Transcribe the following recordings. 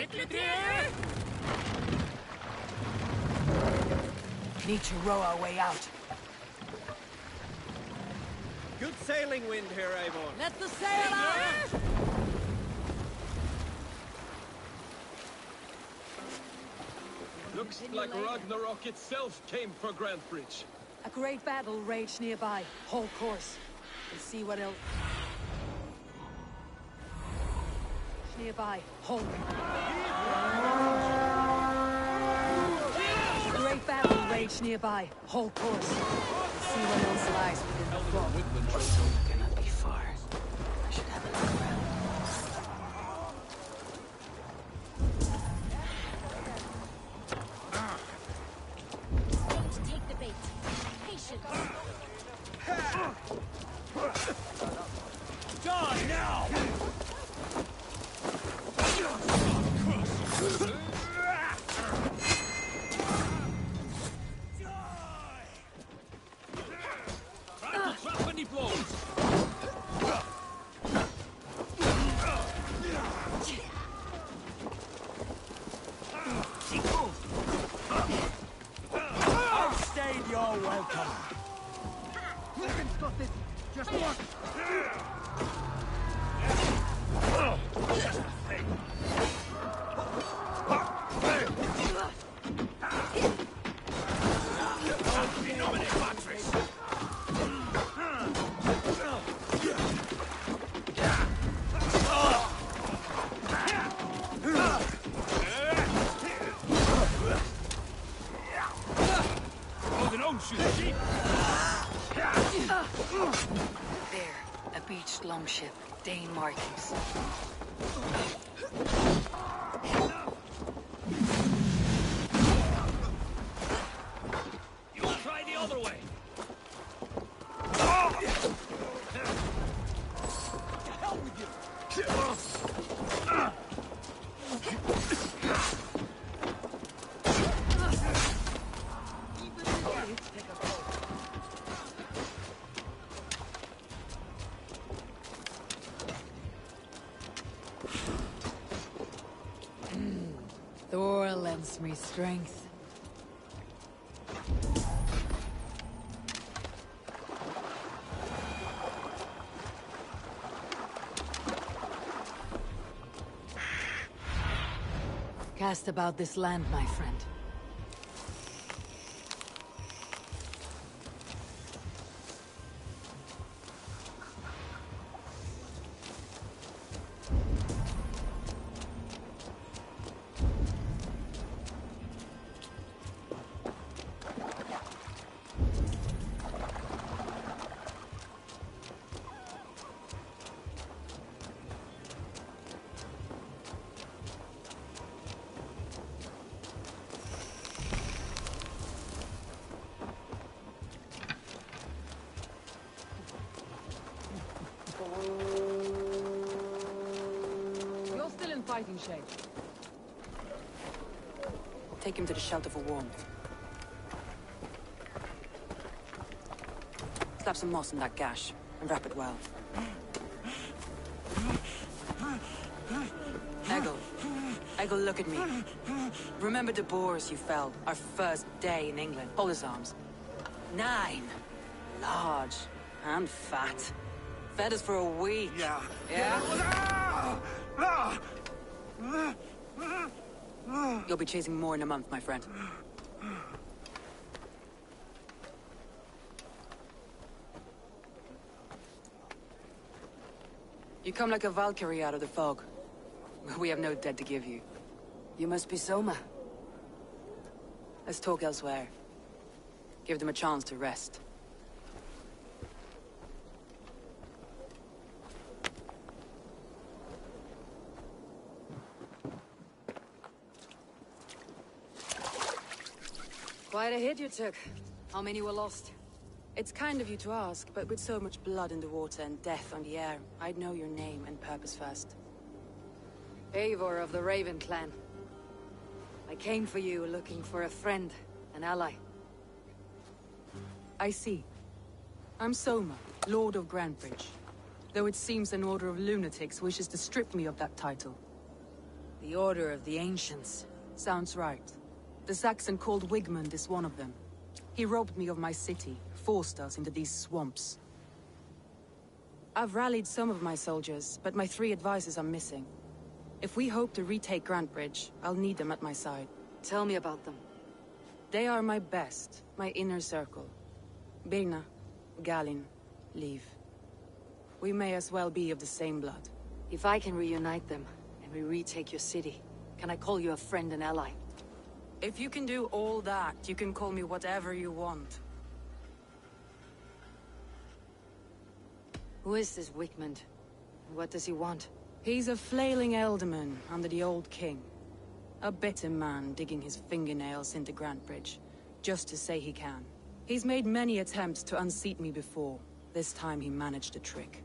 master! Need to row our way out. Good sailing wind here, Avon. Let the sail out! Looks like Ragnarok itself came for Grantebridge. A great battle raged nearby. Hold course. We'll see what else. Nearby. Hold. Great battle raged nearby. Hold course. See what else lies within the fog. Me strength. Cast about this land, my friend. Moss in that gash, and wrap it well. Eggle. Eggle, look at me. Remember the boars you felled, our first day in England? Hold his arms. Nine. Large. And fat. Fed us for a week. Yeah. Yeah? You'll be chasing more in a month, my friend. You come like a Valkyrie out of the fog. We have no dead to give you. You must be Soma. Let's talk elsewhere. Give them a chance to rest. Quite a hit you took. How many were lost? It's kind of you to ask, but with so much blood in the water and death on the air, I'd know your name and purpose first. Eivor of the Raven Clan. I came for you looking for a friend, an ally. I see. I'm Soma, Lord of Grantebridge. Though it seems an order of lunatics wishes to strip me of that title. The The Order of the Ancients. Sounds right. The Saxon called Wigmund is one of them. He robbed me of my city, forced us into these swamps. I've rallied some of my soldiers, but my three advisors are missing. If we hope to retake Grantebridge, I'll need them at my side. Tell me about them. They are my best, my inner circle. Birna, Galinn, Leif. We may as well be of the same blood. If I can reunite them, and we retake your city, can I call you a friend and ally? If you can do all that, you can call me whatever you want. Who is this Wigmund? And what does he want? He's a flailing ealdorman under the old king. A bitter man digging his fingernails into Grantebridge, just to say he can. He's made many attempts to unseat me before. This time he managed a trick.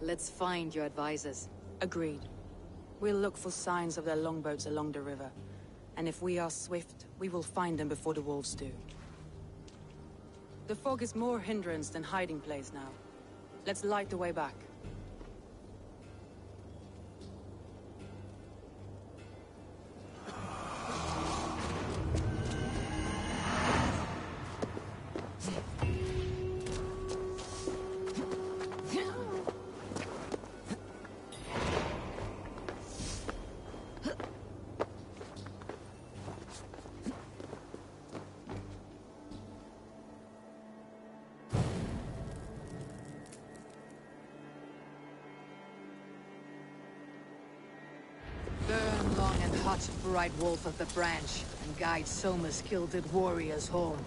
Let's find your advisors. Agreed. We'll look for signs of their longboats along the river. And if we are swift, we will find them before the wolves do. The fog is more hindrance than hiding place now. Let's light the way back. Long and bright wolf of the branch, and guide Soma's gilded warriors home.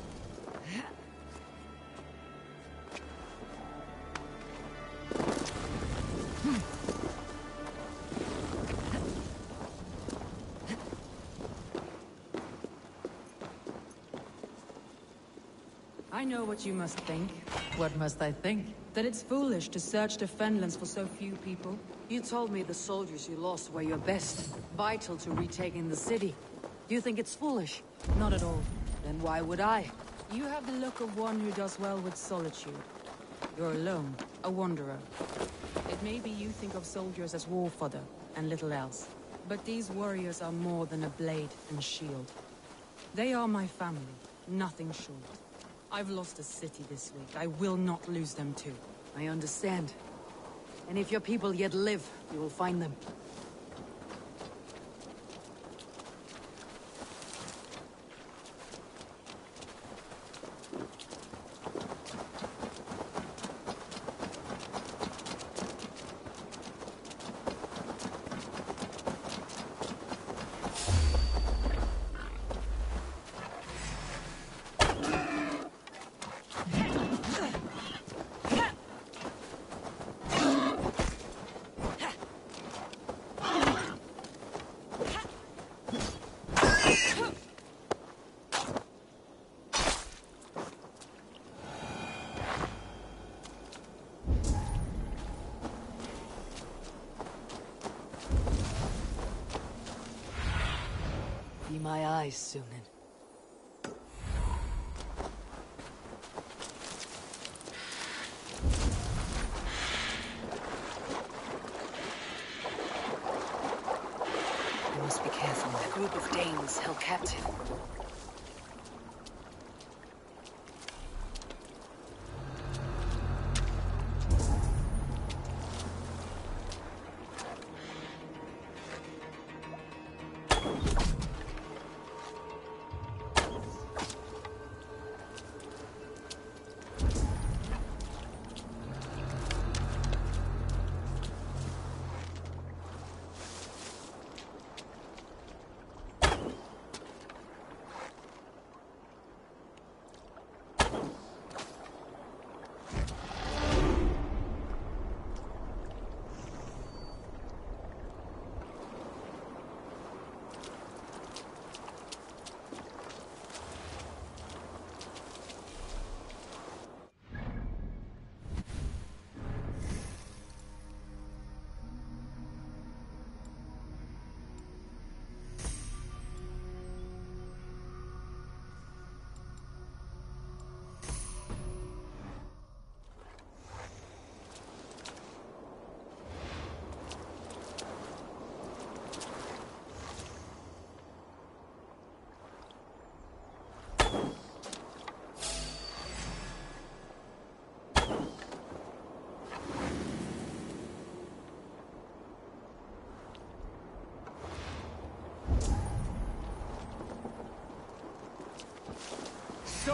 I know what you must think. What must I think? That it's foolish to search the Fenlands for so few people. You told me the soldiers you lost were your best, vital to retaking the city. Do you think it's foolish? Not at all. Then why would I? You have the look of one who does well with solitude. You're alone, a wanderer. It may be you think of soldiers as war fodder, and little else. But these warriors are more than a blade and shield. They are my family, nothing short. I've lost a city this week. I will not lose them too. I understand. And if your people yet live, you will find them.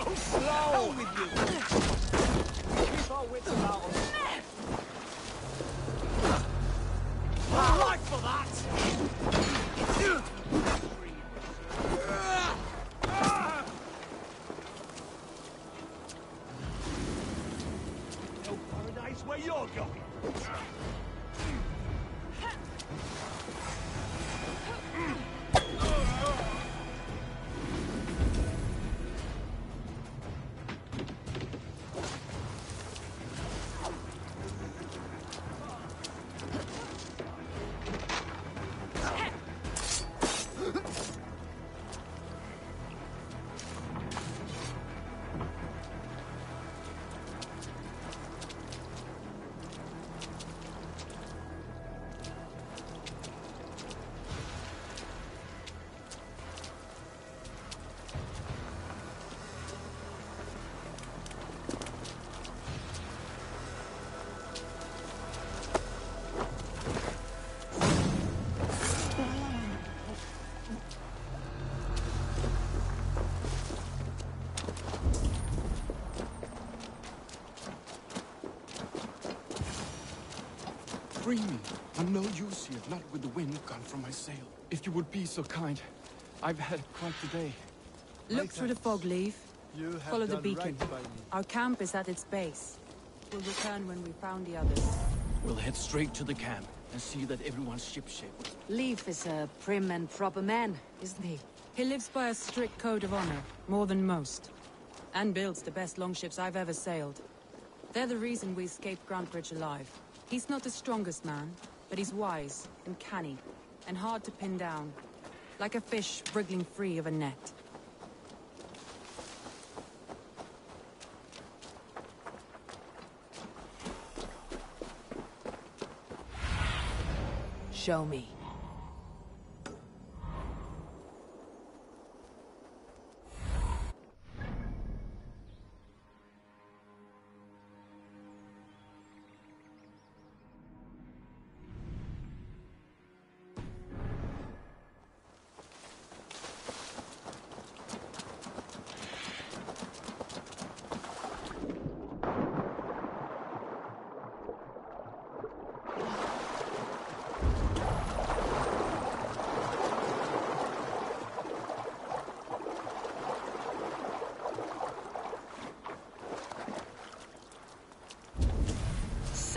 Slow! with you! Keep our wits about us. I'm no use here, not with the wind gone from my sail. If you would be so kind. I've had quite the day. Look through the fog, Leif. You have Follow the beacon. right. Our camp is at its base. We'll return when we found the others. We'll head straight to the camp and see that everyone's shipshape. Leif is a prim and proper man, isn't he? He lives by a strict code of honor, more than most. And builds the best longships I've ever sailed. They're the reason we escaped Grantebridge alive. He's not the strongest man, but he's wise and canny, and hard to pin down. Like a fish wriggling free of a net. Show me.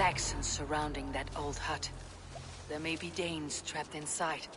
Saxons surrounding that old hut. There may be Danes trapped inside.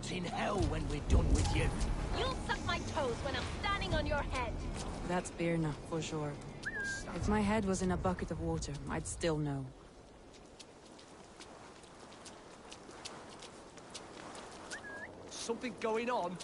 Rot in hell when we're done with you. You'll suck my toes when I'm standing on your head. That's Birna, for sure. If my head was in a bucket of water, I'd still know. Something going on?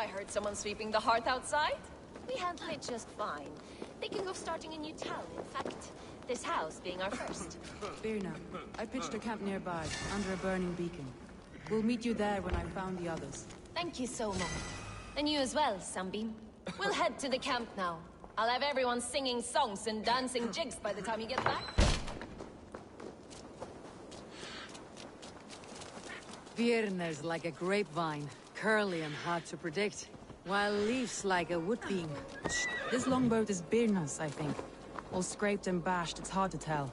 I heard someone sweeping the hearth outside. We handle it just fine. Thinking of starting a new town, in fact. This house being our first. Birna, I pitched a camp nearby, under a burning beacon. We'll meet you there when I've found the others. Thank you, so much. And you as well, Sunbeam. We'll head to the camp now. I'll have everyone singing songs and dancing jigs by the time you get back. Birna's like a grapevine, curly and hard to predict, while Leif's like a wood beam. This longboat is Birna's, I think. All scraped and bashed, it's hard to tell.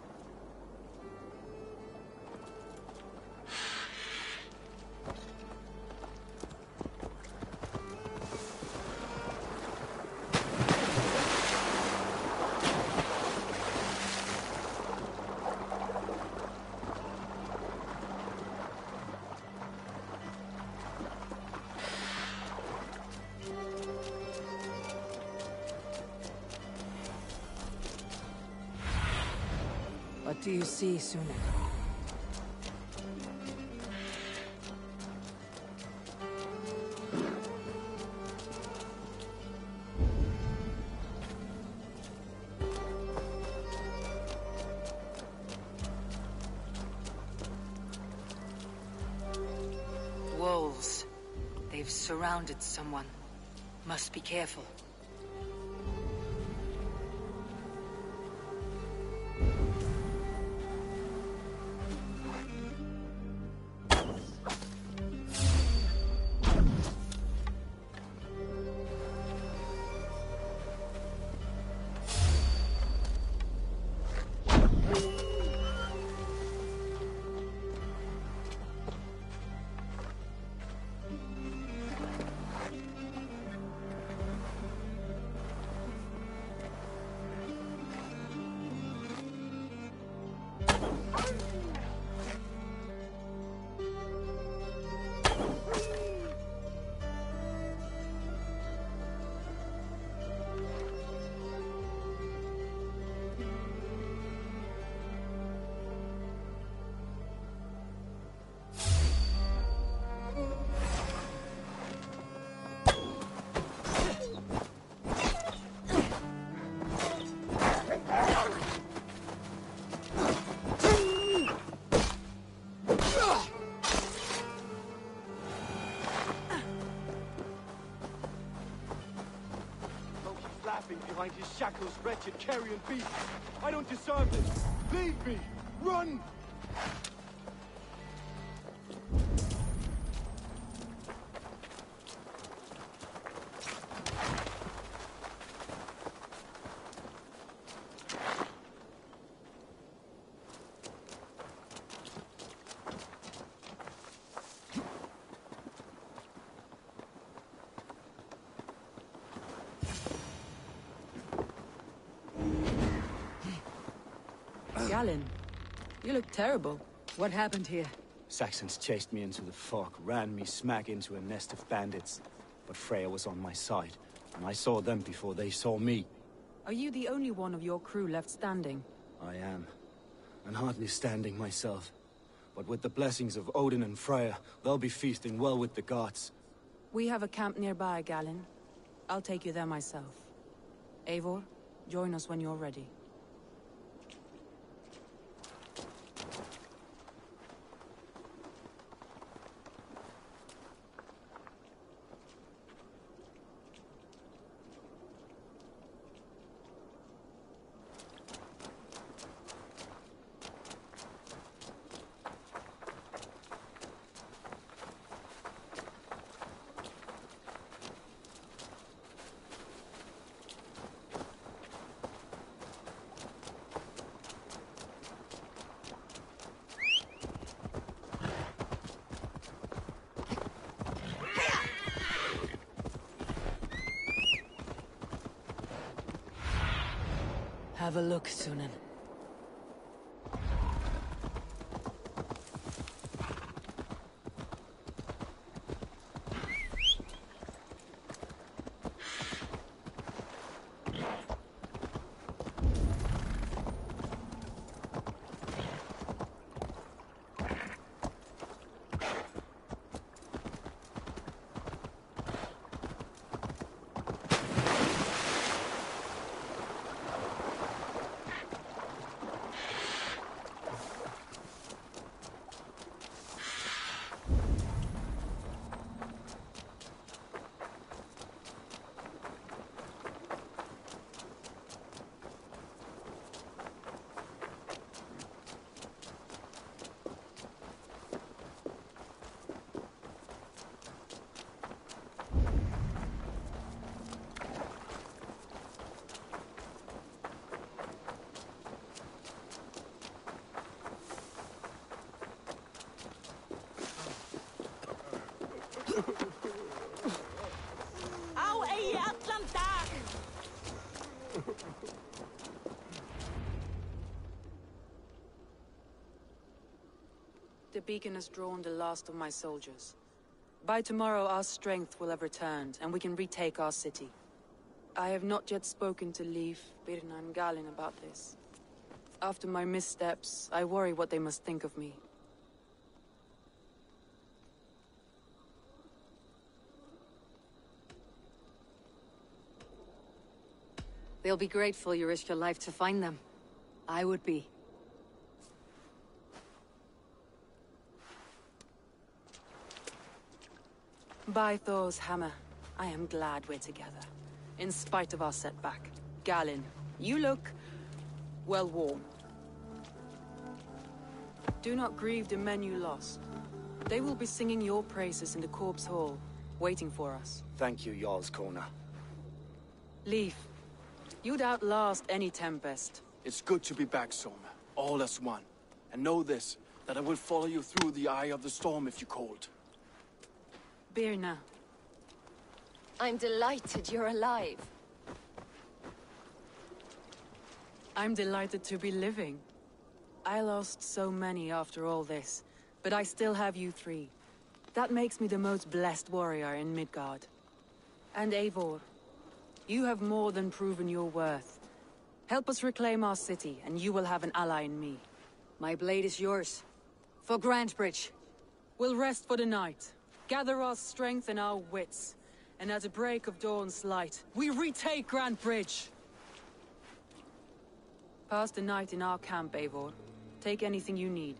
Someone. Must be careful. Behind his shackles, wretched carrion beast. I don't deserve this. Leave me! Run! Galinn, you look terrible. What happened here? Saxons chased me into the fog, ran me smack into a nest of bandits. But Freya was on my side, and I saw them before they saw me. Are you the only one of your crew left standing? I am. And hardly standing myself. But with the blessings of Odin and Freya, they'll be feasting well with the gods. We have a camp nearby, Galinn. I'll take you there myself. Eivor, join us when you're ready. Have a The beacon has drawn the last of my soldiers. By tomorrow our strength will have returned, and we can retake our city. I have not yet spoken to Leif, Birna and Galinn about this. After my missteps, I worry what they must think of me. They'll be grateful you risked your life to find them. I would be. By Thor's hammer, I am glad we're together. In spite of our setback. Galinn, you look... well warm. Do not grieve the men you lost. They will be singing your praises in the corpse hall, waiting for us. Thank you, Jarl's Kona. Leif, you'd outlast any tempest. It's good to be back, Soma. All as one. And know this, that I will follow you through the eye of the storm if you called. Birna, I'm delighted you're alive. I'm delighted to be living. I lost so many after all this, but I still have you three. That makes me the most blessed warrior in Midgard. And Eivor, you have more than proven your worth. Help us reclaim our city, and you will have an ally in me. My blade is yours. For Grantebridge. We'll rest for the night, gather our strength and our wits, and at the break of dawn's light, we retake Grantebridge! Pass the night in our camp, Eivor. Take anything you need.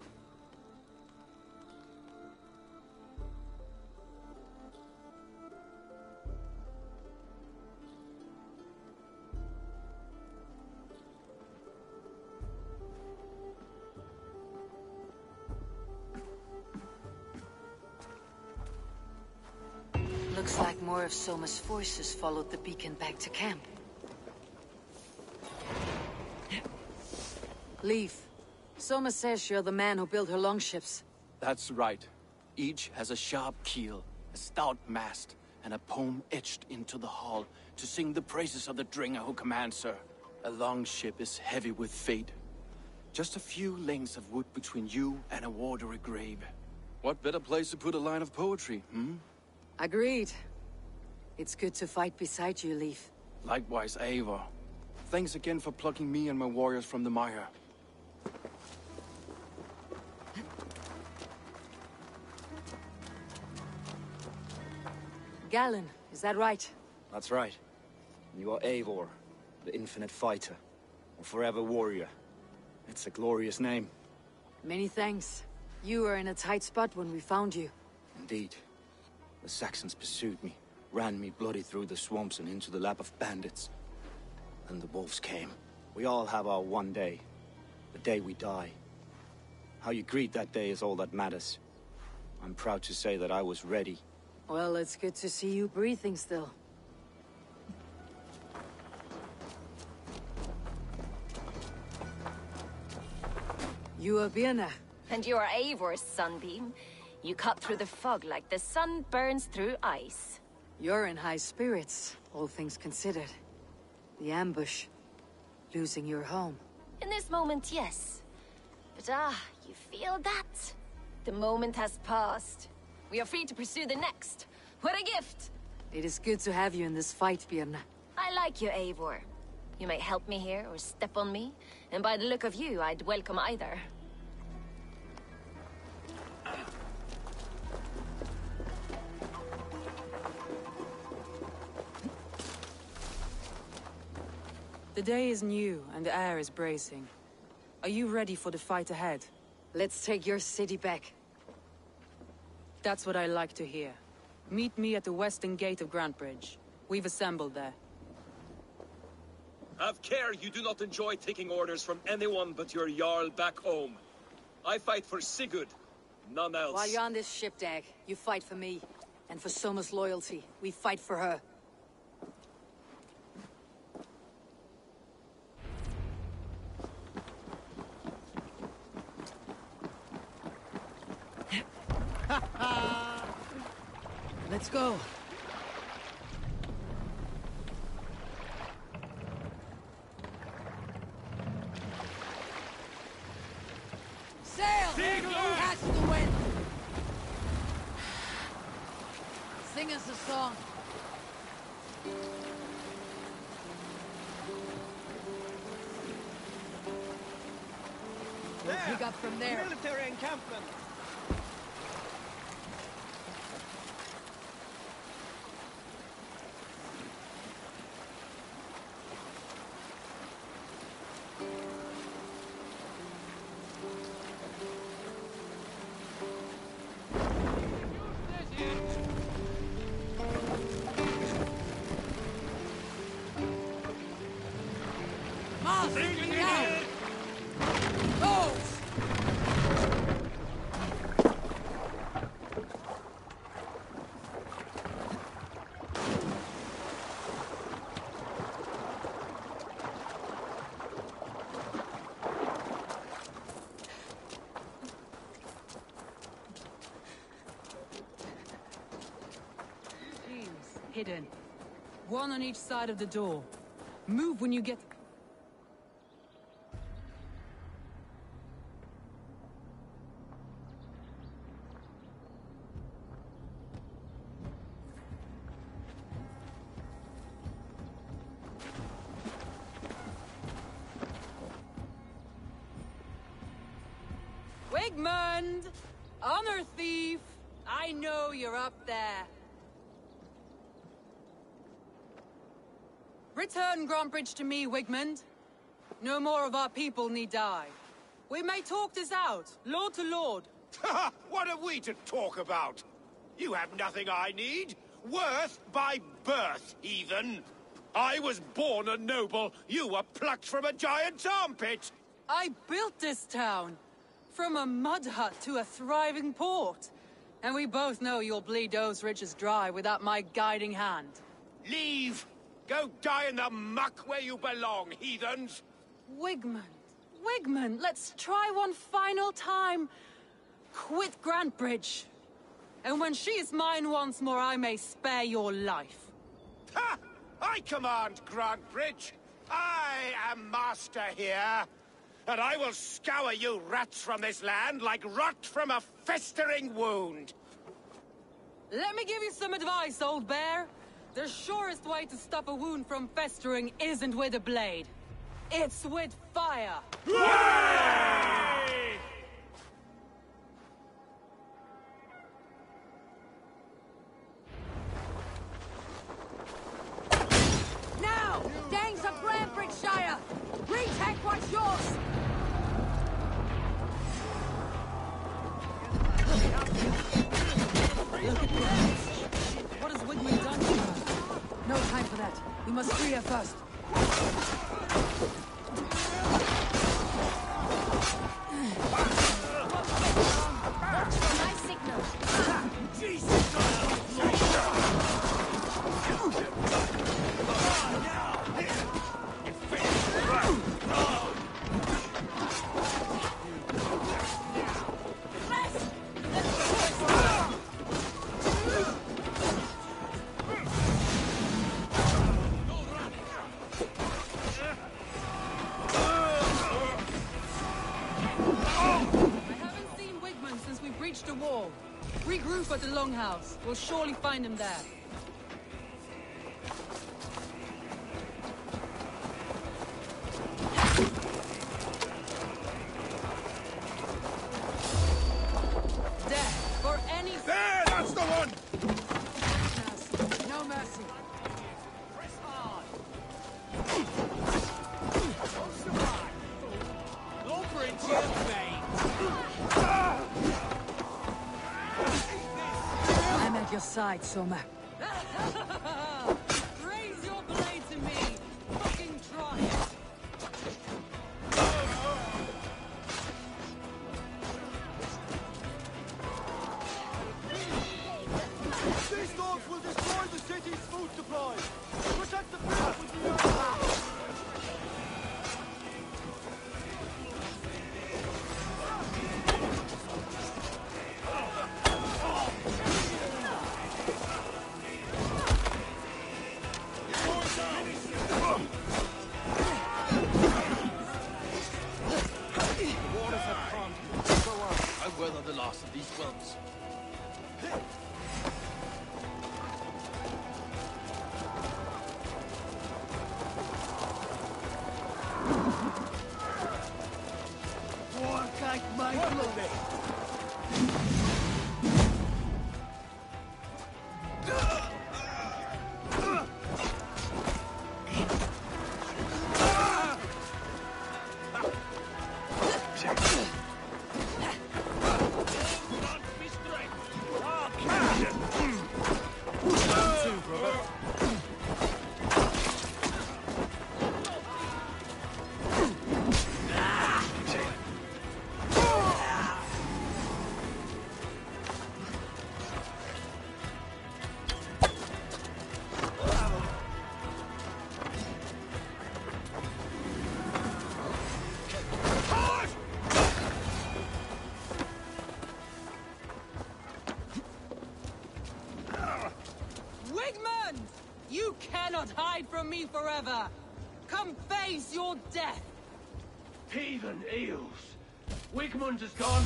Of Soma's forces followed the beacon back to camp. Leif. Soma says you're the man who built her longships. That's right. Each has a sharp keel, a stout mast, and a poem etched into the hull to sing the praises of the drengr who commands her. A long ship is heavy with fate. Just a few lengths of wood between you and a watery grave. What better place to put a line of poetry, hmm? Agreed. It's good to fight beside you, Leif. Likewise, Eivor. Thanks again for plucking me and my warriors from the mire. Galinn, is that right? That's right. You are Eivor, the infinite fighter, a forever warrior. It's a glorious name. Many thanks. You were in a tight spot when we found you. Indeed. The Saxons pursued me, ran me bloody through the swamps and into the lap of bandits. Then the wolves came. We all have our one day. The day we die. How you greet that day is all that matters. I'm proud to say that I was ready. Well, it's good to see you breathing still. You are Birna. And you're Eivor's sunbeam. You cut through the fog like the sun burns through ice. You're in high spirits, all things considered. The ambush. Losing your home. In this moment, yes. But ah, you feel that? The moment has passed. We are free to pursue the next. What a gift! It is good to have you in this fight, Birna. I like you, Eivor. You may help me here or step on me, and by the look of you, I'd welcome either. The day is new, and the air is bracing. Are you ready for the fight ahead? Let's take your city back. That's what I like to hear. Meet me at the western gate of Grantebridge. We've assembled there. Have care you do not enjoy taking orders from anyone but your Jarl back home. I fight for Sigurd, none else. While you're on this ship, Dag, you fight for me. And for Soma's loyalty, we fight for her. Let's go. One on each side of the door. Move when you get... Return Grantebridge to me, Wigmund. No more of our people need die. We may talk this out, lord to lord. what have we to talk about? You have nothing I need. Worth by birth, heathen. I was born a noble. You were plucked from a giant's armpit. I built this town. From a mud hut to a thriving port. And we both know you'll bleed those riches dry without my guiding hand. Leave. Go die in the muck where you belong, heathens. Wigmund, Wigmund, let's try one final time. Quit Grantebridge. And when she is mine once more, I may spare your life. Ha! I command Grantebridge. I am master here. And I will scour you rats from this land like rot from a festering wound. Let me give you some advice, old bear. The surest way to stop a wound from festering isn't with a blade. It's with fire. Now! Danes of Grantebridgescire! Retake what's yours! Look at this. No time for that. We must free her first. The Longhouse. We'll surely find him there. Soma. Like my blood. Wigmund is gone!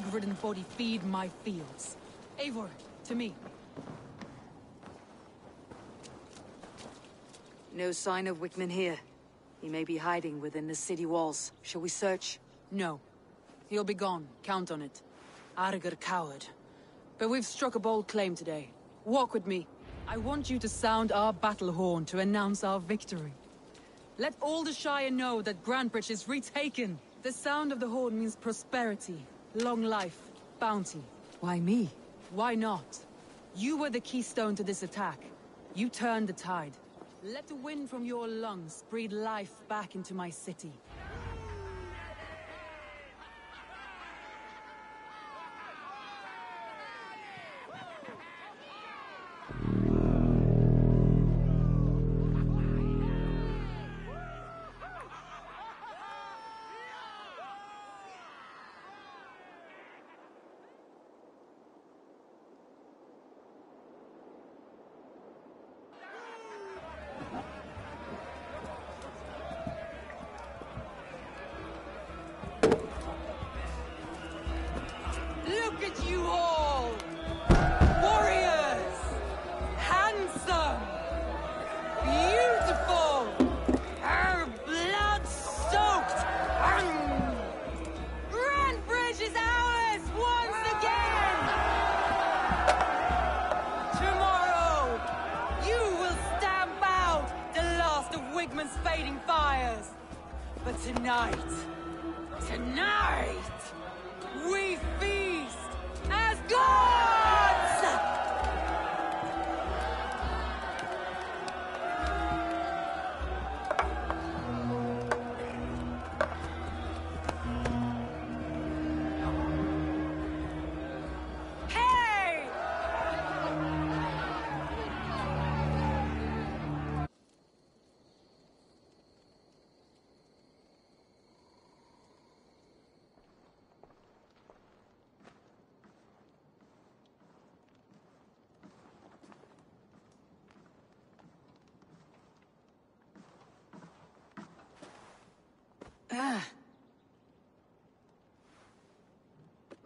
Plague-ridden body feed my fields. Eivor, to me. No sign of Wigmund here. He may be hiding within the city walls. Shall we search? No. He'll be gone. Count on it. Argr coward. But we've struck a bold claim today. Walk with me. I want you to sound our battle horn to announce our victory. Let all the Shire know that Grantebridge is retaken. The sound of the horn means prosperity, long life, bounty. Why me? Why not? You were the keystone to this attack. You turned the tide. Let the wind from your lungs breathe life back into my city.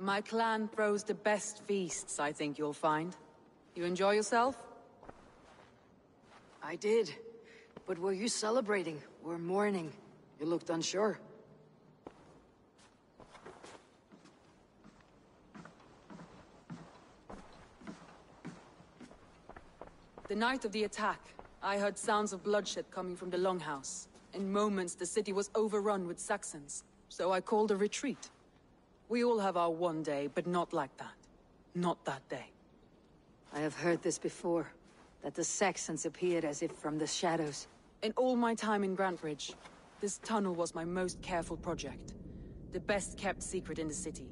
My clan throws the best feasts, I think you'll find. You enjoy yourself? I did. But were you celebrating or mourning? You looked unsure. The night of the attack, I heard sounds of bloodshed coming from the Longhouse. In moments, the city was overrun with Saxons, so I called a retreat. We all have our one day, but not like that. Not that day. I have heard this before, that the Saxons appeared as if from the shadows. In all my time in Grantebridge, this tunnel was my most careful project. The best kept secret in the city.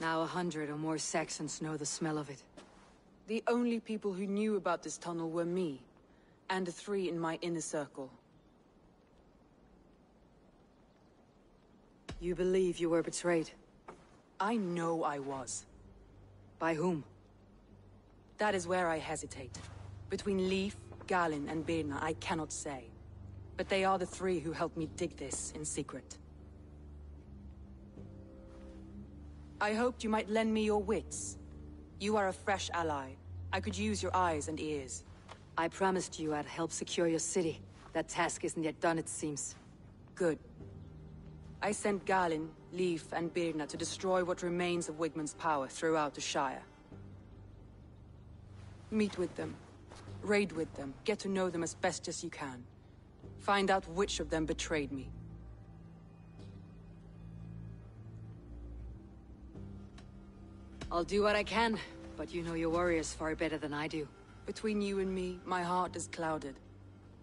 Now a hundred or more Saxons know the smell of it. The only people who knew about this tunnel were me, and the three in my inner circle. You believe you were betrayed? I know I was. By whom? That is where I hesitate. Between Leif, Galinn, and Birna, I cannot say. But they are the three who helped me dig this in secret. I hoped you might lend me your wits. You are a fresh ally. I could use your eyes and ears. I promised you I'd help secure your city. That task isn't yet done, it seems. Good. I sent Galinn, Leif, and Birna to destroy what remains of Wigmund's power throughout the Shire. Meet with them. Raid with them. Get to know them as best as you can. Find out which of them betrayed me. I'll do what I can, but you know your warriors far better than I do. Between you and me, my heart is clouded.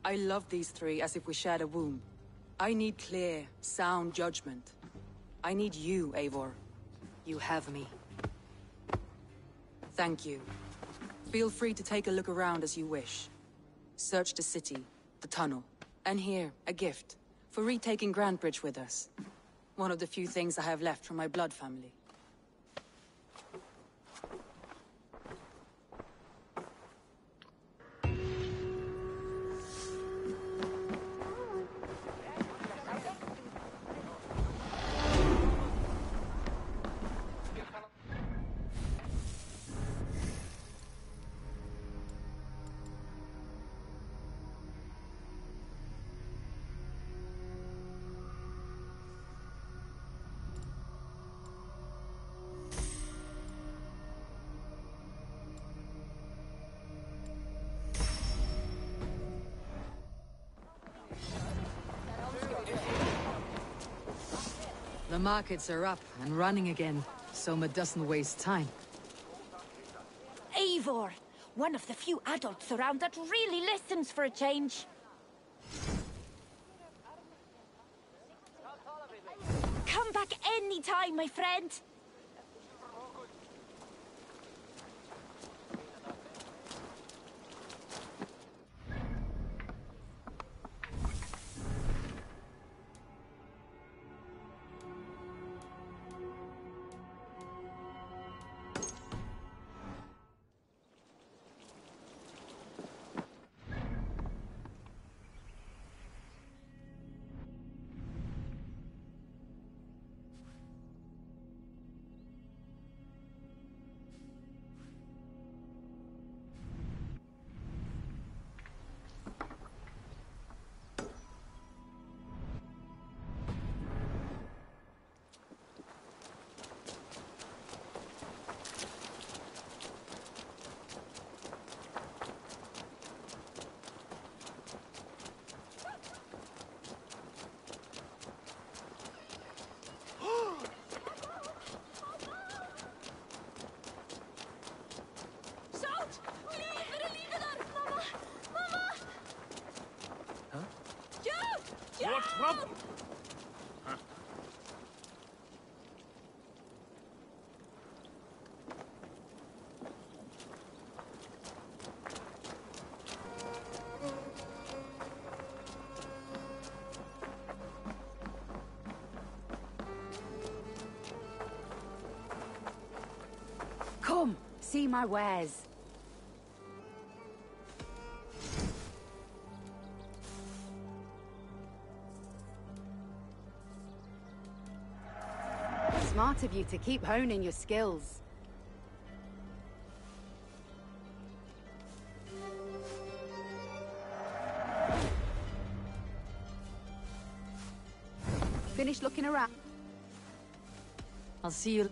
I love these three as if we shared a womb. I need clear, sound judgment. I need you, Eivor. You have me. Thank you. Feel free to take a look around as you wish. Search the city, the tunnel, and here, a gift. For retaking Grantebridge with us. One of the few things I have left from my blood family. Markets are up and running again. Soma doesn't waste time. Eivor! One of the few adults around that really listens for a change. Come back any time, my friend. See my wares. Smart of you to keep honing your skills. Finish looking around. I'll see you...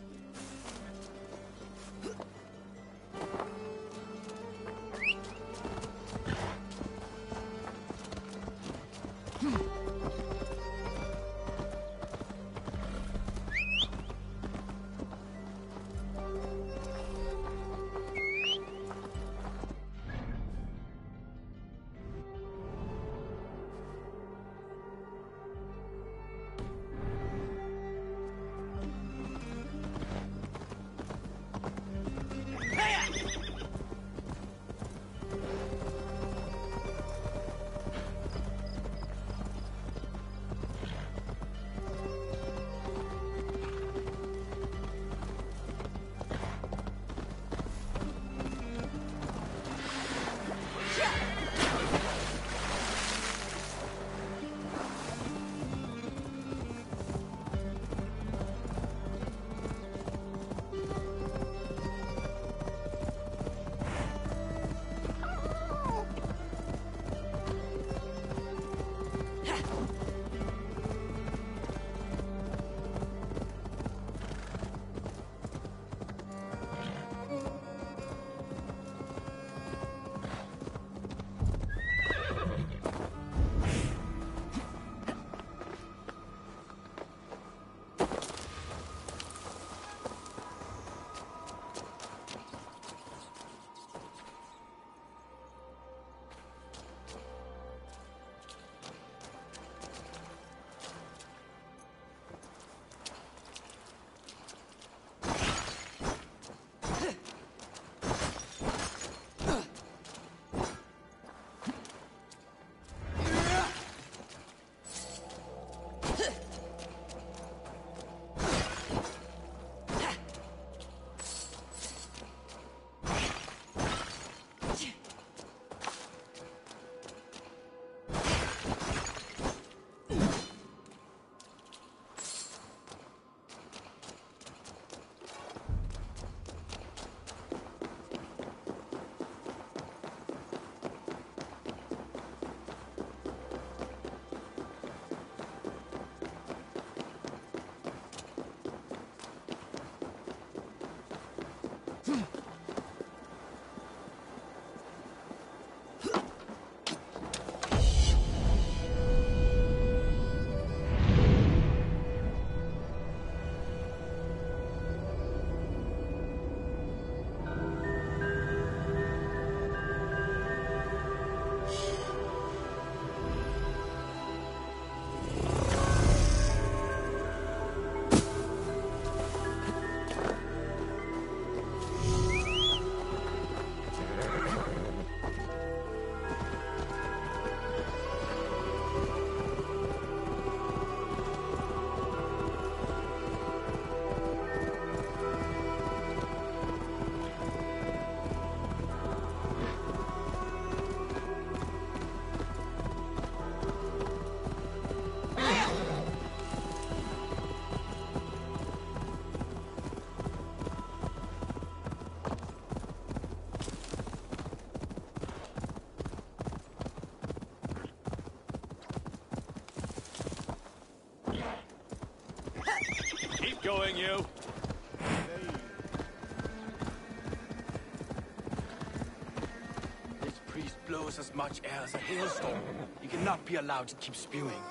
as much air as a hailstorm. He cannot be allowed to keep spewing.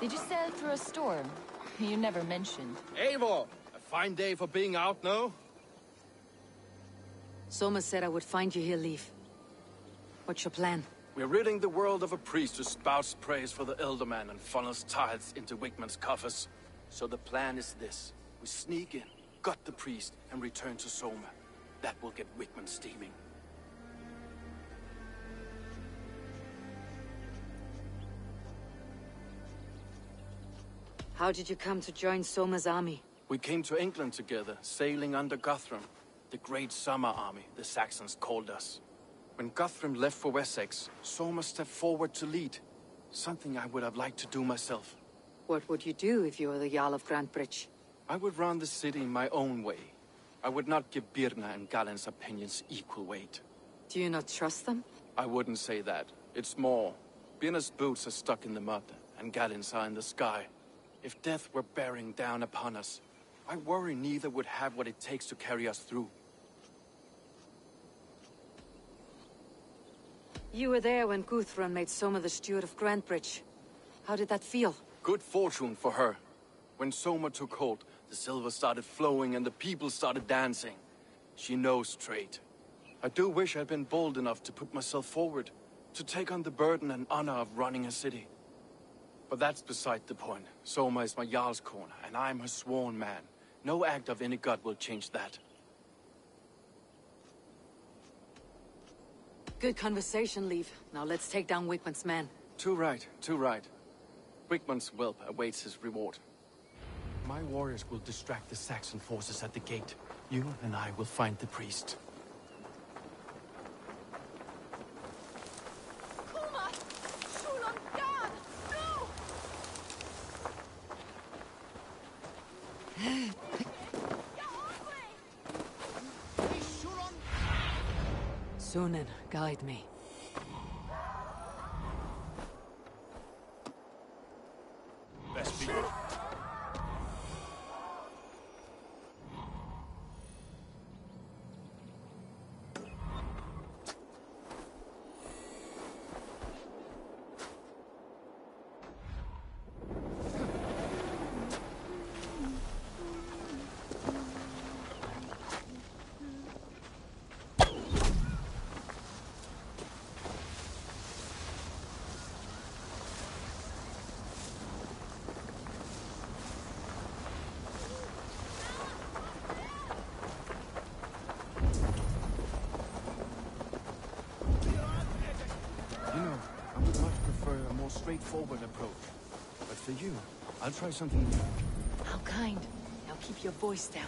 Did you sail through a storm? You never mentioned. Eivor! A fine day for being out, no? Soma said I would find you here, Leif. What's your plan? We're ridding the world of a priest who spouts praise for the ealdorman and funnels tithes into Wigmund's coffers. So the plan is this. We sneak in, gut the priest, and return to Soma. That will get Wickman steaming. How did you come to join Soma's army? We came to England together, sailing under Guthrum. The Great Summer Army, the Saxons called us. When Guthrum left for Wessex, Soma stepped forward to lead. Something I would have liked to do myself. What would you do if you were the Jarl of Grantebridge? I would run the city in my own way. I would not give Birna and Galinn's opinions equal weight. Do you not trust them? I wouldn't say that. It's more. Birna's boots are stuck in the mud, and Galinn's are in the sky. If death were bearing down upon us, I worry neither would have what it takes to carry us through. You were there when Guthrum made Soma the steward of Grantebridge. How did that feel? Good fortune for her. When Soma took hold, the silver started flowing and the people started dancing. She knows trade. I do wish I'd been bold enough to put myself forward, to take on the burden and honor of running a city. But that's beside the point. Soma is my Jarlskona, and I'm her sworn man. No act of any god will change that. Good conversation, Leif. Now let's take down Wigmund's men. Too right, too right. Wigmund's whelp awaits his reward. My warriors will distract the Saxon forces at the gate. You and I will find the priest. Guide me. Best be You know, I would much prefer a more straightforward approach. But for you, I'll try something new. How kind. Now keep your voice down.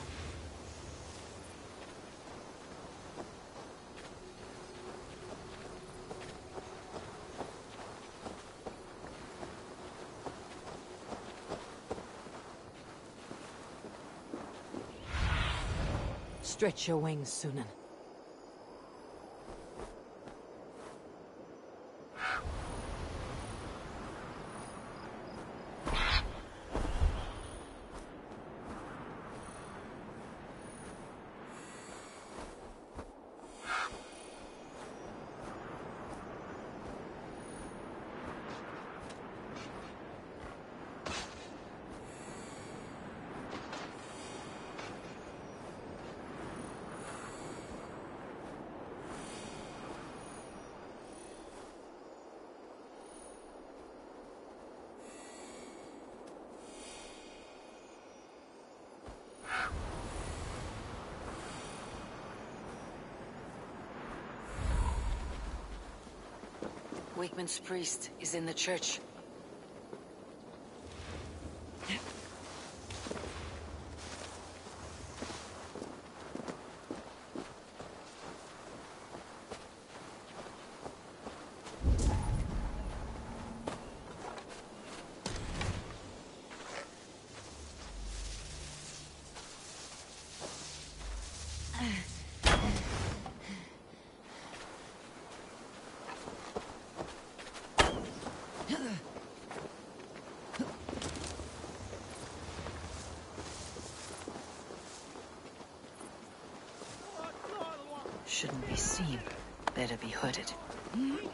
Stretch your wings, Sýnin. Wigmund's priest is in the church. Shouldn't be seen. Better be hmm?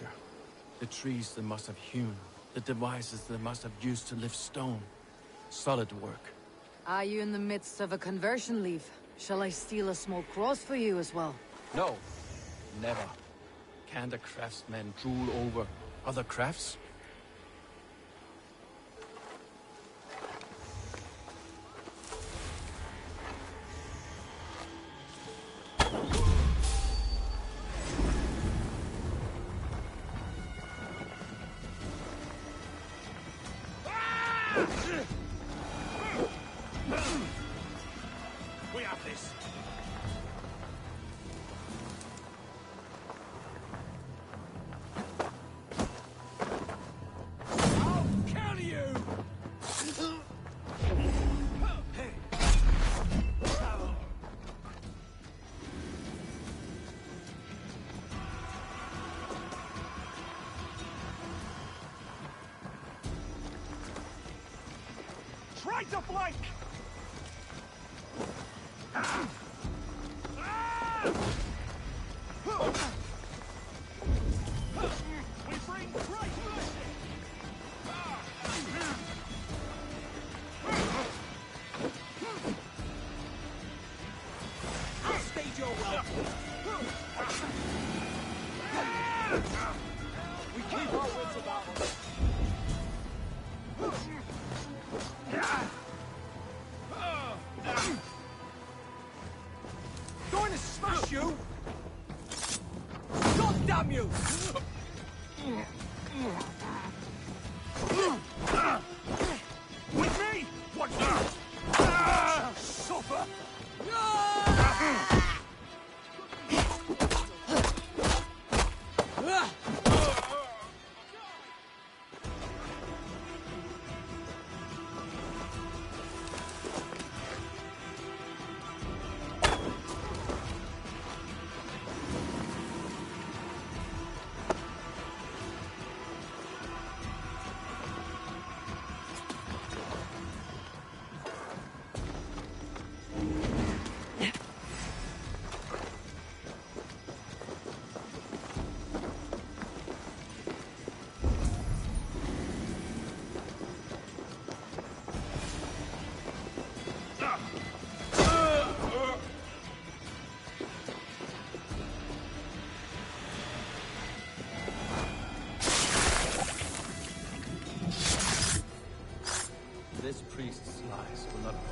this. The trees they must have hewn. The devices they must have used to lift stone. Solid work. Are you in the midst of a conversion Leif? Shall I steal a small cross for you as well? No. Never. Can the craftsmen drool over other crafts?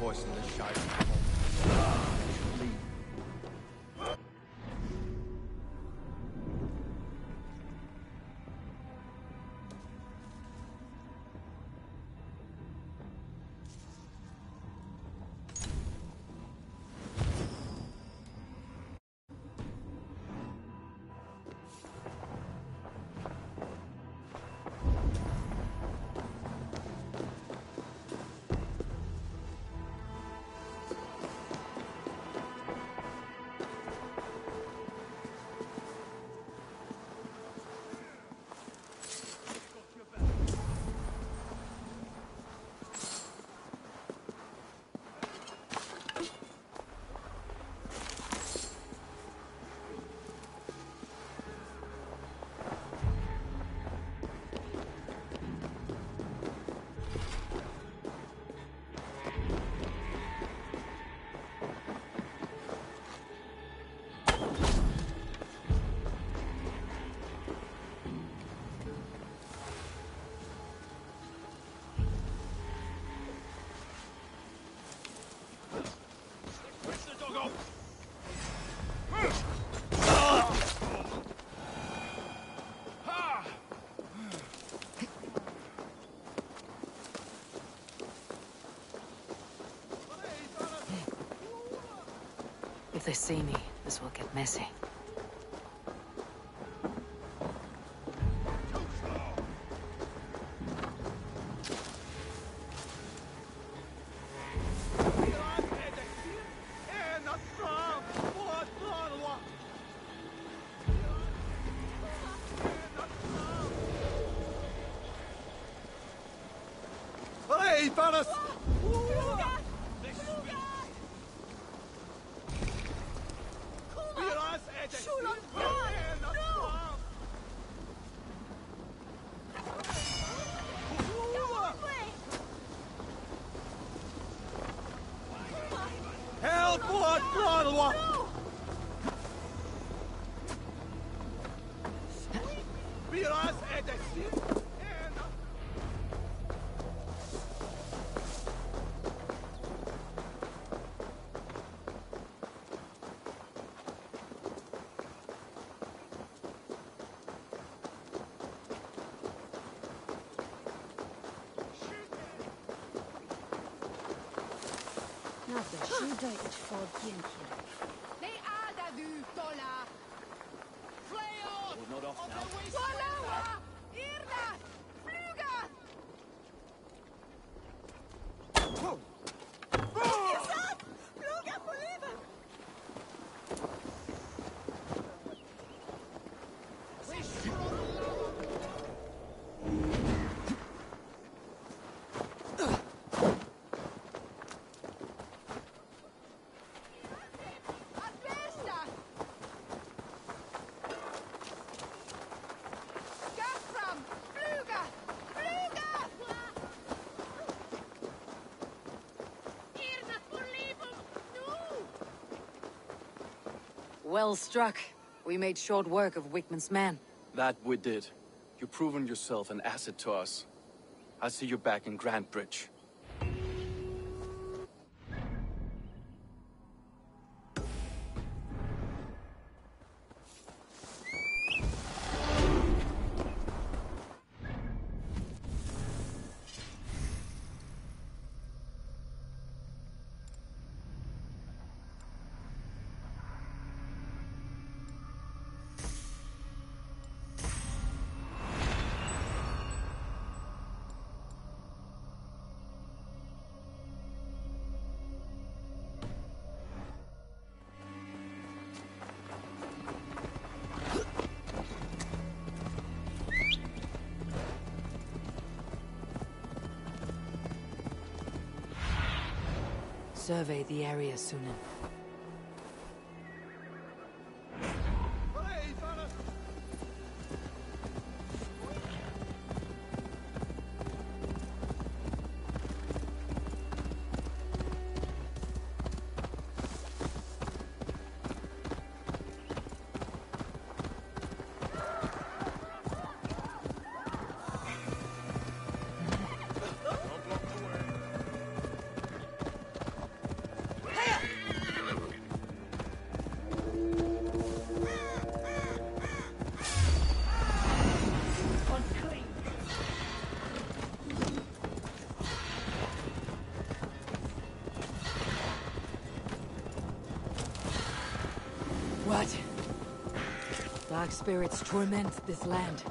Lies Doggo? they see me, this will get messy. Nadde, skydda ett folk egentligen. Nej, ada du, Tola! We're not off now. Tola! Irna! Fluga! Fluga Well struck. We made short work of Wigmund's men. That we did. You've proven yourself an asset to us. I'll see you back in Grand Survey the area, Sýnin. Spirits torment this land.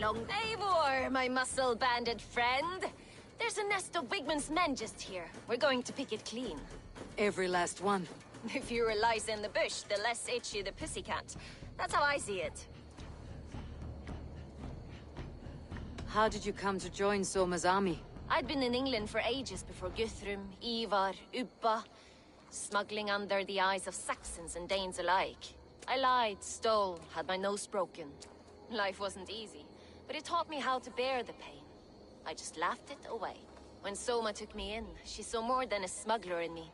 Long. Eivor, my muscle-banded friend. There's a nest of Wigmund's men just here. We're going to pick it clean. Every last one. The fewer lies in the bush, the less itchy the pussycat. That's how I see it. How did you come to join Soma's army? I'd been in England for ages before Guthrum, Ivar, Ubba. Smuggling under the eyes of Saxons and Danes alike. I lied, stole, had my nose broken. Life wasn't easy, but it taught me how to bear the pain. I just laughed it away. When Soma took me in, she saw more than a smuggler in me.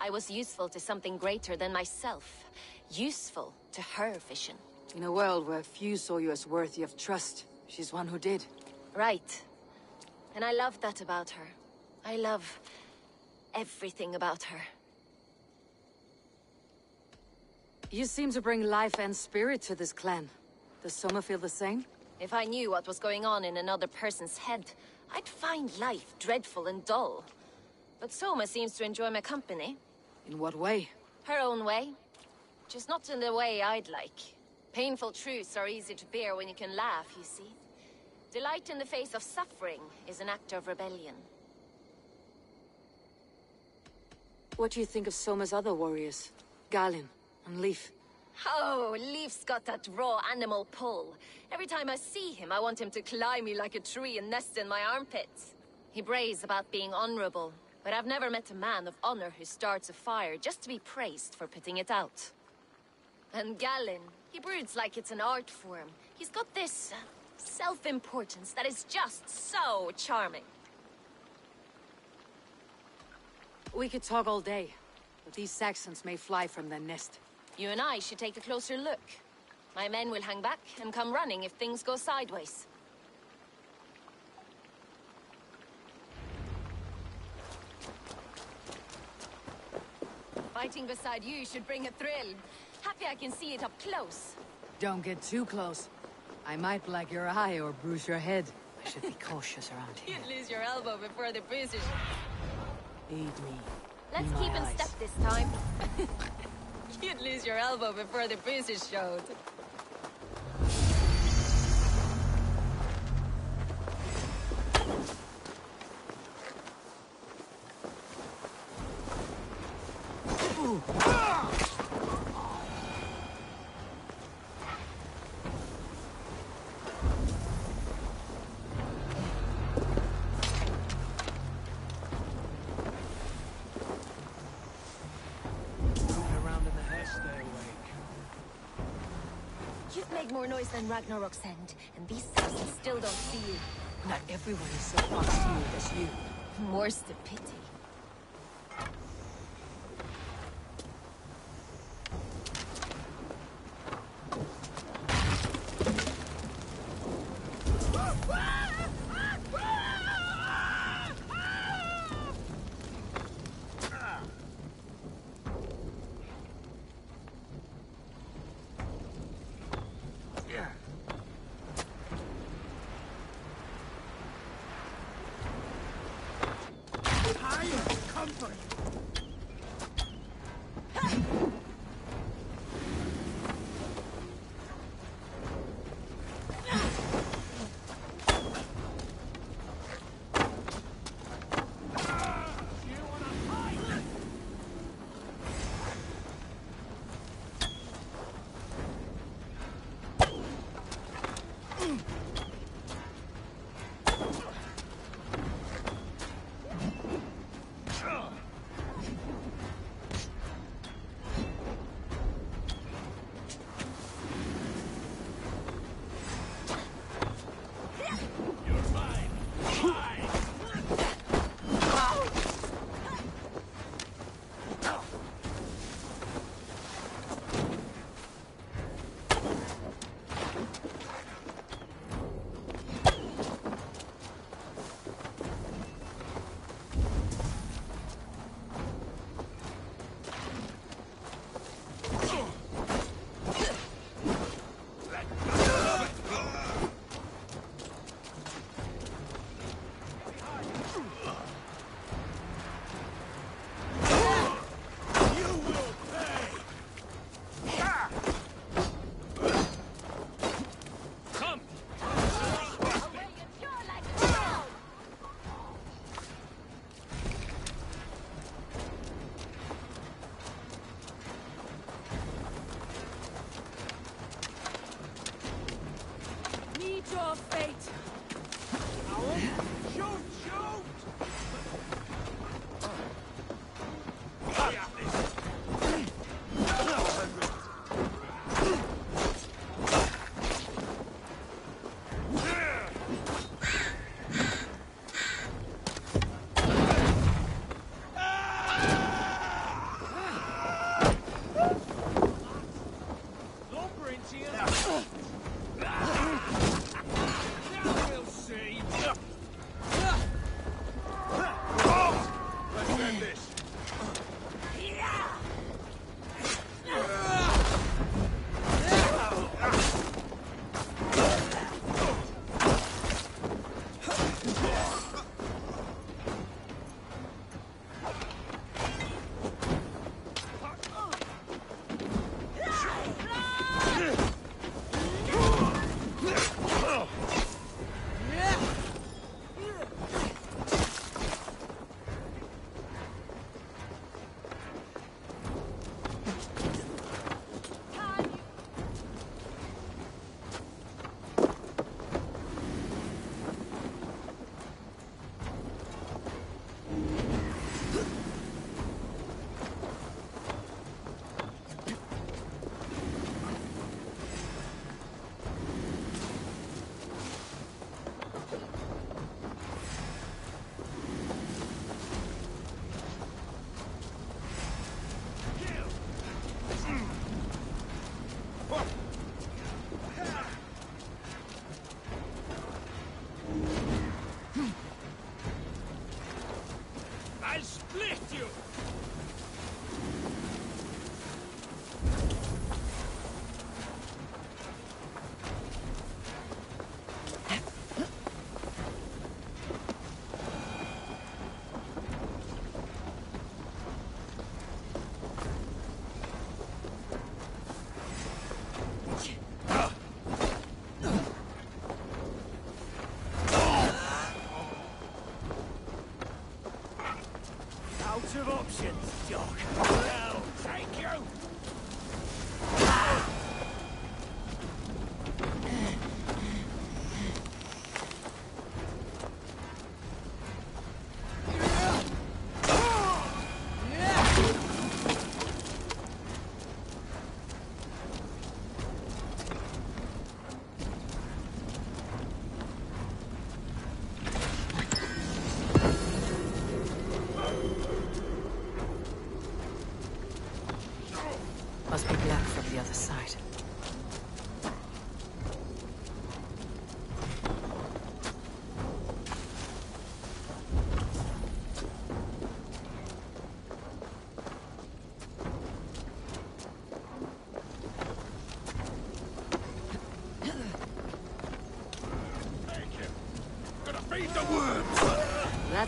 I was useful to something greater than myself. Useful to her vision. In a world where few saw you as worthy of trust, she's one who did. Right. And I love that about her. I love... everything about her. You seem to bring life and spirit to this clan. Does Soma feel the same? If I knew what was going on in another person's head, I'd find life dreadful and dull. But Soma seems to enjoy my company. In what way? Her own way. Just not in the way I'd like. Painful truths are easy to bear when you can laugh, you see. Delight in the face of suffering is an act of rebellion. What do you think of Soma's other warriors? Galinn and Leif? Oh, Leif's got that raw animal pull. Every time I see him, I want him to climb me like a tree and nest in my armpits. He brays about being honorable, but I've never met a man of honor who starts a fire just to be praised for putting it out. And Galinn, he broods like it's an art form. He's got this uh, self-importance that is just so charming. We could talk all day, but these Saxons may fly from their nest. You and I should take a closer look. My men will hang back and come running if things go sideways. Fighting beside you should bring a thrill. Happy I can see it up close. Don't get too close. I might black your eye or bruise your head. I should be cautious around here. You'd lose your elbow before the bruises. Aid me. Let's keep in eyes. step this time. You'd lose your elbow before the bruises showed. Moving noise than Ragnarok's end, and these Saxons still don't see you. Not everyone is so proximate as you. More's the pity.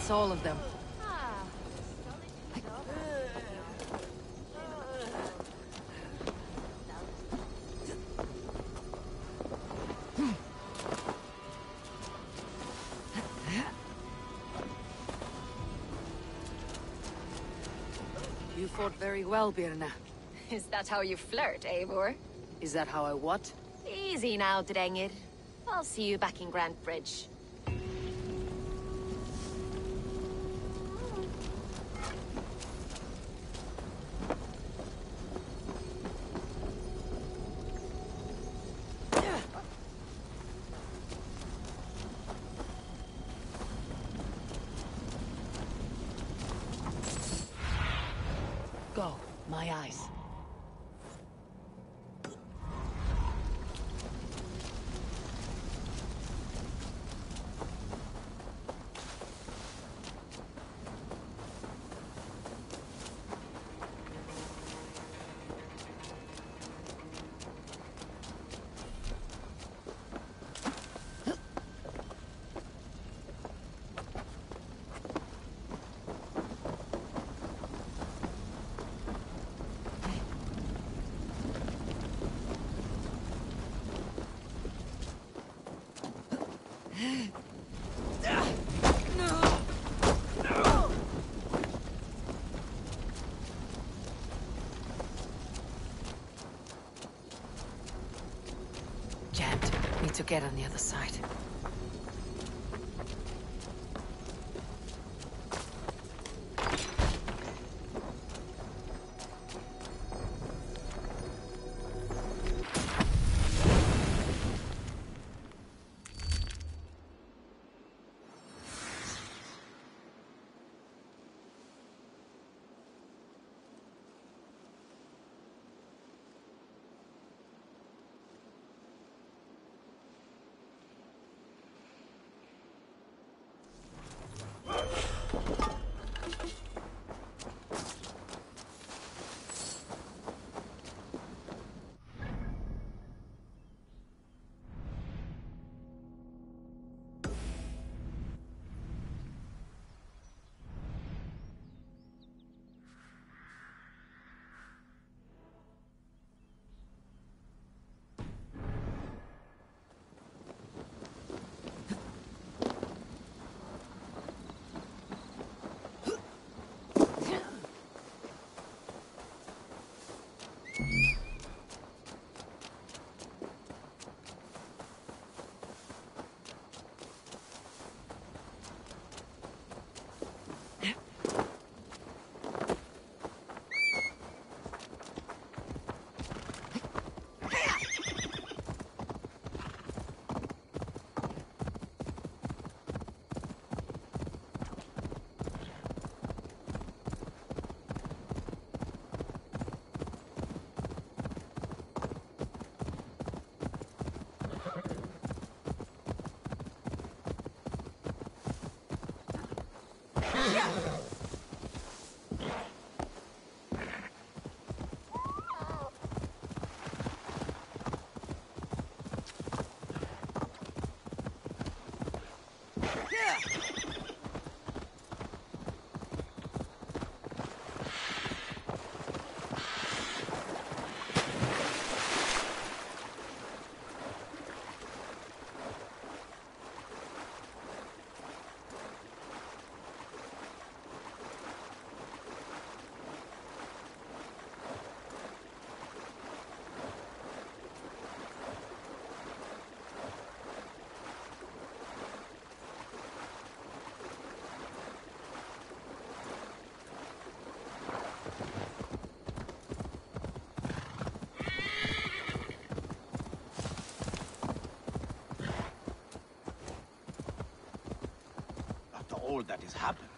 That's all of them. You fought very well, Birna. Is that how you flirt, Eivor? Is that how I what? Easy now, Drengr. I'll see you back in Grantebridge. Go, my eyes. Jammed. Need to get on the other side. All that has happened,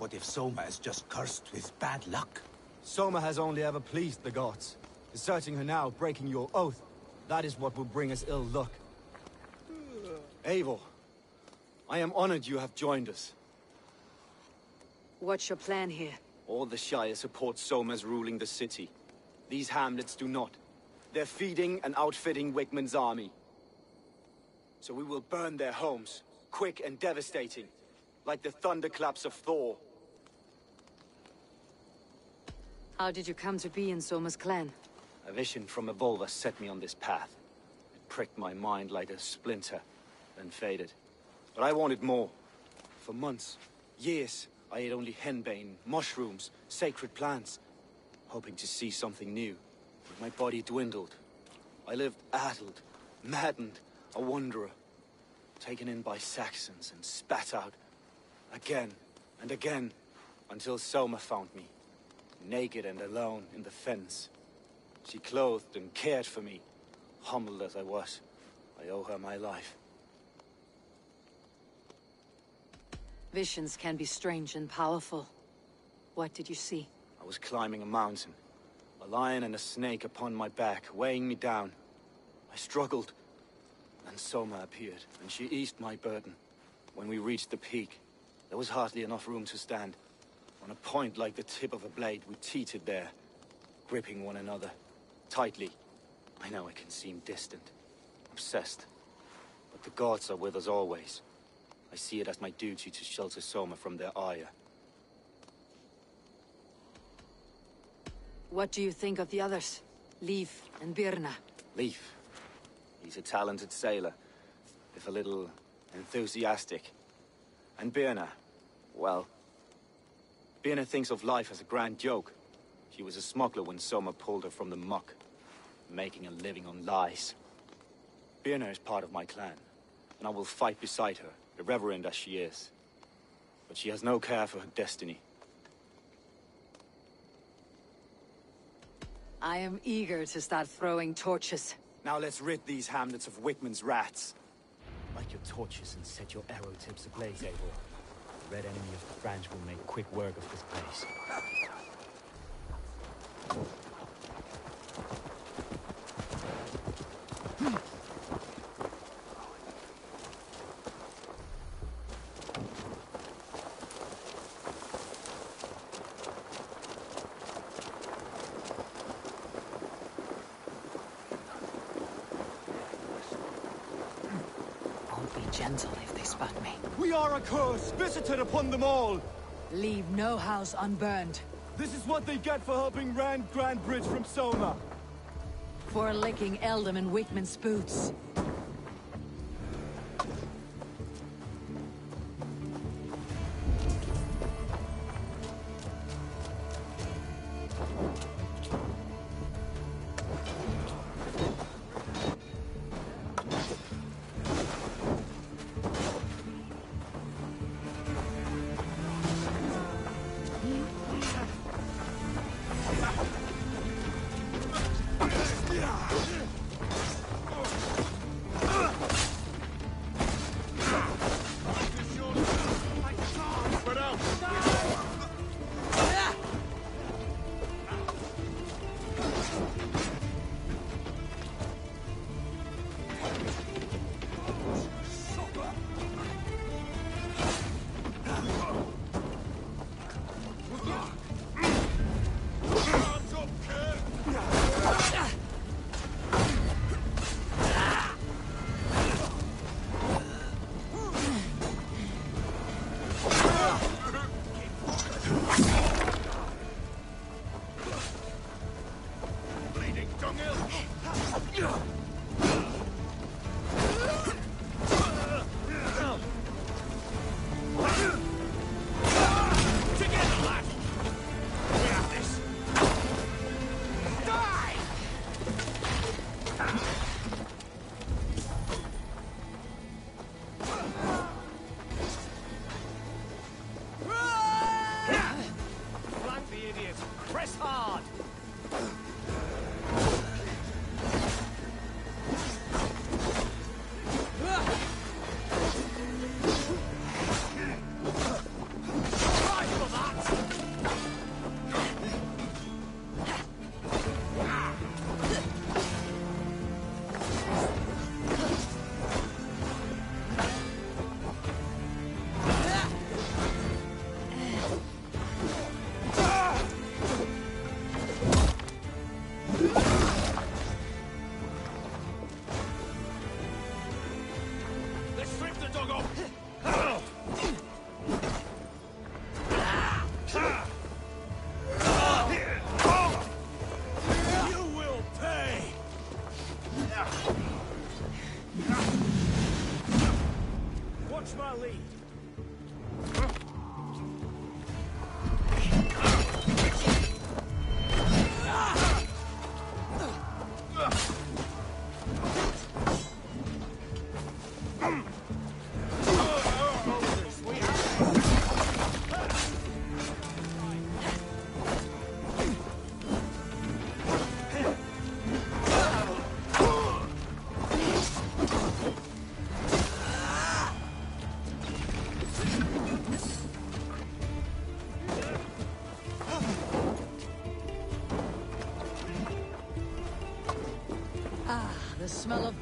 what if Soma is just cursed with bad luck? Soma has only ever pleased the gods. Deserting her now, breaking your oath, that is what will bring us ill luck. Eivor, I am honored you have joined us. What's your plan here? All the Shire support Soma's ruling the city. These hamlets do not. They're feeding and outfitting Wigmund's army. So we will burn their homes, quick and devastating, like the thunderclaps of Thor. How did you come to be in Soma's clan? A vision from Evolva set me on this path. It pricked my mind like a splinter, then faded. But I wanted more. For months, years, I ate only henbane, mushrooms, sacred plants, hoping to see something new. But my body dwindled. I lived addled, maddened, a wanderer, taken in by Saxons and spat out again and again until Soma found me, naked and alone in the fens. She clothed and cared for me, humbled as I was. I owe her my life. Visions can be strange and powerful. What did you see? I was climbing a mountain. A lion and a snake upon my back, weighing me down. I struggled. and Soma appeared, and she eased my burden. When we reached the peak, there was hardly enough room to stand. On a point like the tip of a blade, we teetered there, gripping one another, tightly. I know I can seem distant, obsessed. But the gods are with us always. I see it as my duty to shelter Soma from their ire. What do you think of the others? Leif and Birna. Leif. He's a talented sailor, if a little enthusiastic. And Birna, well... Birna thinks of life as a grand joke. She was a smuggler when Soma pulled her from the muck, making a living on lies. Birna is part of my clan, and I will fight beside her, irreverent as she is. But she has no care for her destiny. I am eager to start throwing torches. Now let's rid these hamlets of Wigmund's rats. Light your torches and set your arrow tips ablaze, Eivor. Red enemy of the branch will make quick work of this place. I'll be gentle if they spot me. We are a curse visited upon them all. Leave no house unburned. This is what they get for helping Rand Grantebridge from Soma. For licking Ealdorman Wigmund's boots.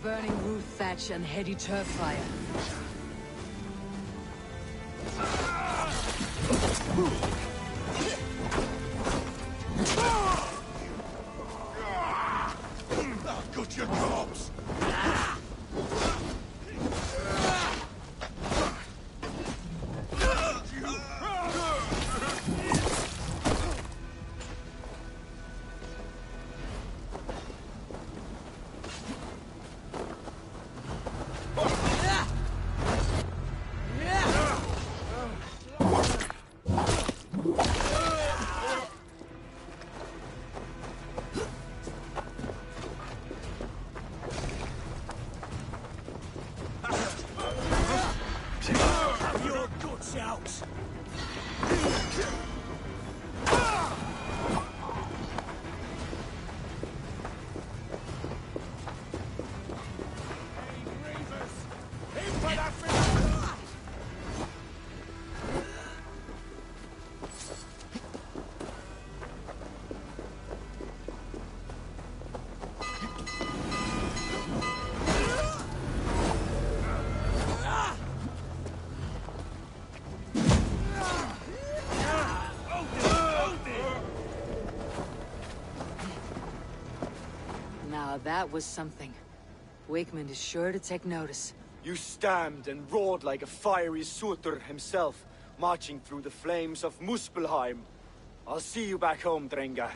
Burning roof thatch and heady turf fire. That was something. Wigmund is sure to take notice. You stamped and roared like a fiery Surtur himself, marching through the flames of Muspelheim. I'll see you back home, drengr.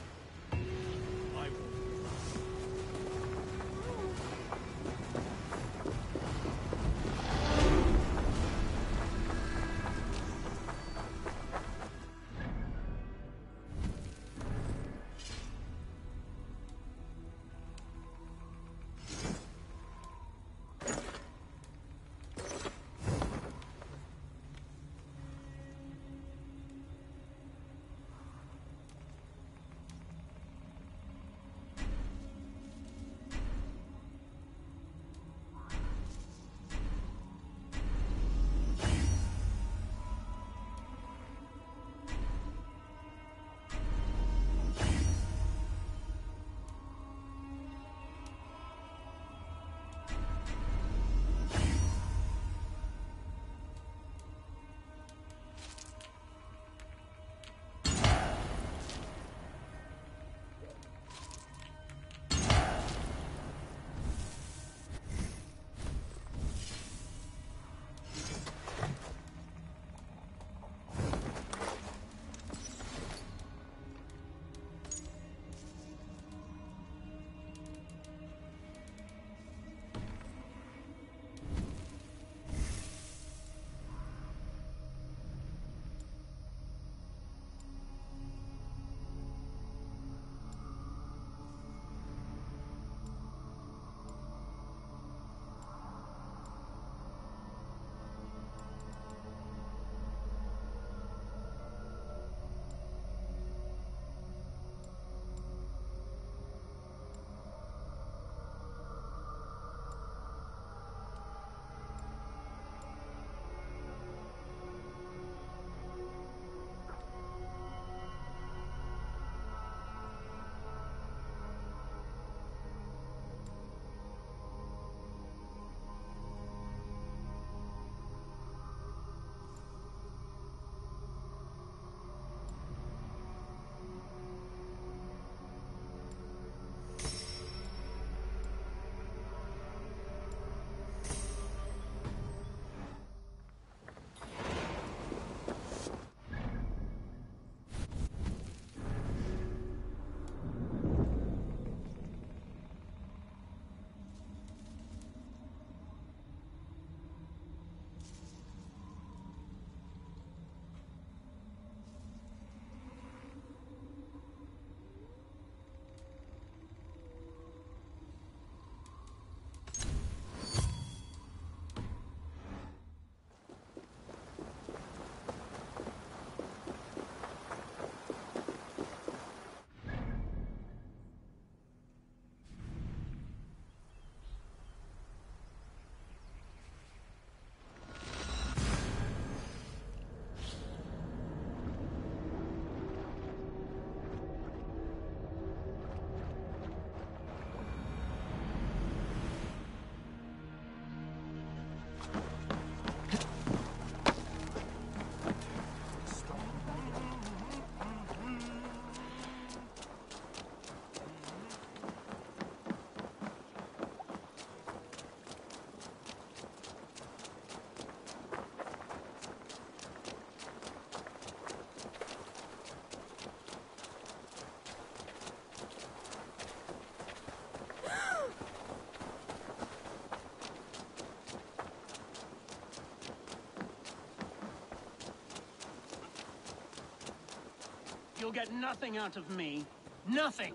You'll get nothing out of me. Nothing!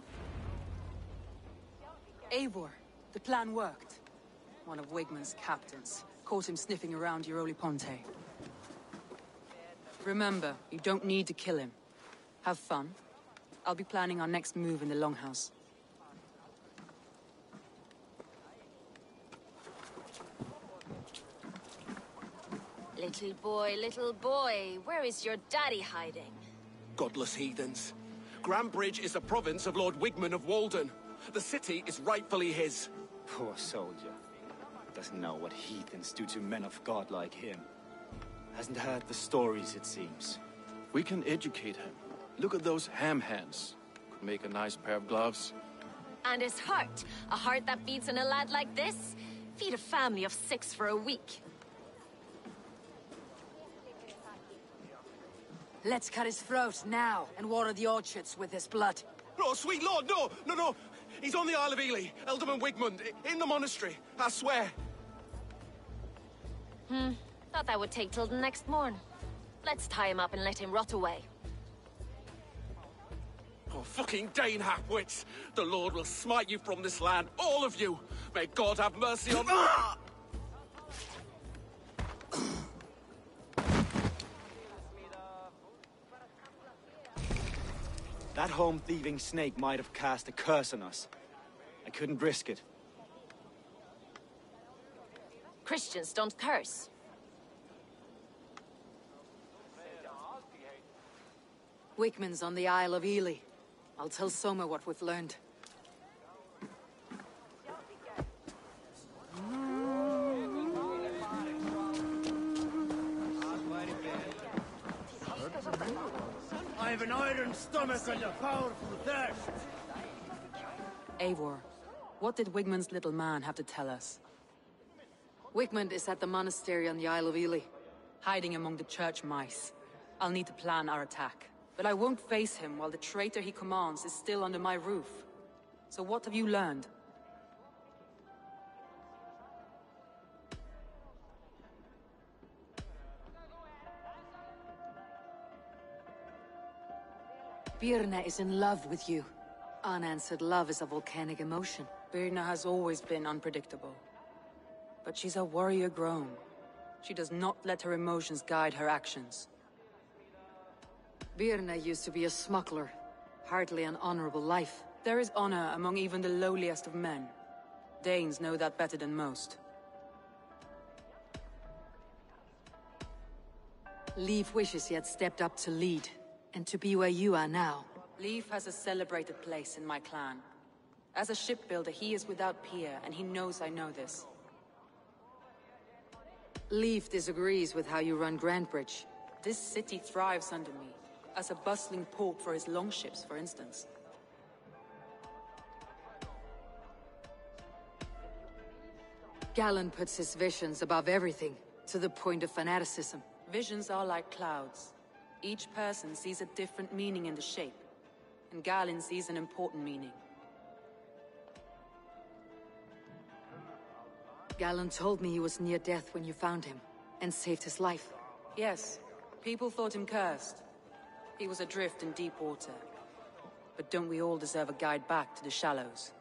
Eivor, the plan worked. One of Wigmund's captains caught him sniffing around Euroli Ponte. Remember, you don't need to kill him. Have fun. I'll be planning our next move in the Longhouse. Little boy, little boy, where is your daddy hiding? Godless heathens. Grantebridge is a province of Lord Wigmund of Walden. The city is rightfully his. Poor soldier. Doesn't know what heathens do to men of God like him. Hasn't heard the stories, it seems. We can educate him. Look at those ham hands. Could make a nice pair of gloves. And his heart. A heart that beats in a lad like this? Feed a family of six for a week. Let's cut his throat now and water the orchards with his blood. No, sweet lord, no, no, no. He's on the Isle of Ely, Ealdorman Wigmund, in the monastery. I swear. Hmm. Thought that would take till the next morn. Let's tie him up and let him rot away. Oh, fucking Dane halfwits! The Lord will smite you from this land, all of you! May God have mercy on... That home-thieving snake might have cast a curse on us. I couldn't risk it. Christians don't curse. Wigmund's on the Isle of Ely. I'll tell Soma what we've learned. I've an iron stomach and a powerful thirst. Eivor, what did Wigmund's little man have to tell us? Wigmund is at the monastery on the Isle of Ely, hiding among the church mice. I'll need to plan our attack. But I won't face him while the traitor he commands is still under my roof. So what have you learned? Birna is in love with you. Unanswered love is a volcanic emotion. Birna has always been unpredictable. But she's a warrior grown. She does not let her emotions guide her actions. Birna used to be a smuggler. Hardly an honorable life. There is honor among even the lowliest of men. Danes know that better than most. Leif wishes he had stepped up to lead, and to be where you are now. Leif has a celebrated place in my clan. As a shipbuilder, he is without peer, and he knows I know this. Leif disagrees with how you run Grantebridge. This city thrives under me, as a bustling port for his longships, for instance. Galinn puts his visions above everything, to the point of fanaticism. Visions are like clouds. Each person sees a different meaning in the shape, and Galinn sees an important meaning. Galinn told me he was near death when you found him, and saved his life. Yes, people thought him cursed. He was adrift in deep water. But don't we all deserve a guide back to the shallows?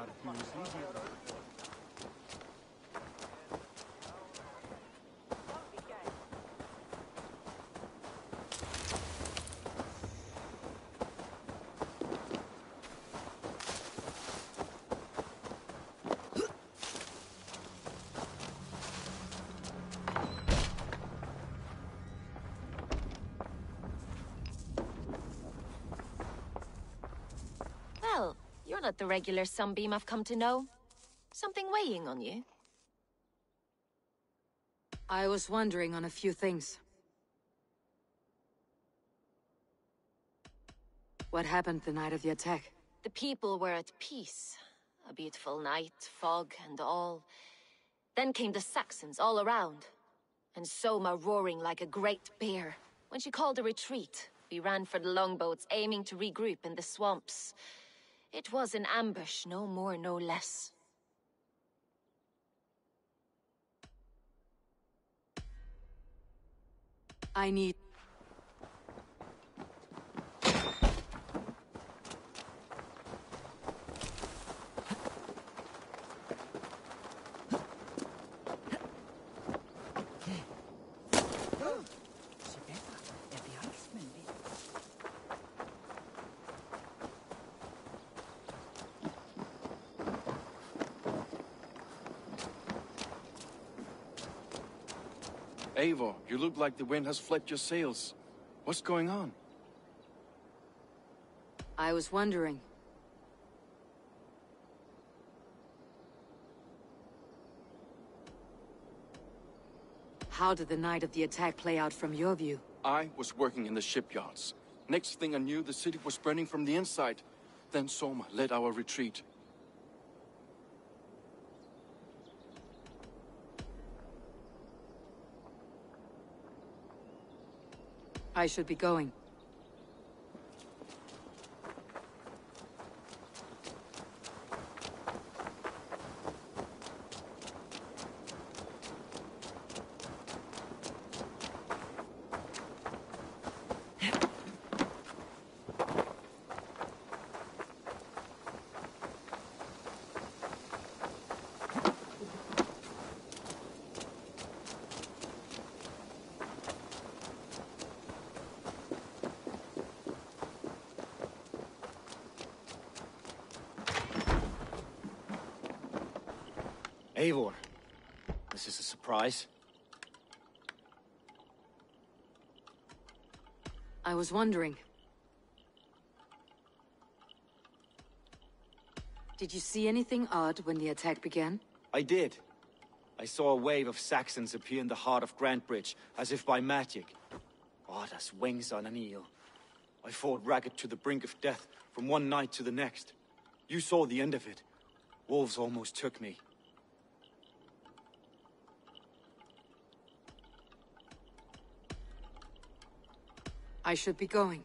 jaar duur. You're not the regular sunbeam I've come to know. Something weighing on you? I was wondering on a few things. What happened the night of the attack? The people were at peace. A beautiful night, fog and all. Then came the Saxons all around. And Soma roaring like a great bear. When she called a retreat, we ran for the longboats, aiming to regroup in the swamps. It was an ambush, no more, no less. I need... Eivor, you look like the wind has flipped your sails. What's going on? I was wondering. How did the night of the attack play out from your view? I was working in the shipyards. Next thing I knew, the city was burning from the inside. Then Soma led our retreat. I should be going. Eivor, this is a surprise. I was wondering. Did you see anything odd when the attack began? I did. I saw a wave of Saxons appear in the heart of Grantebridge, as if by magic. Oh, odd as wings on an eel. I fought ragged to the brink of death from one night to the next. You saw the end of it. Wolves almost took me. I should be going.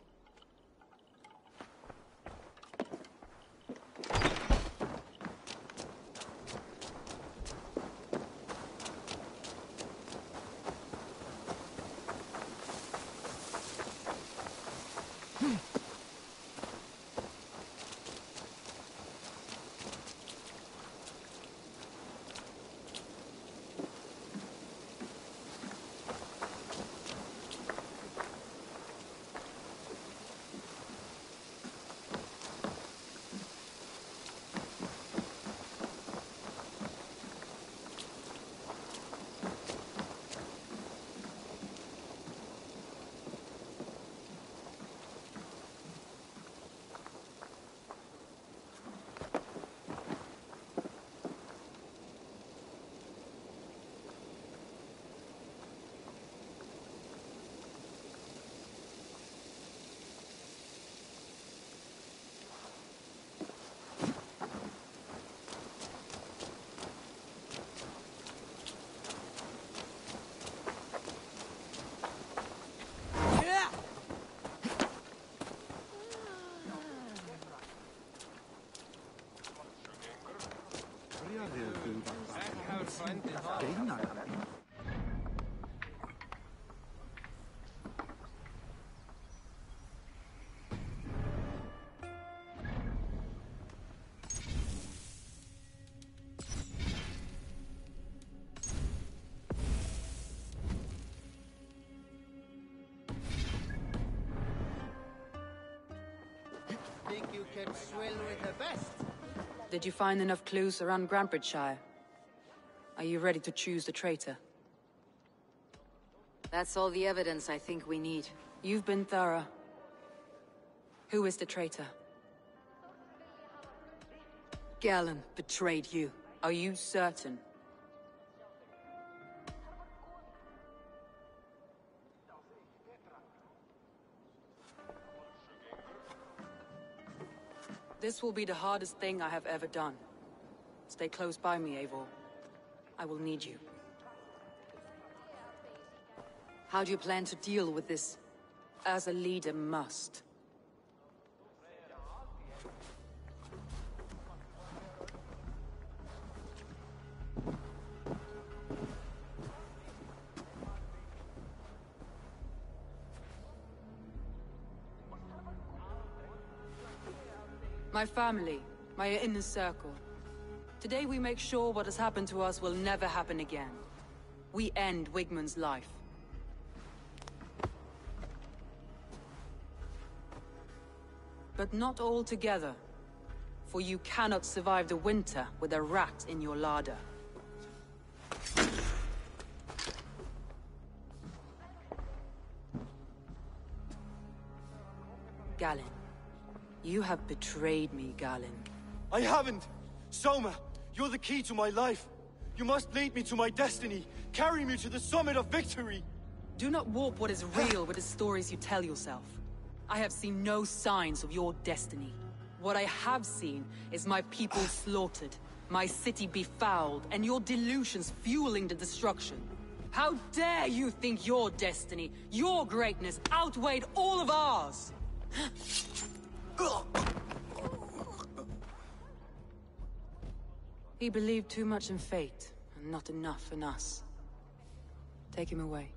Ships swill with the best. Did you find enough clues around Grantebridgescire? Are you ready to choose the traitor? That's all the evidence I think we need. You've been thorough. Who is the traitor? Galinn betrayed you. Are you certain? This will be the hardest thing I have ever done. Stay close by me, Eivor. I will need you. How do you plan to deal with this? As a leader must. My family, my inner circle. Today we make sure what has happened to us will never happen again. We end Wigmund's life. But not all together. For you cannot survive the winter with a rat in your larder. Galinn. You have betrayed me, Galinn. I haven't! Soma, you're the key to my life. You must lead me to my destiny. Carry me to the summit of victory. Do not warp what is real with the stories you tell yourself. I have seen no signs of your destiny. What I have seen is my people slaughtered, my city befouled, and your delusions fueling the destruction. How dare you think your destiny, your greatness, outweighed all of ours? He believed too much in fate, and not enough in us. Take him away.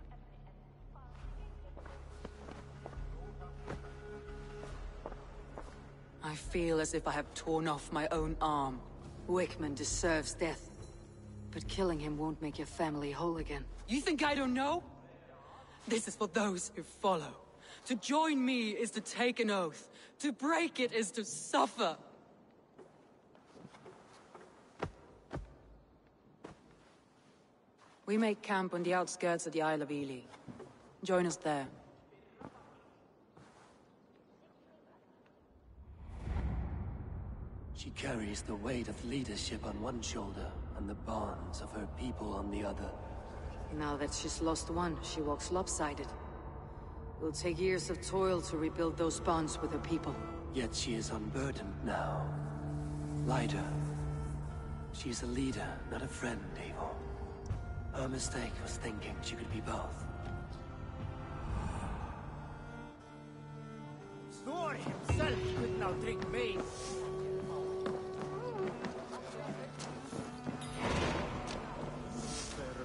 I feel as if I have torn off my own arm. Wigmund deserves death. But killing him won't make your family whole again. You think I don't know? This is for those who follow. To join me is to take an oath. To break it is to suffer. We make camp on the outskirts of the Isle of Ely. Join us there. She carries the weight of leadership on one shoulder and the bonds of her people on the other. Now that she's lost one, she walks lopsided. It will take years of toil to rebuild those bonds with her people. Yet she is unburdened now. Lighter. is a leader, not a friend, Eivor. Her mistake was thinking she could be both. Thor himself could now drink bane. För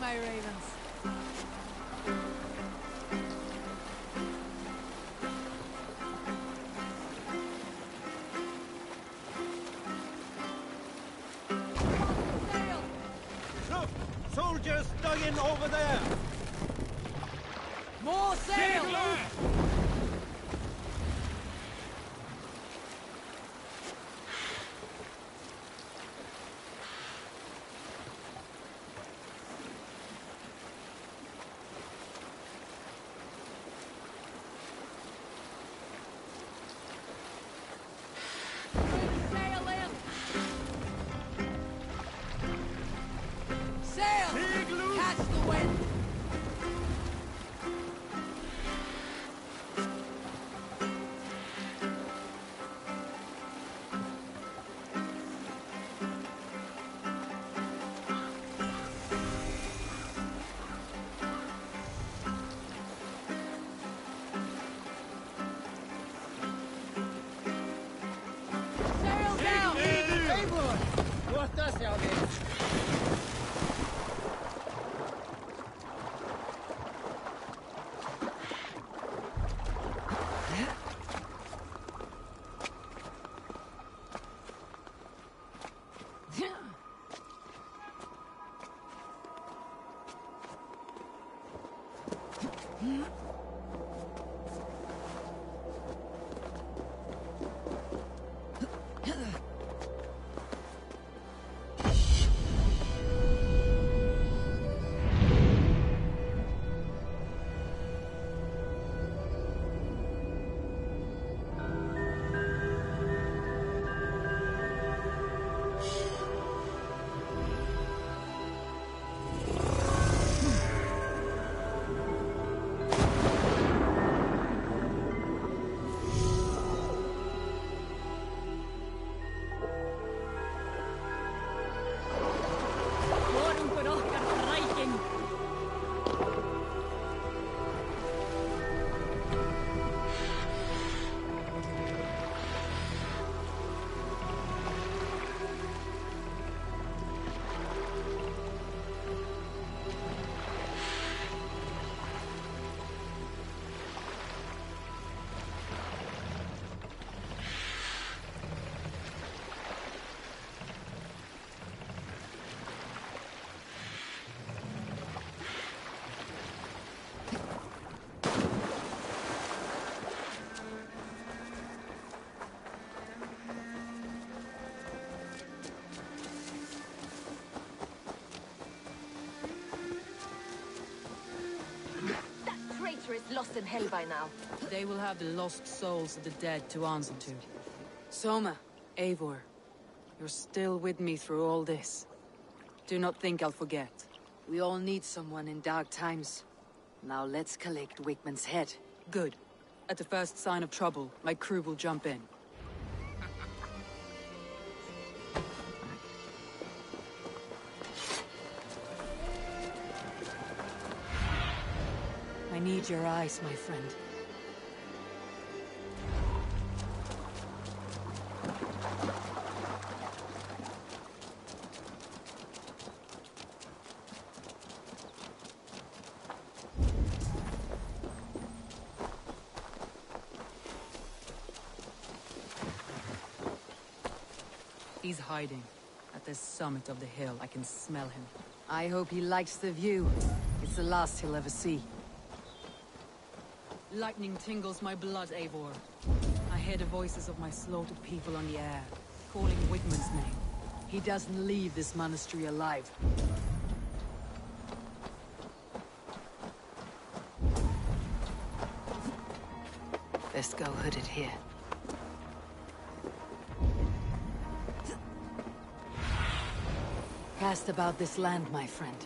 My ravens. Is lost in hell by now. They will have the lost souls of the dead to answer to. Soma, Eivor, you're still with me through all this. Do not think I'll forget. We all need someone in dark times. Now let's collect Wigmund's head. Good. At the first sign of trouble, my crew will jump in. Your eyes, my friend. He's hiding. At the summit of the hill, I can smell him. I hope he likes the view. It's the last he'll ever see. Lightning tingles my blood, Eivor. I hear the voices of my slaughtered people on the air, calling Wigmund's name. He doesn't leave this monastery alive. Best go hooded here. Cast about this land, my friend.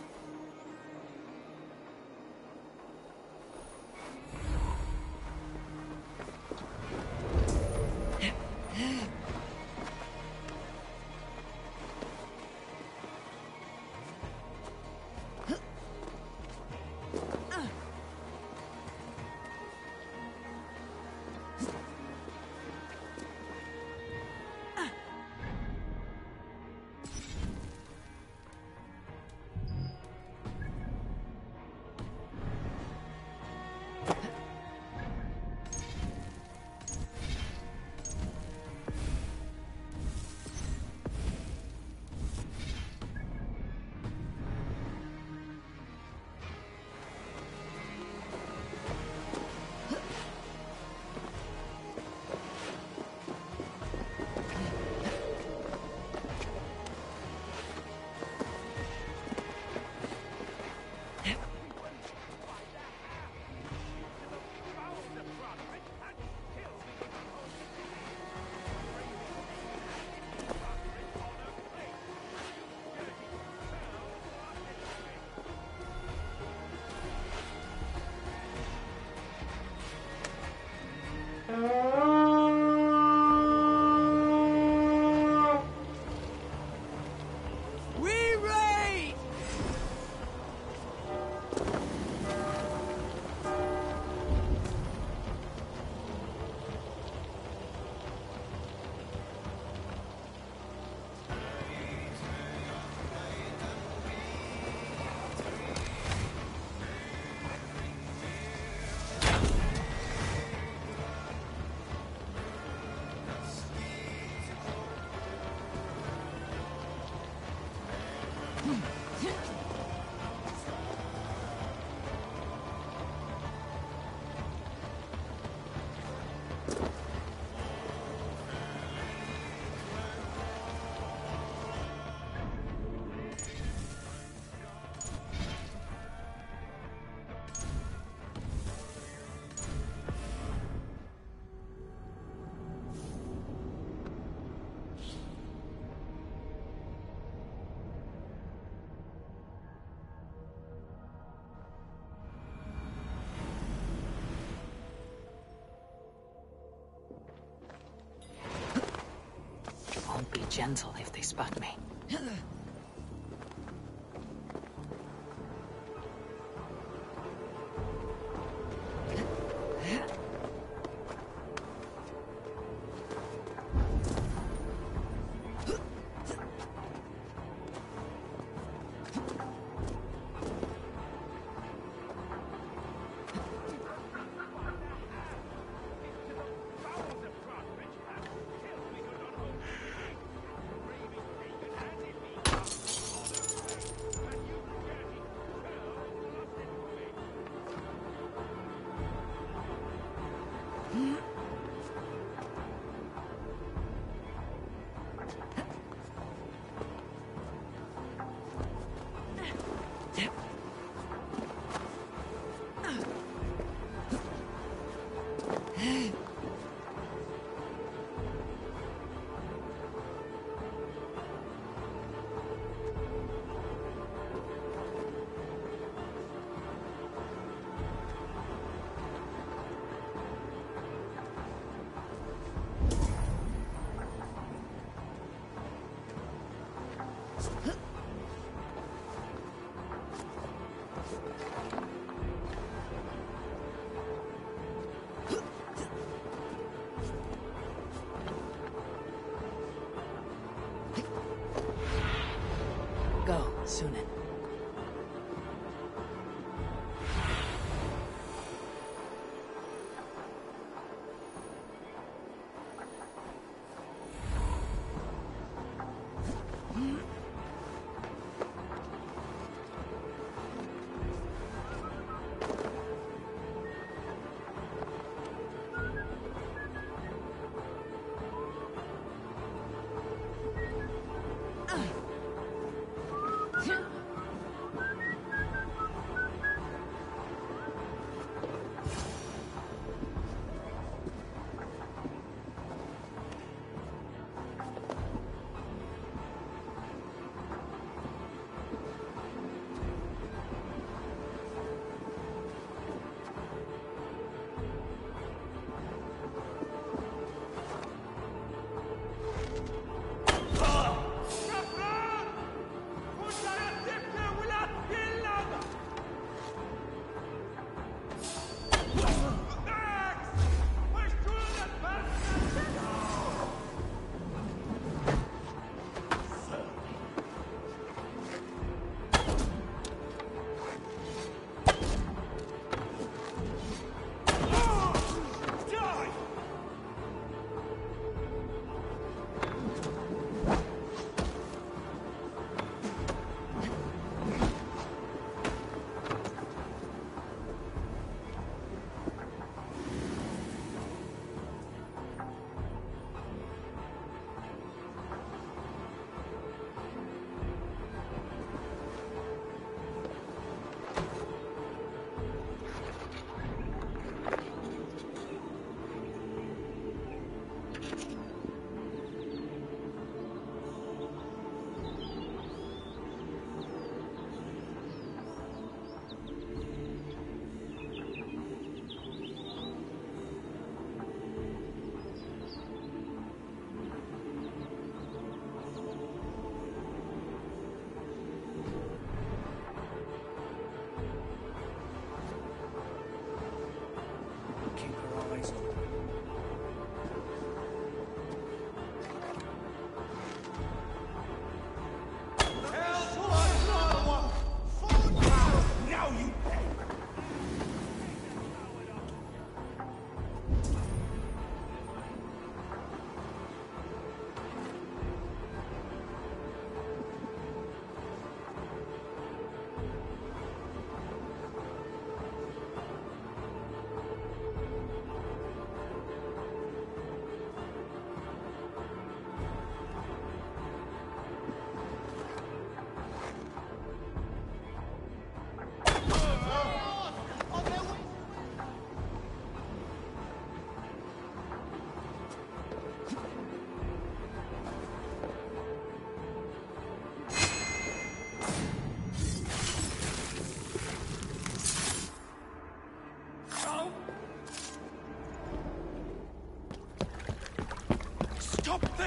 Gentle if they spot me.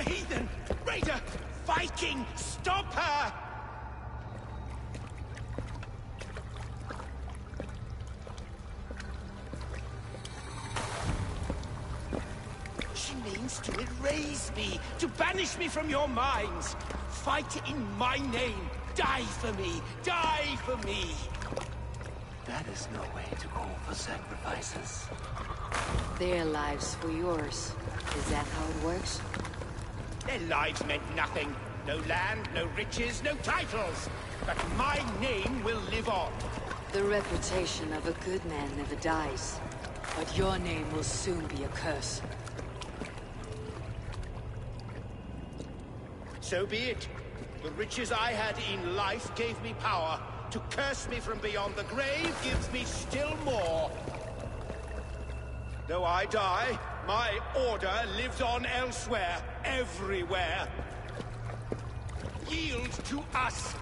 Heathen! Raider! Viking! Stop her! She means to erase me, to banish me from your minds. Fight in my name. Die for me. Die for me. That is no way to call for sacrifices. Their lives for yours. Is that how it works? Their lives meant nothing. No land, no riches, no titles. But my name will live on. The reputation of a good man never dies. But your name will soon be a curse. So be it. The riches I had in life gave me power. To curse me from beyond the grave gives me still more. Though I die, my order lives on elsewhere, everywhere. Yield to us.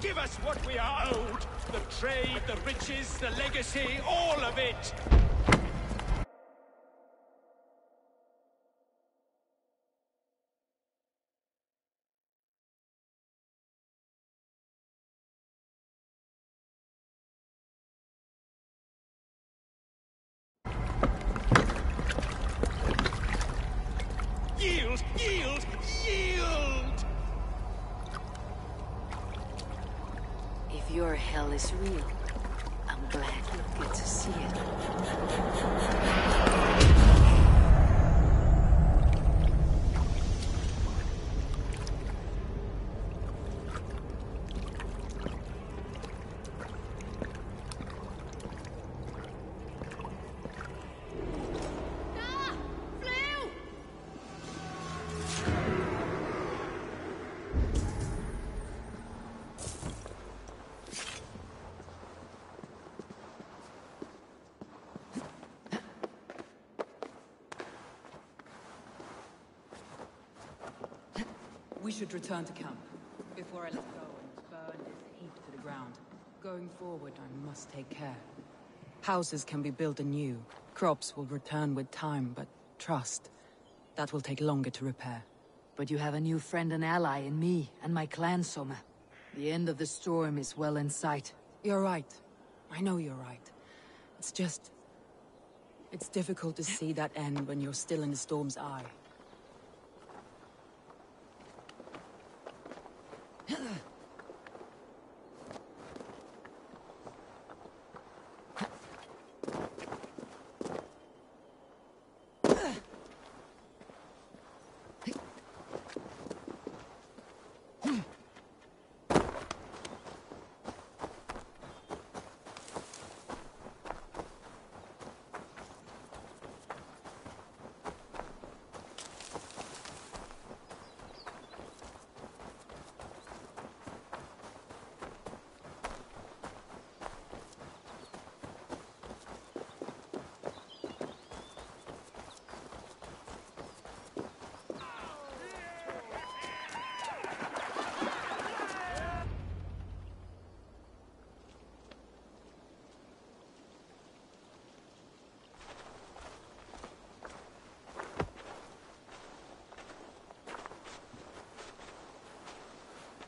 Give us what we are owed. The trade, the riches, the legacy, all of it. Should return to camp. Before I let go and burn this heap to the ground. Going forward, I must take care. Houses can be built anew. Crops will return with time, but trust. That will take longer to repair. But you have a new friend and ally in me and my clan, Soma. The end of the storm is well in sight. You're right. I know you're right. It's just... It's difficult to see that end when you're still in the storm's eye.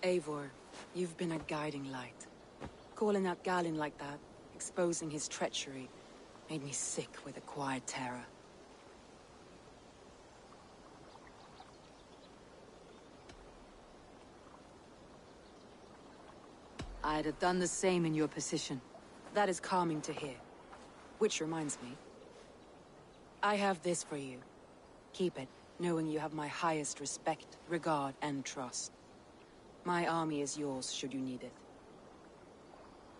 Eivor, you've been a guiding light. Calling out Galinn like that, exposing his treachery, made me sick with a quiet terror. I'd have done the same in your position. That is calming to hear. Which reminds me. I have this for you. Keep it, knowing you have my highest respect, regard, and trust. My army is yours, should you need it.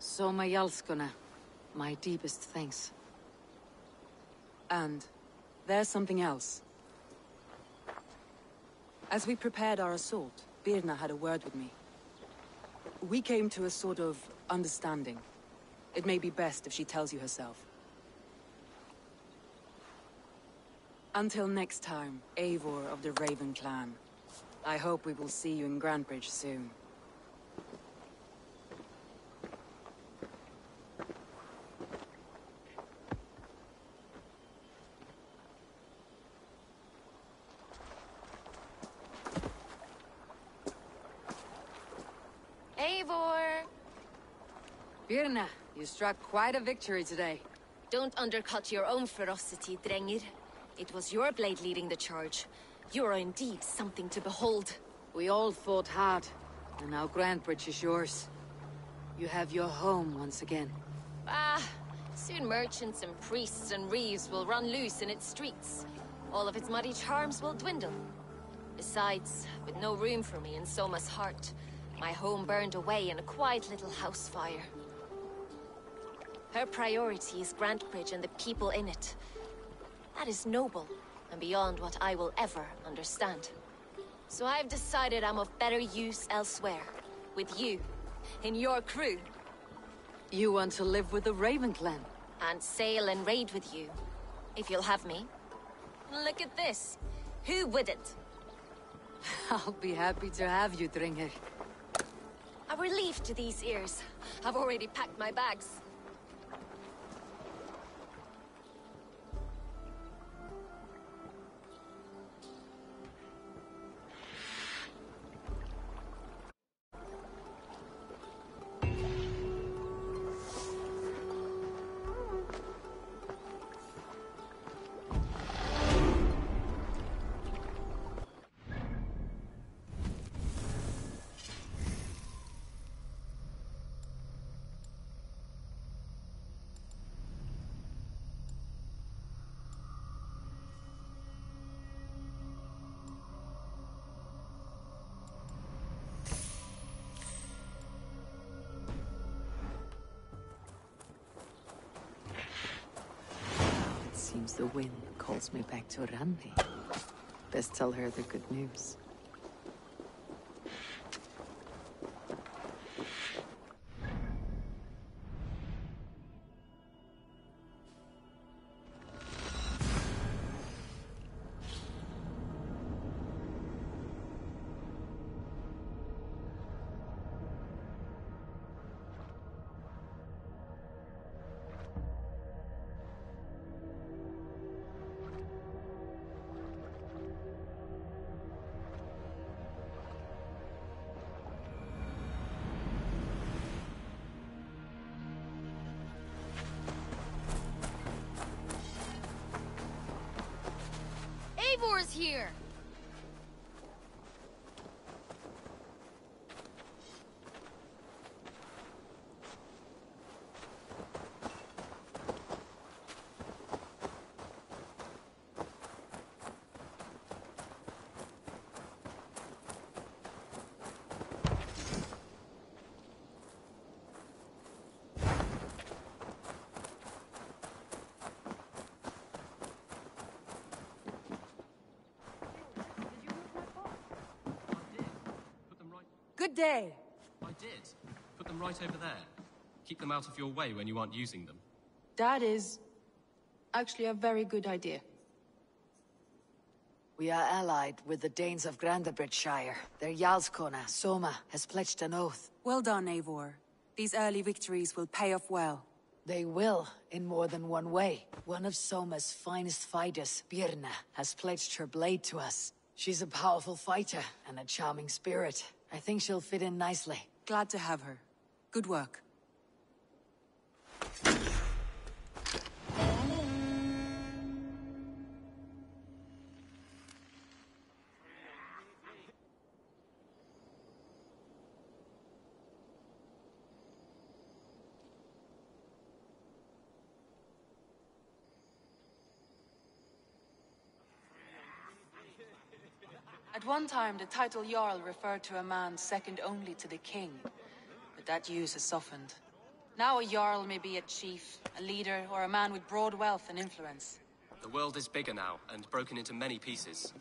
Soma Jarlskona, my deepest thanks. And there's something else. As we prepared our assault, Birna had a word with me. We came to a sort of understanding. It may be best if she tells you herself. Until next time, Eivor of the Raven Clan. I hope we will see you in Grantebridge soon. Eivor! Birna, you struck quite a victory today. Don't undercut your own ferocity, Drengr. It was your blade leading the charge. You are indeed something to behold. We all fought hard, and now Grantebridge is yours. You have your home once again. Ah, soon merchants and priests and reeves will run loose in its streets. All of its muddy charms will dwindle. Besides, with no room for me in Soma's heart, my home burned away in a quiet little house fire. Her priority is Grantebridge and the people in it. That is noble, and beyond what I will ever understand. So I've decided I'm of better use elsewhere. With you. In your crew. You want to live with the Raven Clan? And sail and raid with you. If you'll have me. Look at this. Who wouldn't? I'll be happy to have you, Drengr. A relief to these ears. I've already packed my bags. The wind calls me back to Randi. Best tell her the good news. Day. I did. Put them right over there. Keep them out of your way when you aren't using them. That is actually a very good idea. We are allied with the Danes of Grantebridgescire. Their Jarlskona, Soma, has pledged an oath. Well done, Eivor. These early victories will pay off well. They will, in more than one way. One of Soma's finest fighters, Birna, has pledged her blade to us. She's a powerful fighter and a charming spirit. I think she'll fit in nicely. Glad to have her. Good work. One time, the title Jarl referred to a man second only to the king. But that use has softened. Now a Jarl may be a chief, a leader, or a man with broad wealth and influence. The world is bigger now, and broken into many pieces.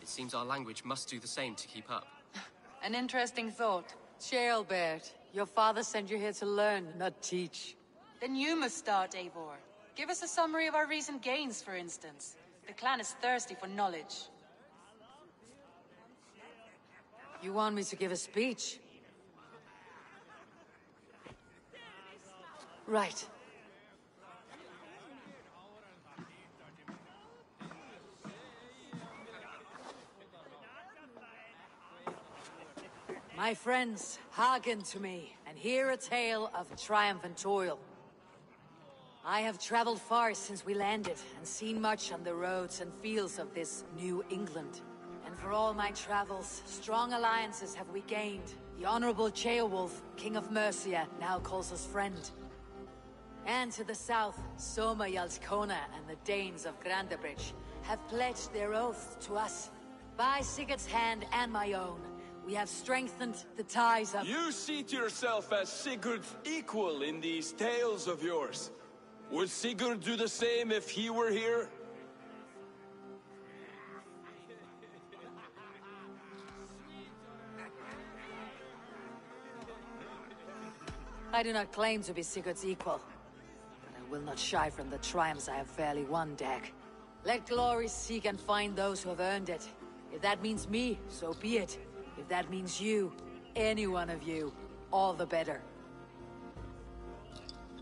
It seems our language must do the same to keep up. An interesting thought. Ceolbert, your father sent you here to learn, not teach. Then you must start, Eivor. Give us a summary of our recent gains, for instance. The clan is thirsty for knowledge. You want me to give a speech? Right. My friends, hearken to me, and hear a tale of triumph and toil. I have traveled far since we landed, and seen much on the roads and fields of this New England. For all my travels, strong alliances have we gained. The Honorable Ceolwulf, King of Mercia, now calls us friend. And to the south, Soma Jarlskona and the Danes of Grantebridge have pledged their oath to us. By Sigurd's hand and my own, we have strengthened the ties of- You seat yourself as Sigurd's equal in these tales of yours. Would Sigurd do the same if he were here? I do not claim to be Sigurd's equal, but I will not shy from the triumphs I have fairly won, Dag. Let glory seek and find those who have earned it. If that means me, so be it. If that means you, any one of you, all the better.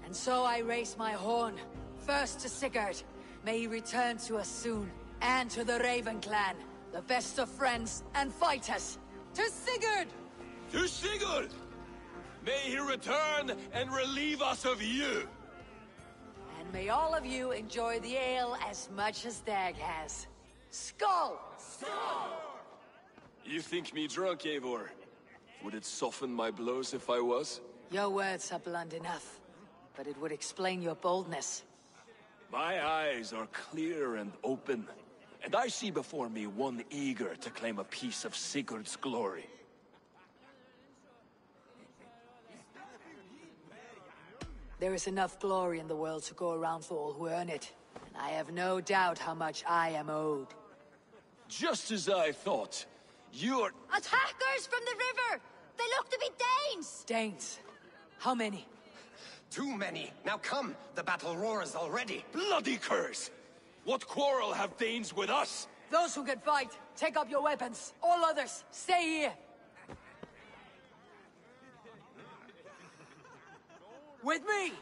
And so I raise my horn, first to Sigurd. May he return to us soon, and to the Raven clan, the best of friends and fighters. To Sigurd! To Sigurd! May he return and relieve us of you! And may all of you enjoy the ale as much as Dag has. Skull! Skull! You think me drunk, Eivor? Would it soften my blows if I was? Your words are blunt enough, but it would explain your boldness. My eyes are clear and open, and I see before me one eager to claim a piece of Sigurd's glory. There is enough glory in the world to go around for all who earn it, and I have no doubt how much I am owed. Just as I thought. You're... Attackers from the river! They look to be Danes! Danes? How many? Too many. Now come, the battle roars already. Bloody curse! What quarrel have Danes with us? Those who can fight, take up your weapons. All others, stay here. With me!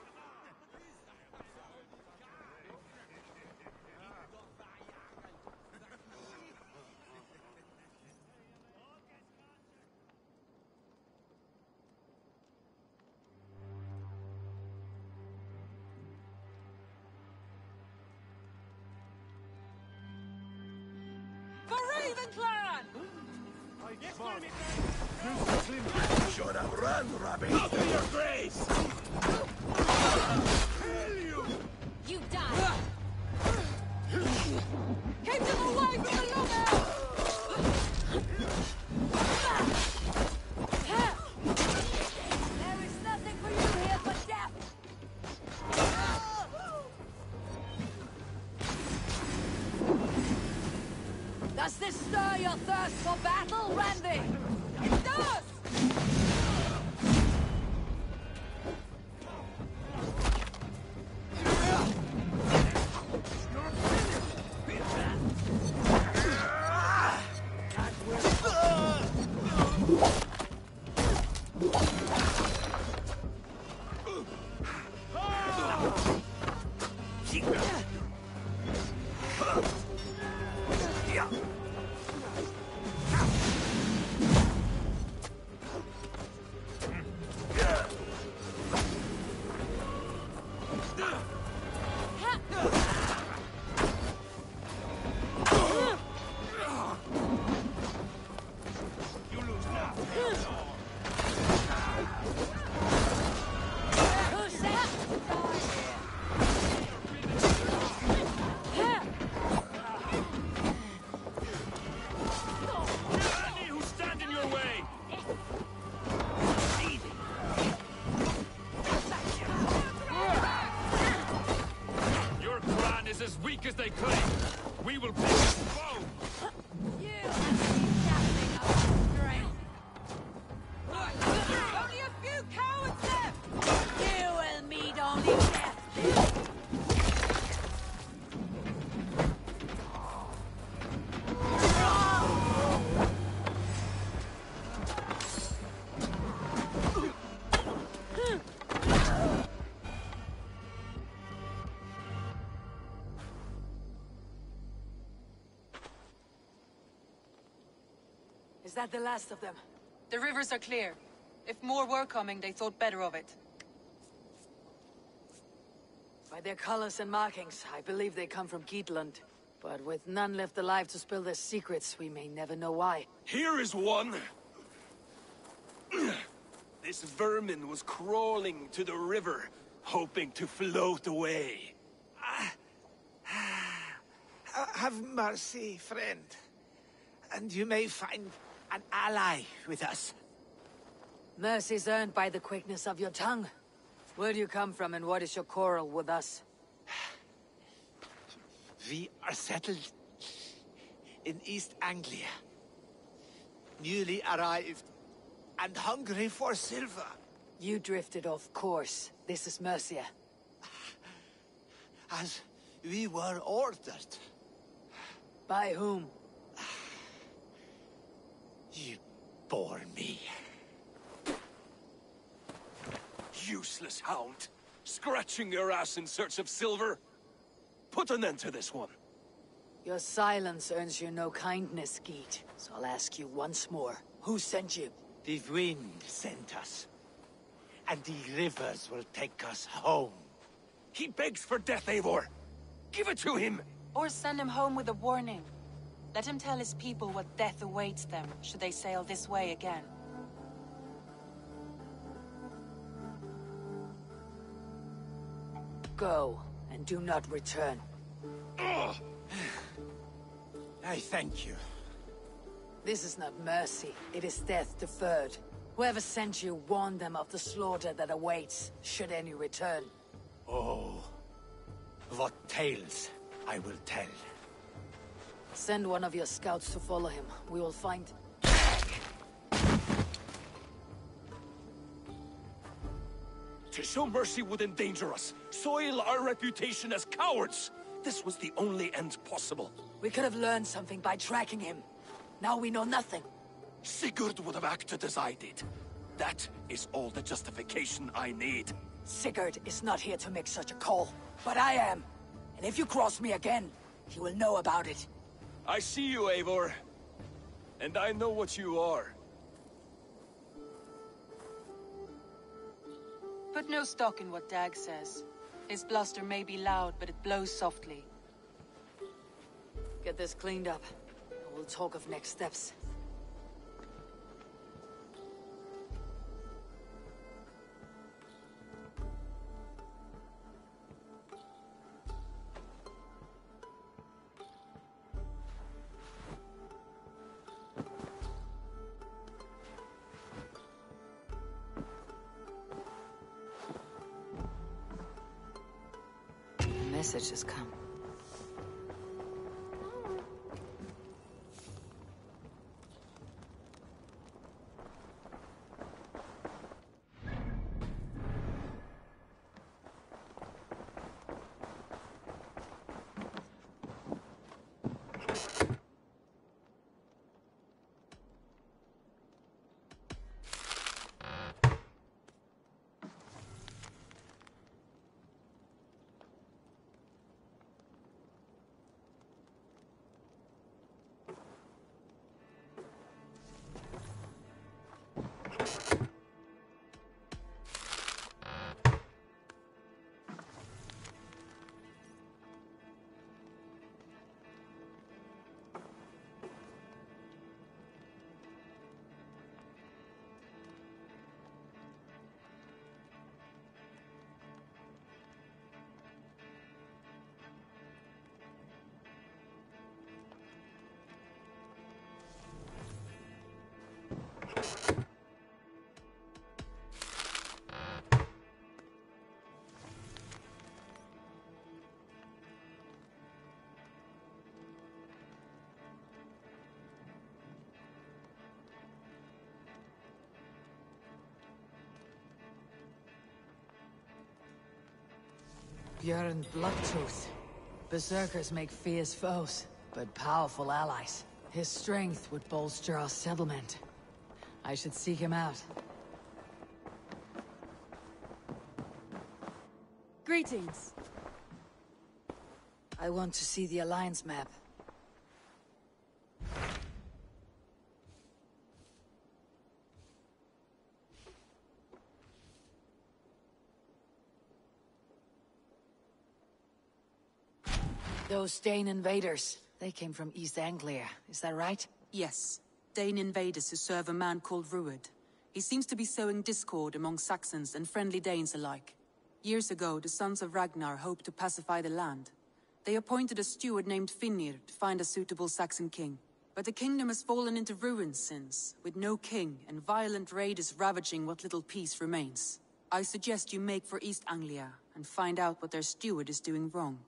For Raven Clan! Should have run, Robbie. Out of your grace! You You die! Keep them away from the lumber! As they claim. We will pick that the last of them? The rivers are clear. If more were coming, they thought better of it. By their colors and markings, I believe they come from Geatland. But with none left alive to spill their secrets, we may never know why. Here is one. this vermin was crawling to the river, hoping to float away. Ah, ah, have mercy, friend. And you may find an ally with us. Mercy's earned by the quickness of your tongue. Where do you come from and what is your quarrel with us? We are settled in East Anglia. Newly arrived and hungry for silver. You drifted off course. This is Mercia. As we were ordered. By whom? You bore me. Useless hound. Scratching your ass in search of silver. Put an end to this one. Your silence earns you no kindness, Geat. So I'll ask you once more. Who sent you? The wind sent us. And the rivers will take us home. He begs for death, Eivor. Give it to him! Or send him home with a warning. Let him tell his people what death awaits them, should they sail this way again. Go, and do not return. I thank you. This is not mercy, it is death deferred. Whoever sent you warned them of the slaughter that awaits, should any return. Oh, what tales I will tell. Send one of your scouts to follow him. We will find... To show mercy would endanger us, soil our reputation as cowards. This was the only end possible. We could have learned something by tracking him. Now we know nothing. Sigurd would have acted as I did. That is all the justification I need. Sigurd is not here to make such a call, but I am. And if you cross me again, he will know about it. I see you, Eivor. And I know what you are. Put no stock in what Dag says. His bluster may be loud, but it blows softly. Get this cleaned up. We'll talk of next steps. Message has come. Björn Bloodtooth. Berserkers make fierce foes, but powerful allies. His strength would bolster our settlement. I should seek him out. Greetings. I want to see the Alliance map. Those Dane invaders, they came from East Anglia, is that right? Yes. Dane invaders who serve a man called Rued. He seems to be sowing discord among Saxons and friendly Danes alike. Years ago, the sons of Ragnar hoped to pacify the land. They appointed a steward named Finnir to find a suitable Saxon king. But the kingdom has fallen into ruins since, with no king and violent raiders ravaging what little peace remains. I suggest you make for East Anglia and find out what their steward is doing wrong.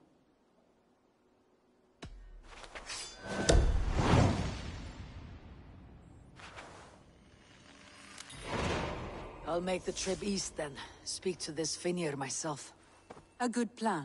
I'll make the trip east then. Speak to this Finnir myself. A good plan.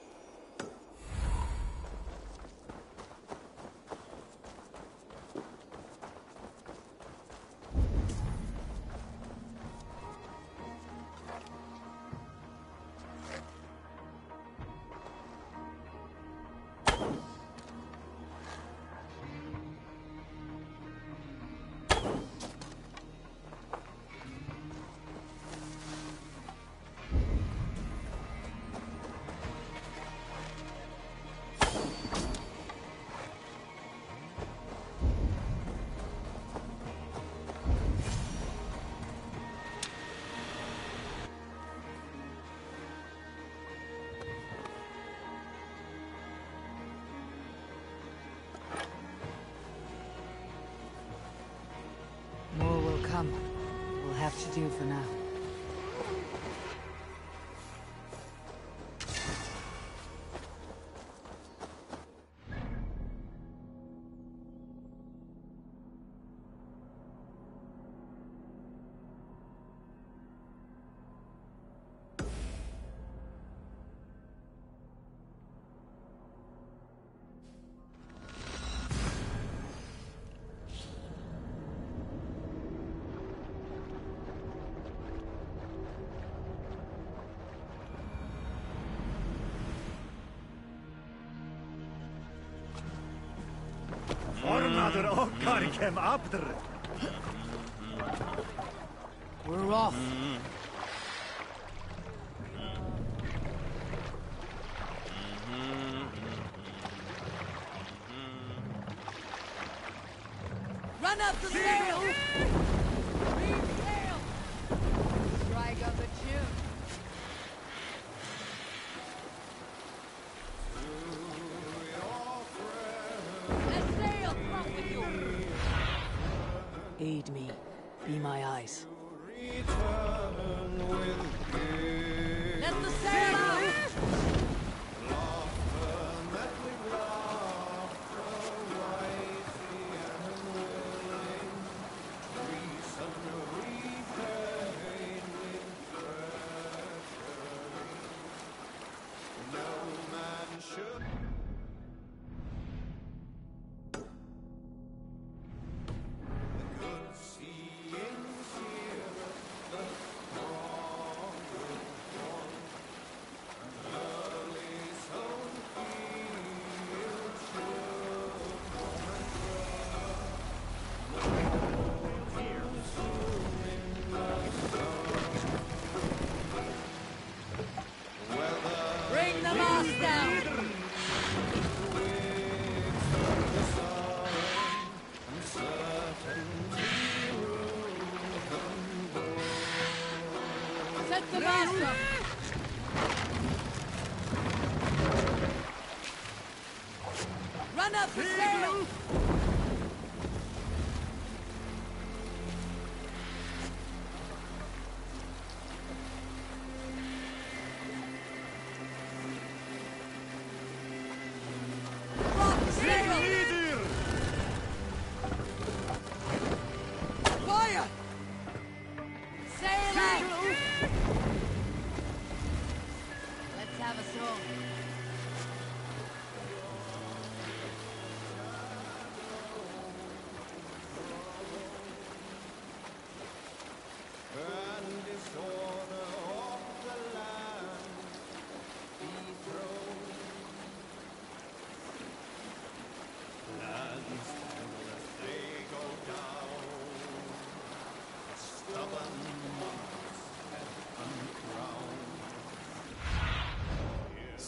Have to do for now. Formaður okkar kem aftur. We're off.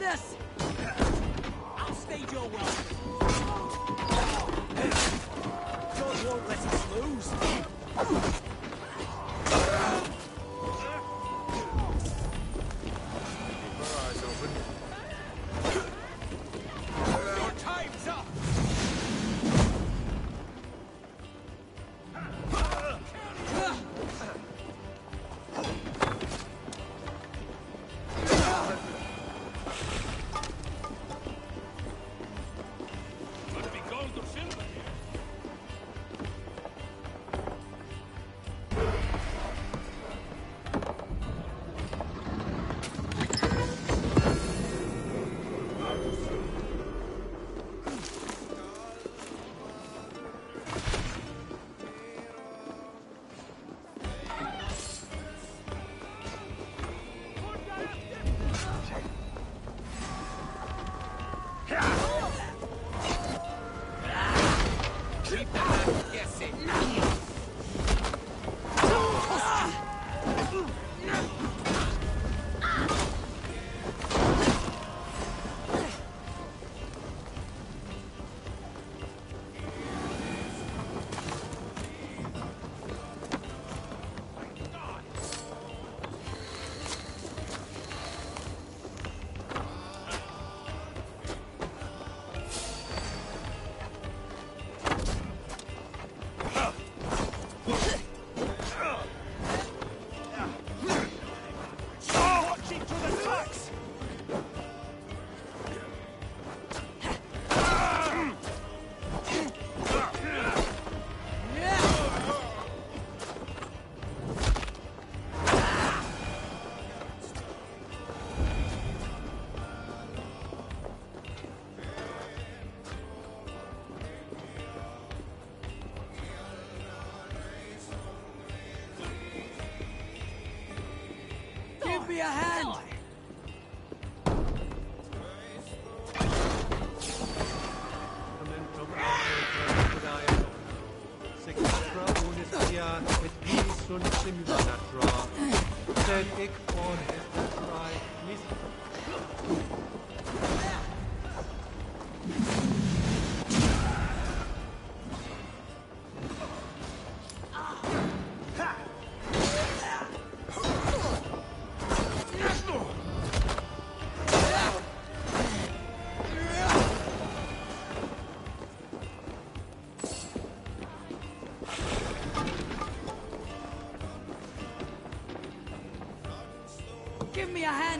This!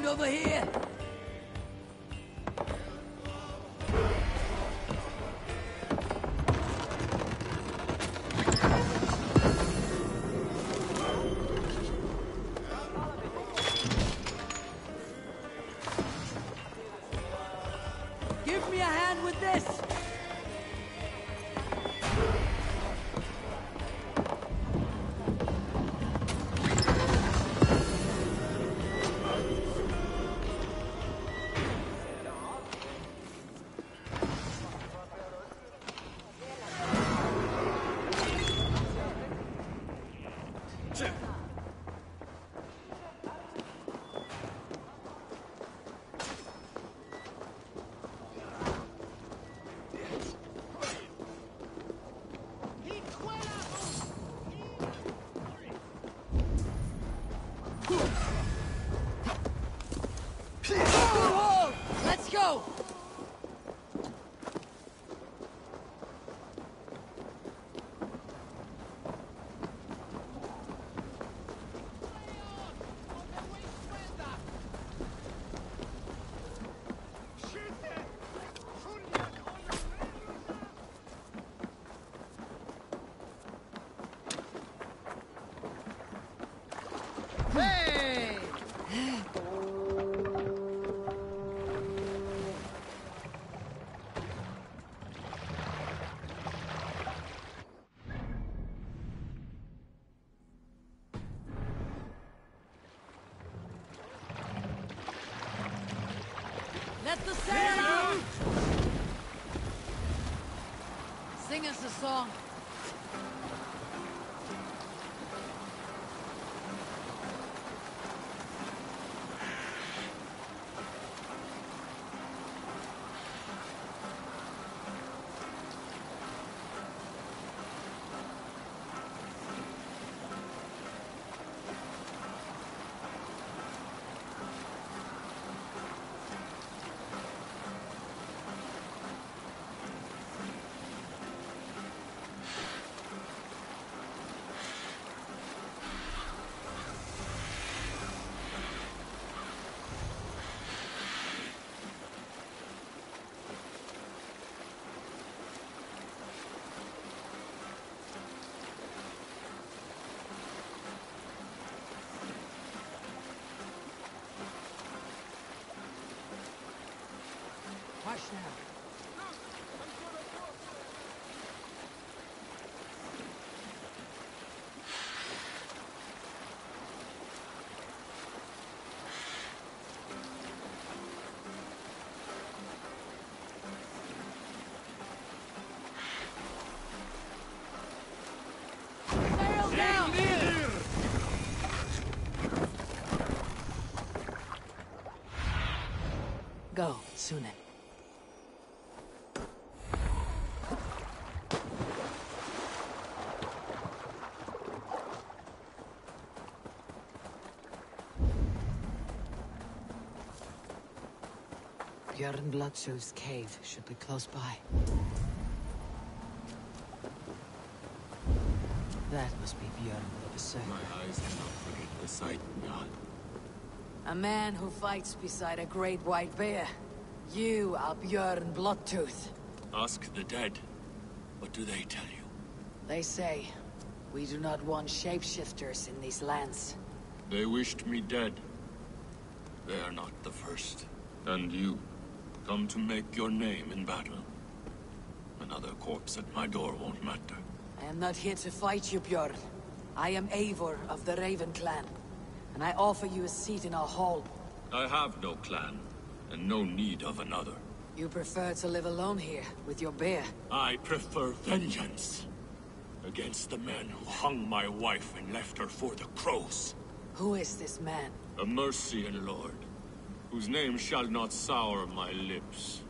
Over here! Song. Hush now. Go, Sýnin. Björn Bloodtooth's cave should be close by. That must be Björn the Berserker. My eyes cannot forget the sight, God. A man who fights beside a great white bear. You are Björn Bloodtooth. Ask the dead. What do they tell you? They say, we do not want shapeshifters in these lands. They wished me dead. They are not the first. And you, come to make your name in battle. Another corpse at my door won't matter. I am not here to fight you, Björn. I am Eivor of the Raven Clan. and I offer you a seat in our hall. I have no clan, and no need of another. You prefer to live alone here, with your bear? I prefer vengeance. Against the man who hung my wife and left her for the crows. Who is this man? A Mercian lord, whose name shall not sour my lips.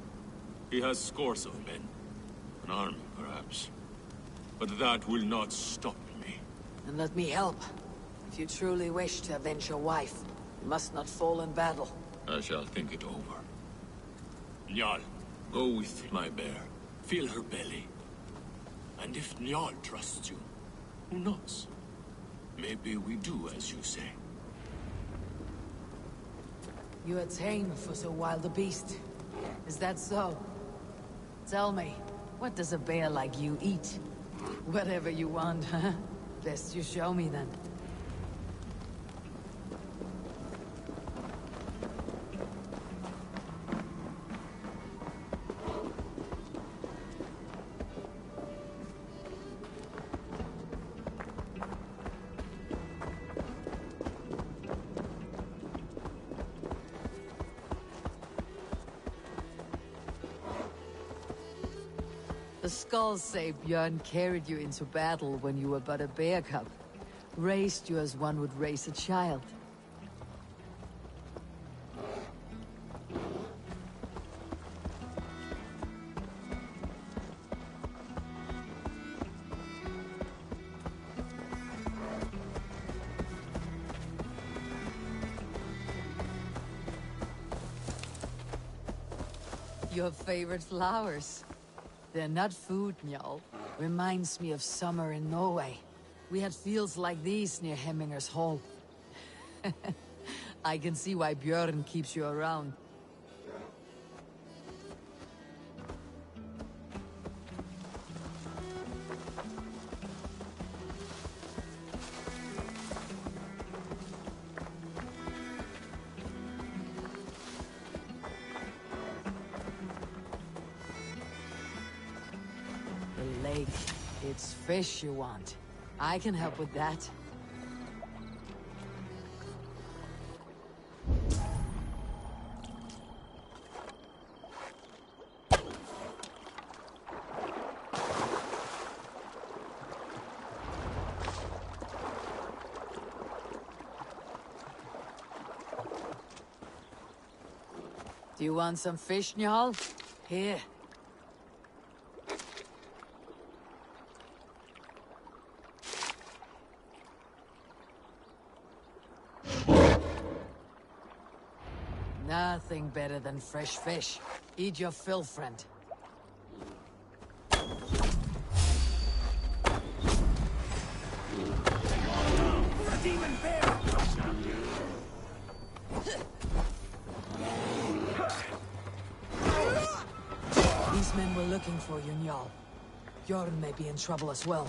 He has scores of men. An army, perhaps. But that will not stop me. And let me help. If you truly wish to avenge your wife, you must not fall in battle. I shall think it over. Njal, go with my bear. Feel her belly. And if Njal trusts you, who knows? Maybe we do as you say. You are tame for so wild a beast. Is that so? Tell me, what does a bear like you eat? Whatever you want, huh? Best you show me then. Skulls say Björn carried you into battle when you were but a bear cub. Raised you as one would raise a child. Your favorite flowers. They're not food, Njal. Reminds me of summer in Norway. We had fields like these near Hemminger's Hall. I can see why Björn keeps you around. You want. I can help with that. Do you want some fish, Njal? Here. Nothing fresh fish. Eat your fill, friend. These men were looking for you, Njal. Bjorn may be in trouble as well.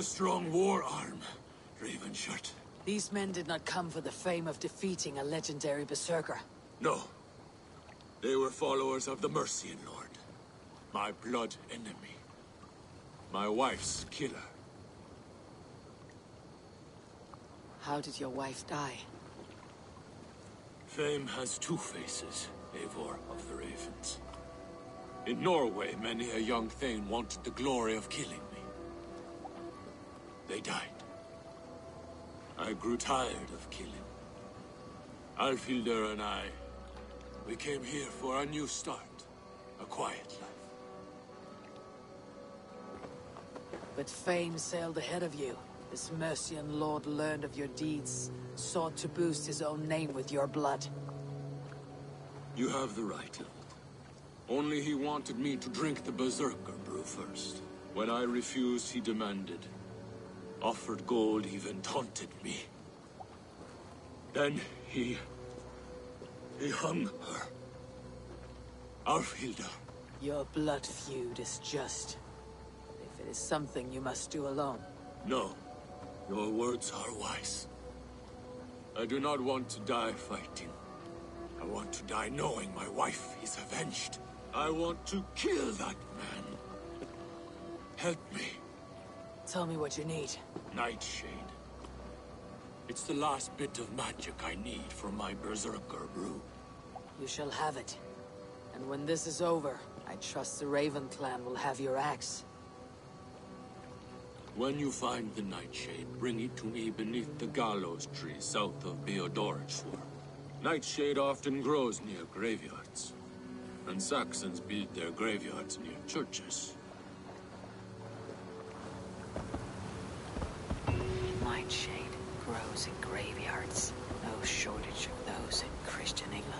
A strong war arm, Ravenshirt. These men did not come for the fame of defeating a legendary berserker. No. They were followers of the Mercian Lord. My blood enemy. My wife's killer. How did your wife die? Fame has two faces, Eivor of the Ravens. In Norway, many a young Thane wanted the glory of killing. They died. I grew tired of killing. Alfhildr and I, we came here for a new start. A quiet life. But fame sailed ahead of you. This Mercian lord learned of your deeds, sought to boost his own name with your blood. You have the right, Lord. Only he wanted me to drink the Berserker brew first. When I refused, he demanded. Offered gold, even taunted me. Then he... He hung her. Alfhilda. Your blood feud is just. If it is something you must do alone. No. Your words are wise. I do not want to die fighting. I want to die knowing my wife is avenged. I want to kill that man. Help me. Tell me what you need. Nightshade. It's the last bit of magic I need for my Berserker brew. You shall have it. And when this is over, I trust the Raven clan will have your axe. When you find the Nightshade, bring it to me beneath the gallows tree south of Beodericsworth. Nightshade often grows near graveyards. And Saxons build their graveyards near churches. Nightshade grows in graveyards. No shortage of those in Christian England.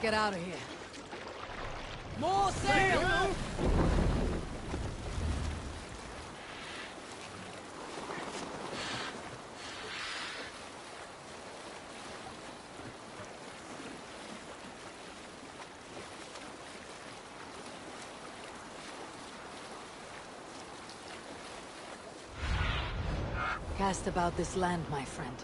Get out of here. More sail! Cast about this land, my friend.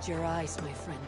Need your eyes, my friend.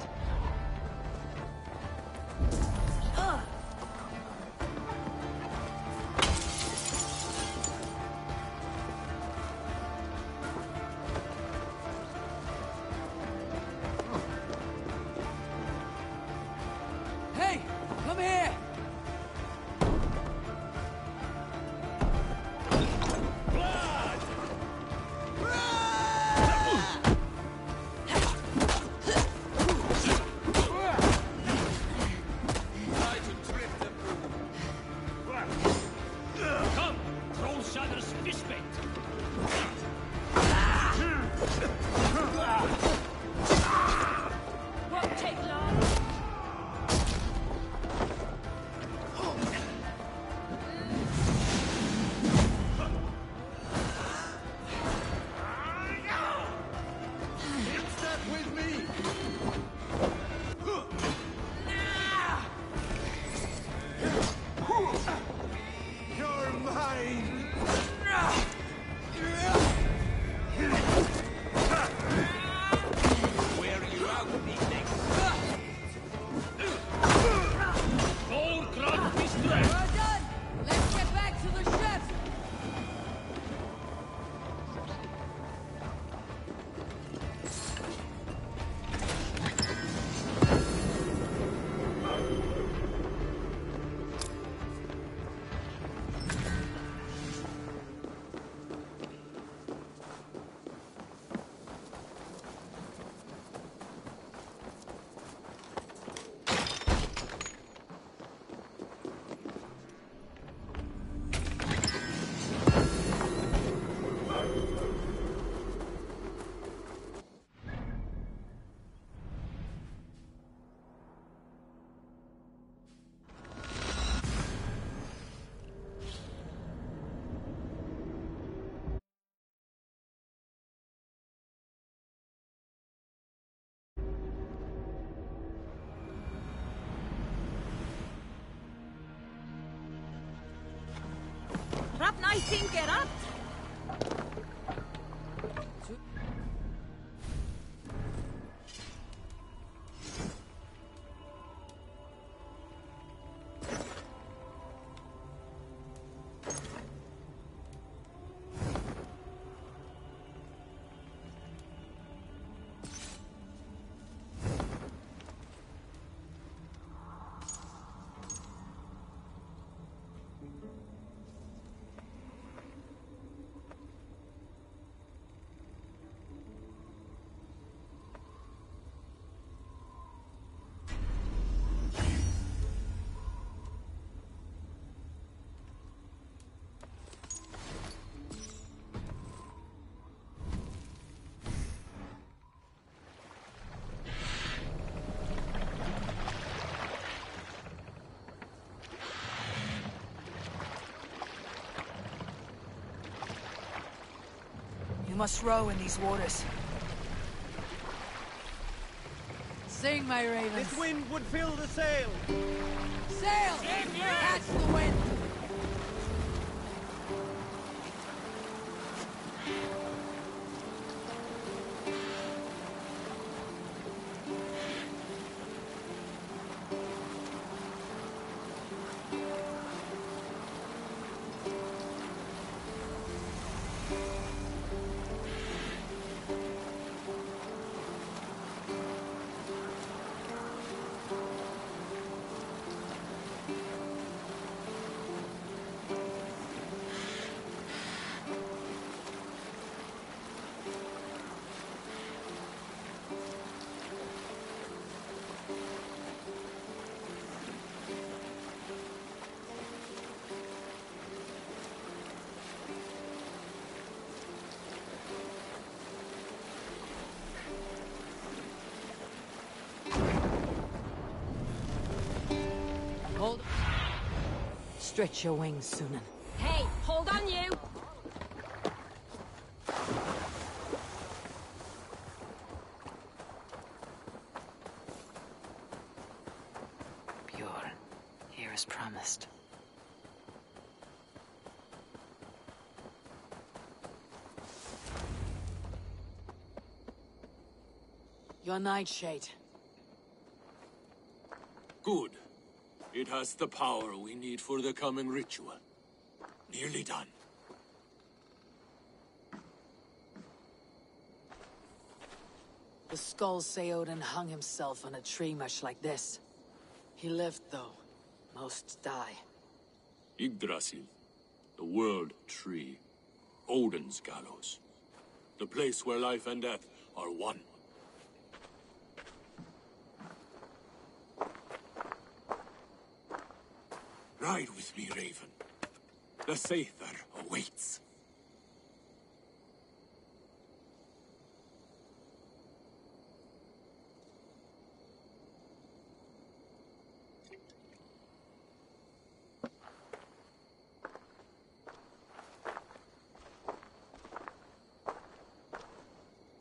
Nice thing, get up! You must row in these waters. Sing, my ravens. This wind would fill the sail. Sail! Catch the Stretch your wings, Sýnin. Hey, hold on you! Bjorn, here as promised. Your nightshade. Good. It has the power we need for the coming ritual. Nearly done. The skulls say Odin hung himself on a tree much like this. He lived, though. Most die. Yggdrasil. The world tree. Odin's gallows. The place where life and death are one. Ride with me, Raven. The Sather awaits.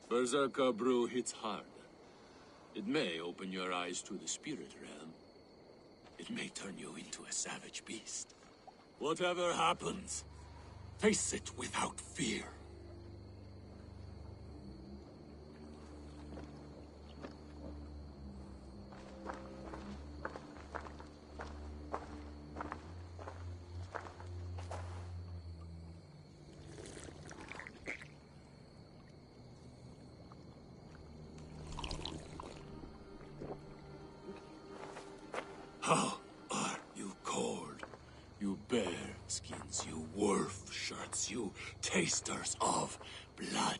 Berserker brew hits hard. It may open your eyes to the spirit realm. May turn you into a savage beast. Whatever happens, face it without fear. How are you cold? You bear skins, you wolf shirts, you tasters of blood.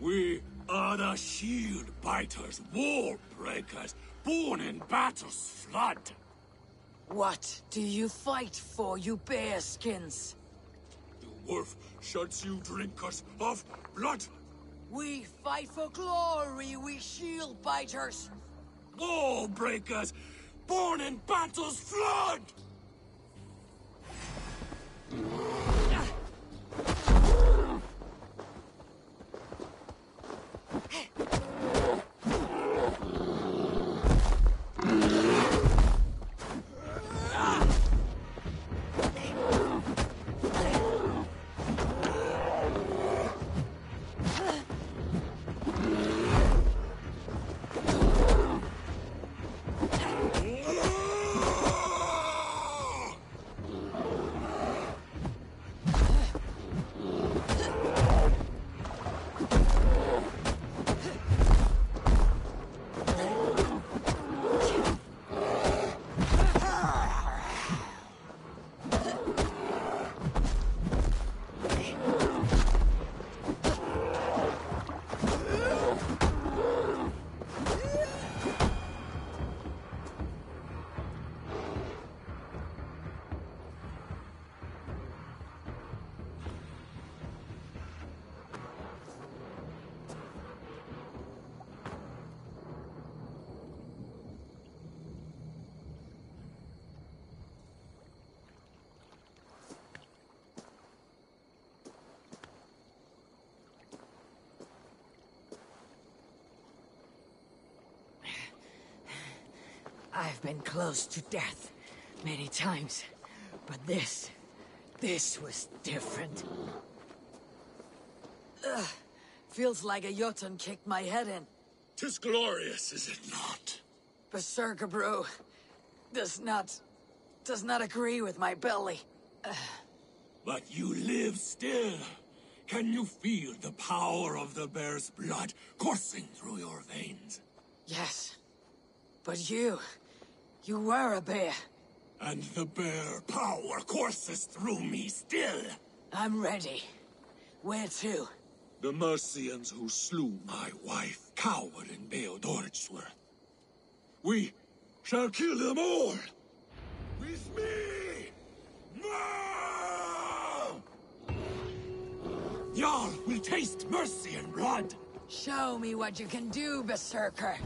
We are the biters, wall breakers, born in battle's flood. What do you fight for, you bearskins? The wolf shirts, you drinkers of blood. We fight for glory, we shield biters. War breakers, born in battle's flood. I've been close to death many times, but this, this was different. Ugh, feels like a Jotun kicked my head in. Tis glorious, is it not? Berserker brew does not, does not agree with my belly. Ugh. But you live still. Can you feel the power of the bear's blood coursing through your veins? Yes, but you, you were a bear. And the bear power courses through me still. I'm ready. Where to? The Mercians who slew my wife cowered in Beodericsworth. We shall kill them all. With me! No! Jarl will taste mercy and blood. Show me what you can do, Berserker.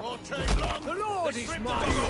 Won't take long. The Lord is mine!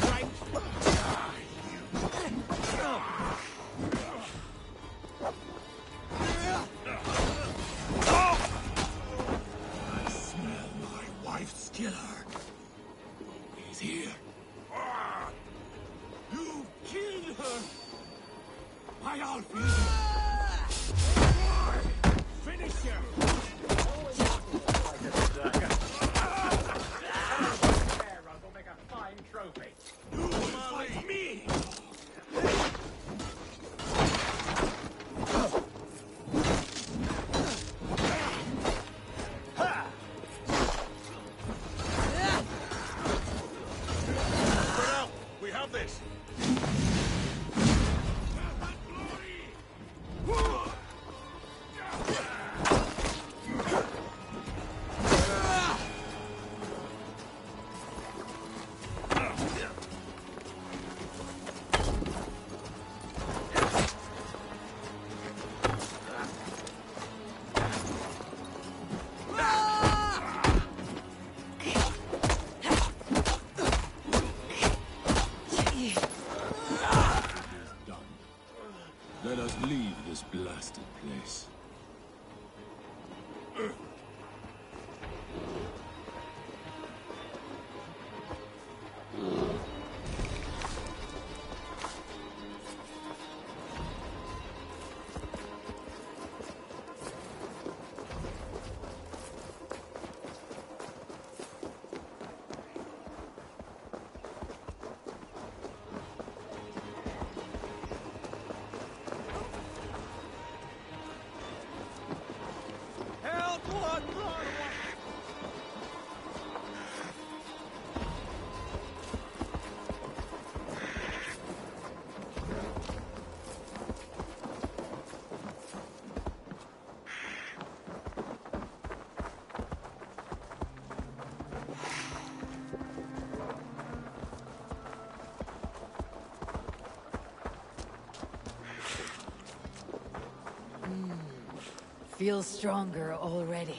Feel stronger already.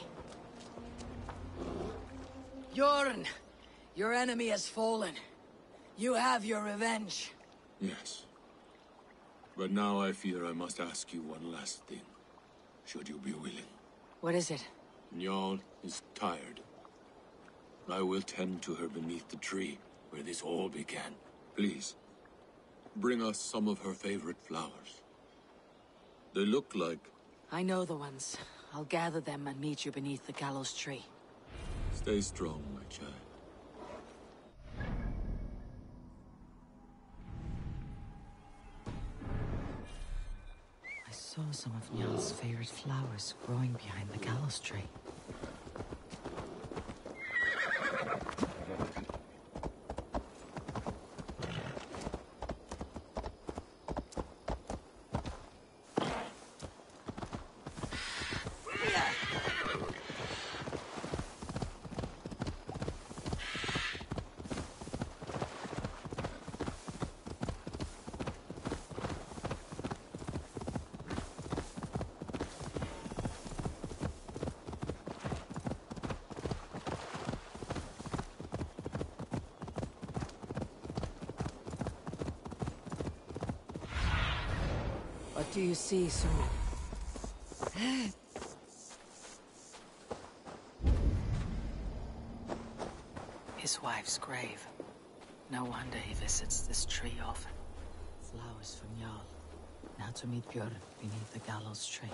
Jorn, your enemy has fallen. You have your revenge. Yes. But now I fear I must ask you one last thing. Should you be willing. What is it? Njal is tired. I will tend to her beneath the tree where this all began. Please, bring us some of her favorite flowers. They look like... I know the ones. I'll gather them and meet you beneath the gallows tree. Stay strong, my child. I saw some of Njal's favorite flowers growing behind the gallows tree. See, Sumi? His wife's grave. No wonder he visits this tree often. Flowers from Jarl. Now to meet Björn beneath the gallows tree.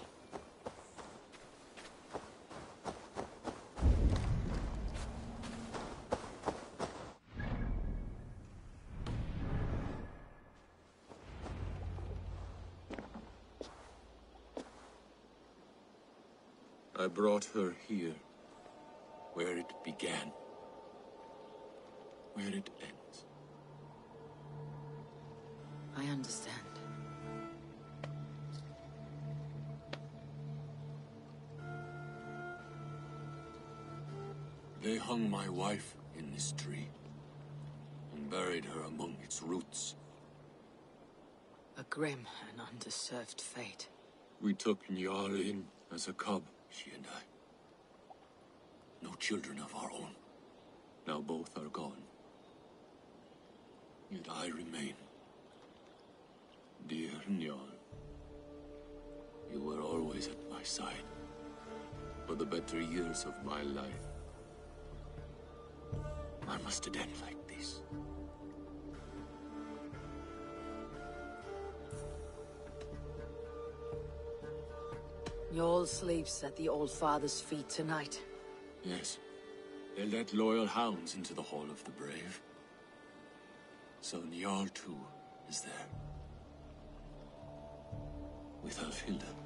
Wife in this tree, and buried her among its roots. A grim and undeserved fate. We took Njal in as a cub, she and I. No children of our own. Now both are gone. Yet I remain. Dear Njal, you were always at my side. For the better years of my life. Must end like this. Njal sleeps at the Old Father's feet tonight. Yes. They let loyal hounds into the Hall of the Brave. So Njal too is there. With Alfilda.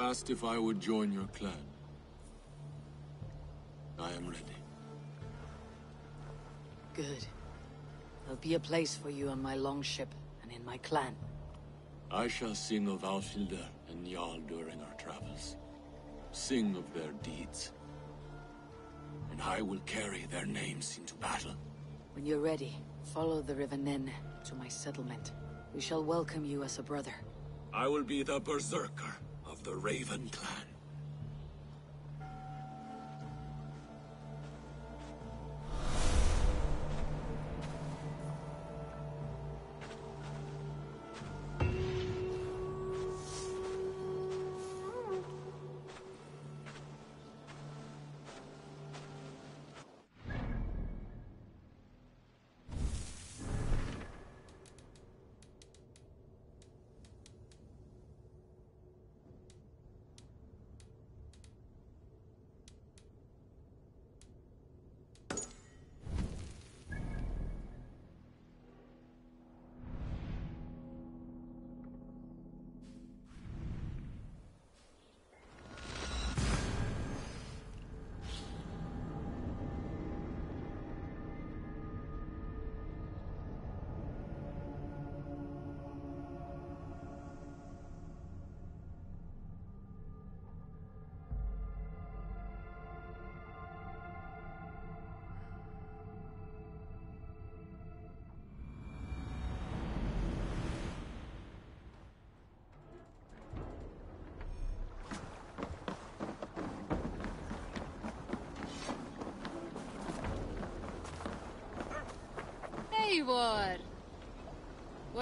You asked if I would join your clan. I am ready. Good. There'll be a place for you on my longship and in my clan. I shall sing of Alfilda and Jarl during our travels. Sing of their deeds. And I will carry their names into battle. When you're ready, follow the River Nen to my settlement. We shall welcome you as a brother. I will be the berserker of the Raven clan.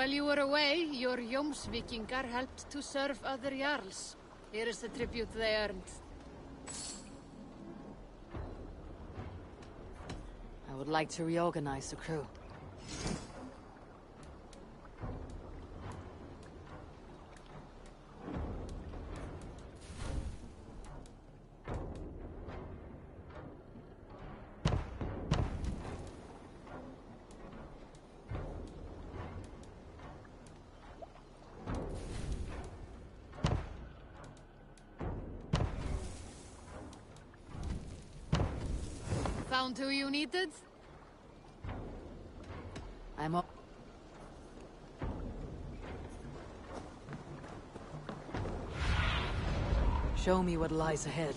While you were away, your Jomsvikingar helped to serve other Jarls. Here is the tribute they earned. I would like to reorganize the crew. I'm up. Show me what lies ahead.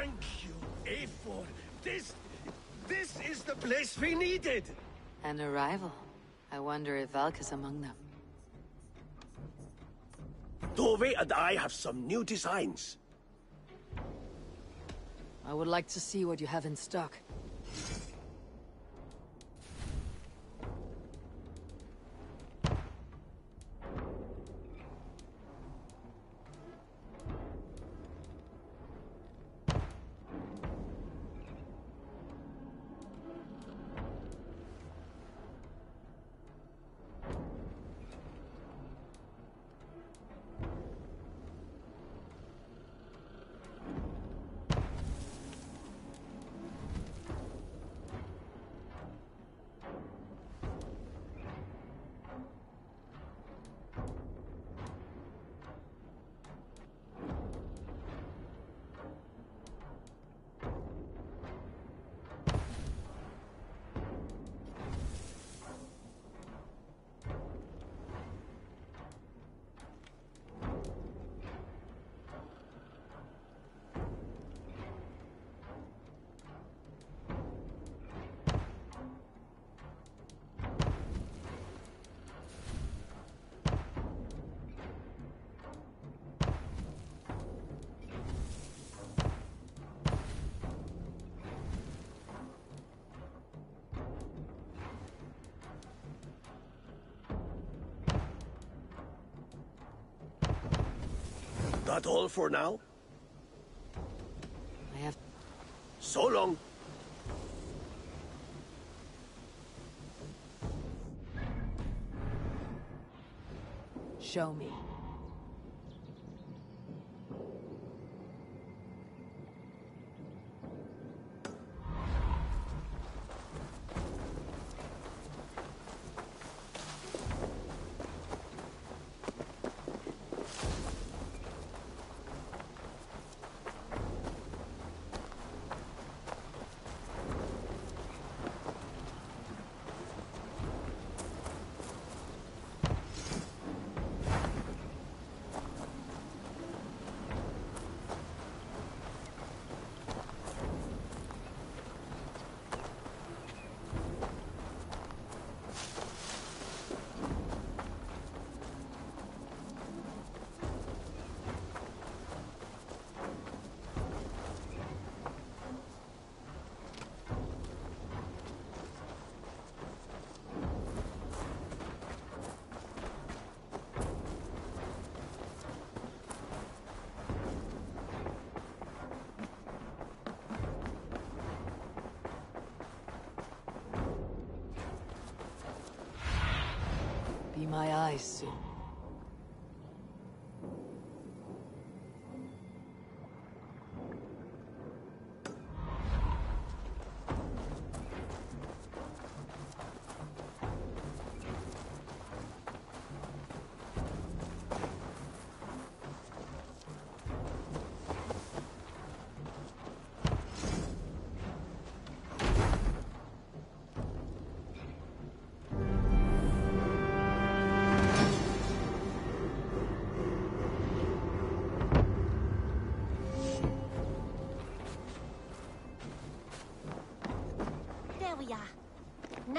Thank you, Eivor. This... this is the place we needed. An arrival. I wonder if Valk is among them. Tove and I have some new designs. I would like to see what you have in stock. That all for now? I have... So long. Show me.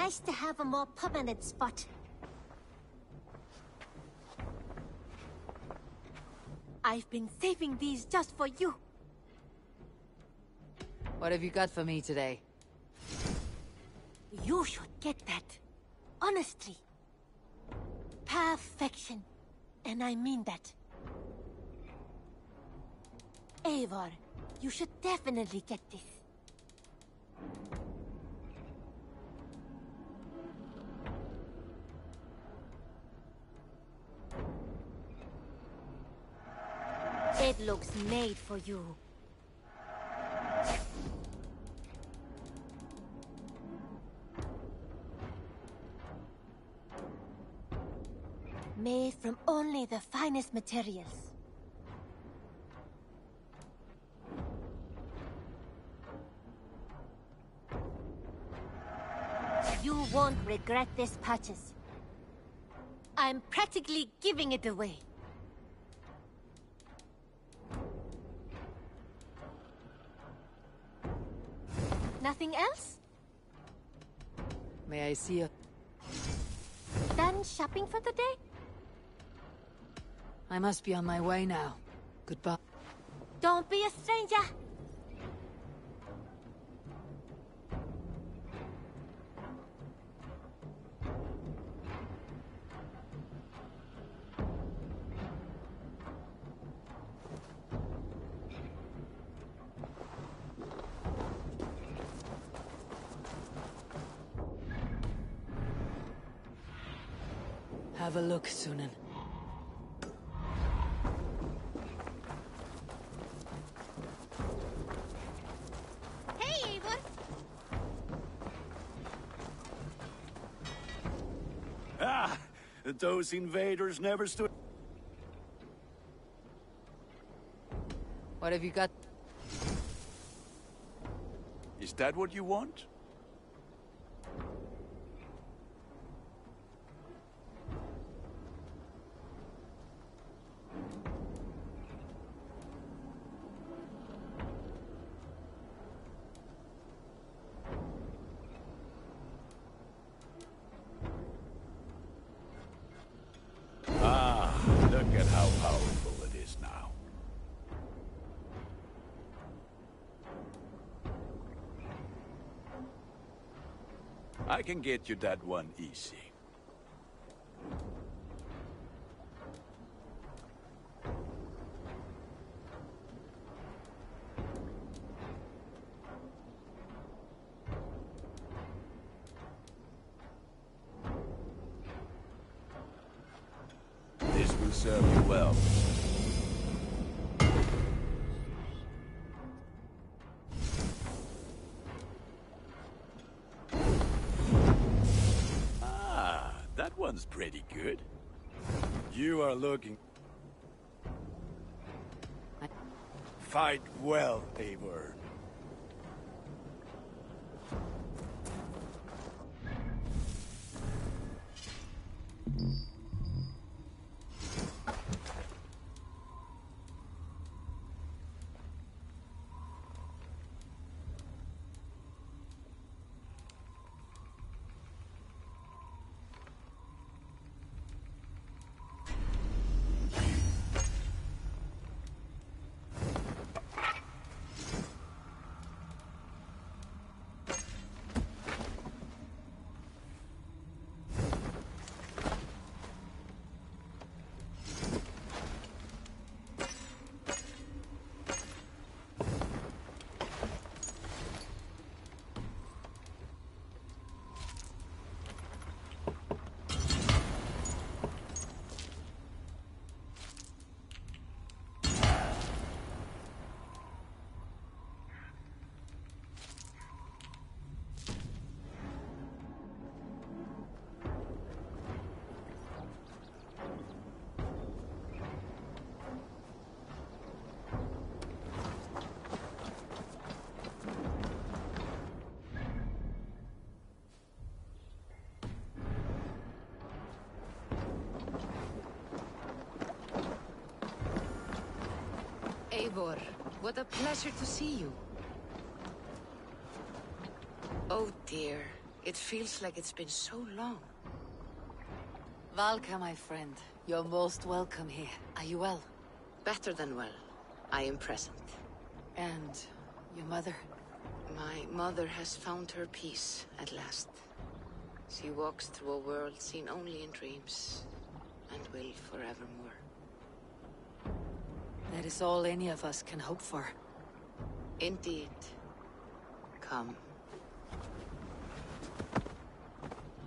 Nice to have a more permanent spot. I've been saving these just for you. What have you got for me today? You should get that. Honestly. Perfection. And I mean that. Eivor, you should definitely get this. Made for you. Made from only the finest materials. You won't regret this purchase. I'm practically giving it away. Nothing else? May I see a... Done shopping for the day? I must be on my way now. Goodbye. Don't be a stranger. Those invaders never stood... What have you got? Is that what you want? I can get you that one easy. Eivor, what a pleasure to see you. Oh dear, it feels like it's been so long. Valka, my friend, you're most welcome here. Are you well? Better than well. I am present. And your mother? My mother has found her peace at last. She walks through a world seen only in dreams, and will forevermore. That is all any of us can hope for. Indeed. Come.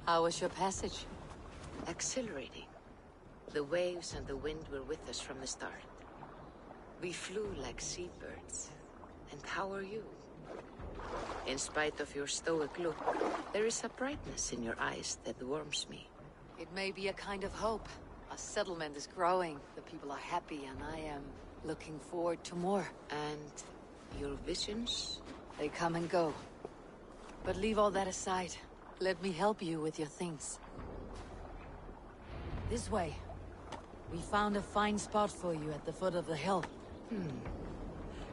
How was your passage? Exhilarating. The waves and the wind were with us from the start. We flew like seabirds. And how are you? In spite of your stoic look, there is a brightness in your eyes that warms me. It may be a kind of hope. A settlement is growing, the people are happy, and I am looking forward to more. And your visions? They come and go. But leave all that aside. Let me help you with your things. This way. We found a fine spot for you at the foot of the hill. Hmm.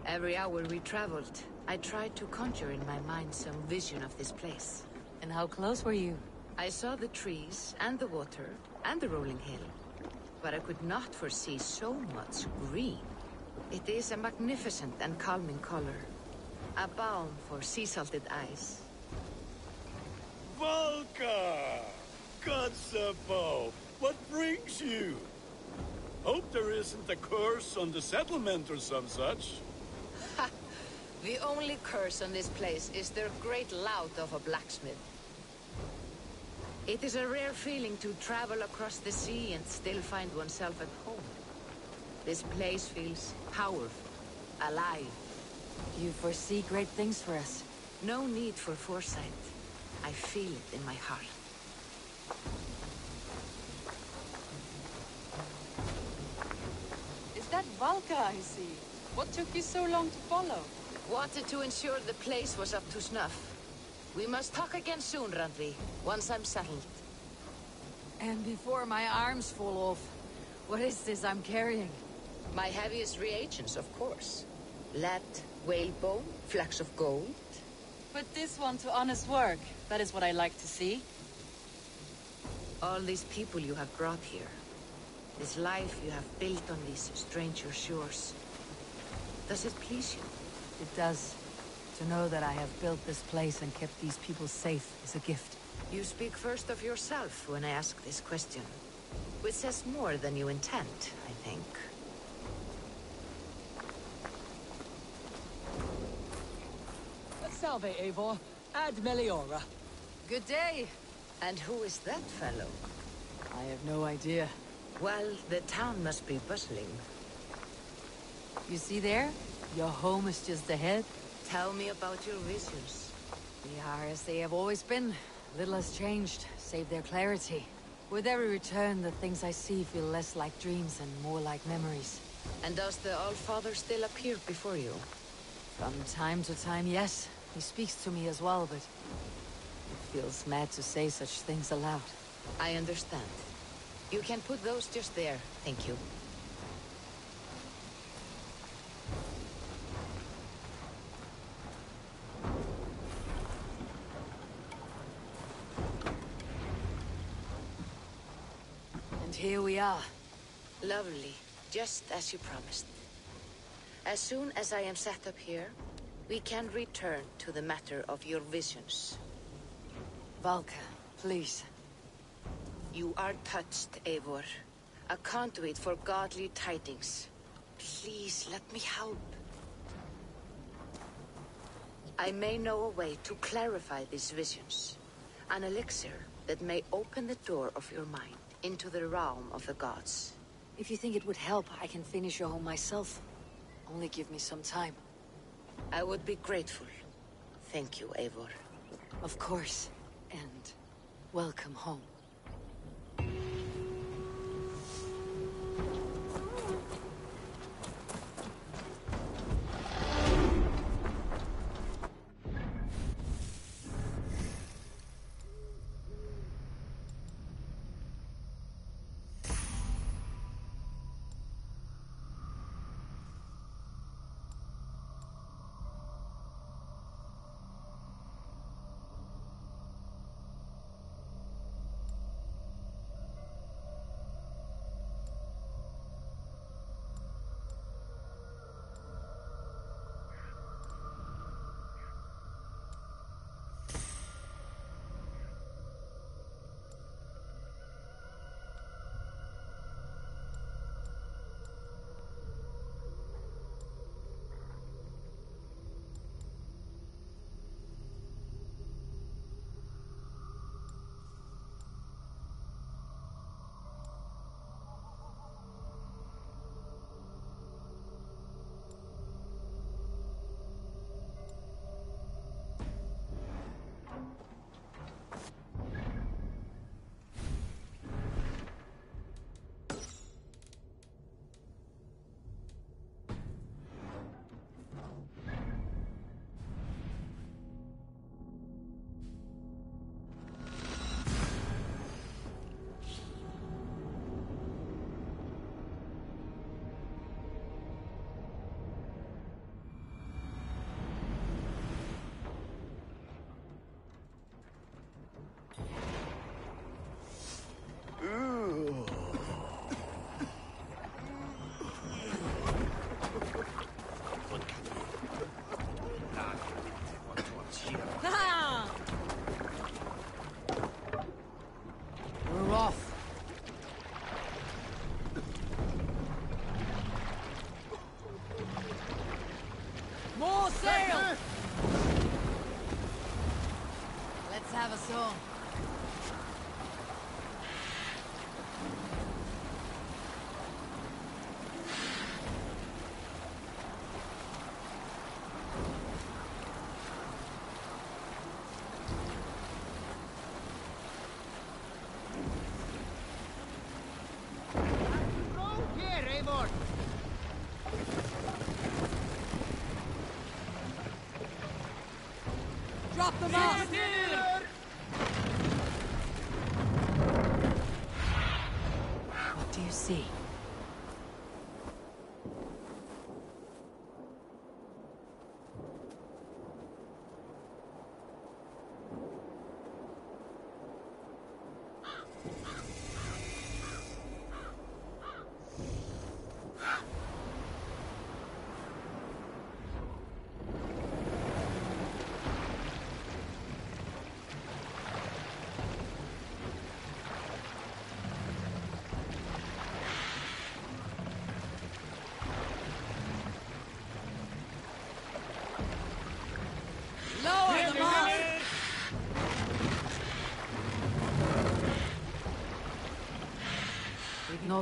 Every hour we traveled, I tried to conjure in my mind some vision of this place. And how close were you? I saw the trees, and the water, and the rolling hill. But I could not foresee so much green. It is a magnificent and calming color. A balm for sea-salted eyes. Valka! Gods above! What brings you? Hope there isn't a curse on the settlement or some such. The only curse on this place is their great lout of a blacksmith. It is a rare feeling to travel across the sea and still find oneself at home. This place feels powerful, alive. You foresee great things for us. No need for foresight. I feel it in my heart. Is that Valka I see? What took you so long to follow? Wanted to ensure the place was up to snuff. We must talk again soon, Randvi, once I'm settled. And before my arms fall off, what is this I'm carrying? My heaviest reagents, of course. Lead, whalebone, flecks of gold. Put this one to honest work. That is what I like to see. All these people you have brought here. This life you have built on these stranger shores. Does it please you? It does. To know that I have built this place and kept these people safe is a gift. You speak first of yourself when I ask this question. Which says more than you intend, I think. Salve, Eivor. Ad Meliora. Good day. And who is that fellow? I have no idea. Well, the town must be bustling. You see there? Your home is just ahead. Tell me about your visions. They are as they have always been. Little has changed, save their clarity. With every return, the things I see feel less like dreams and more like memories. And does the All Father still appear before you? From time to time, yes. He speaks to me as well, but... It feels mad to say such things aloud. I understand. You can put those just there, thank you. And here we are. Lovely, just as you promised. As soon as I am set up here, we can return to the matter of your visions. Valka, please. You are touched, Eivor. A conduit for godly tidings. Please, let me help. I may know a way to clarify these visions. An elixir that may open the door of your mind into the realm of the gods. If you think it would help, I can finish your home myself. Only give me some time. I would be grateful. Thank you, Eivor. Of course. And welcome home.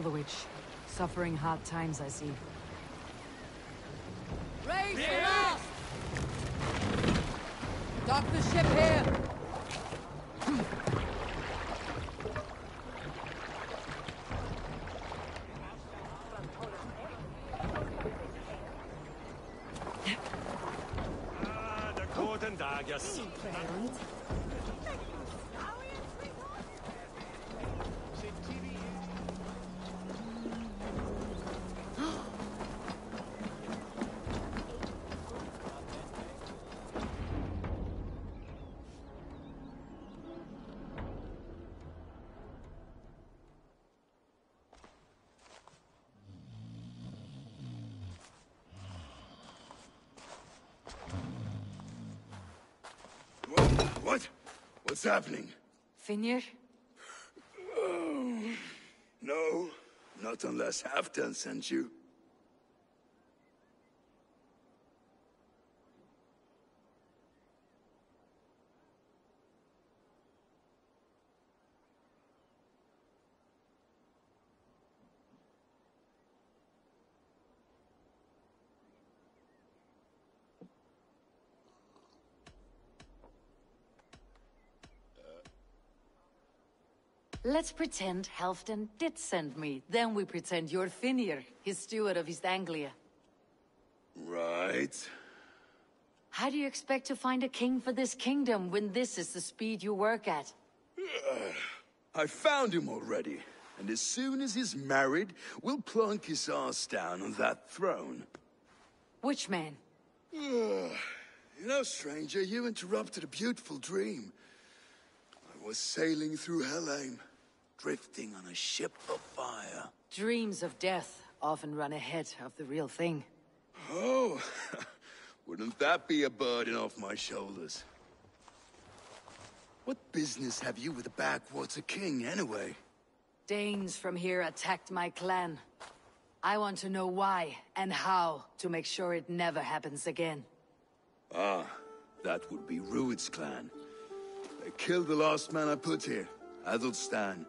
The witch. Suffering hard times, I see. What's happening? Finnr? Oh, no, not unless Halfdan sent you. Let's pretend Halfdan did send me. Then we pretend you're Finnr, his steward of East Anglia. Right. How do you expect to find a king for this kingdom when this is the speed you work at? I found him already. And as soon as he's married, we'll plunk his ass down on that throne. Which man? you know, stranger, you interrupted a beautiful dream. I was sailing through Helheim, drifting on a ship of fire. Dreams of death often run ahead of the real thing. Oh, wouldn't that be a burden off my shoulders? What business have you with the Backwater King, anyway? Danes from here attacked my clan. I want to know why and how to make sure it never happens again. Ah, that would be Rued's clan. They killed the last man I put here, Adelstan.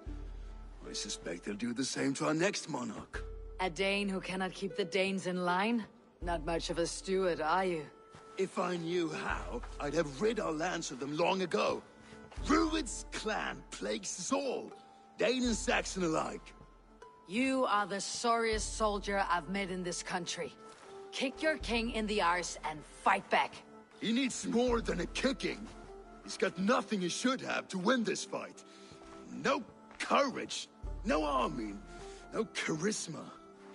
I suspect they'll do the same to our next monarch. A Dane who cannot keep the Danes in line? Not much of a steward, are you? If I knew how, I'd have rid our lands of them long ago. Rued's clan plagues us all, Dane and Saxon alike. You are the sorriest soldier I've met in this country. Kick your king in the arse and fight back. He needs more than a kicking. He's got nothing he should have to win this fight. No courage, no army, no charisma.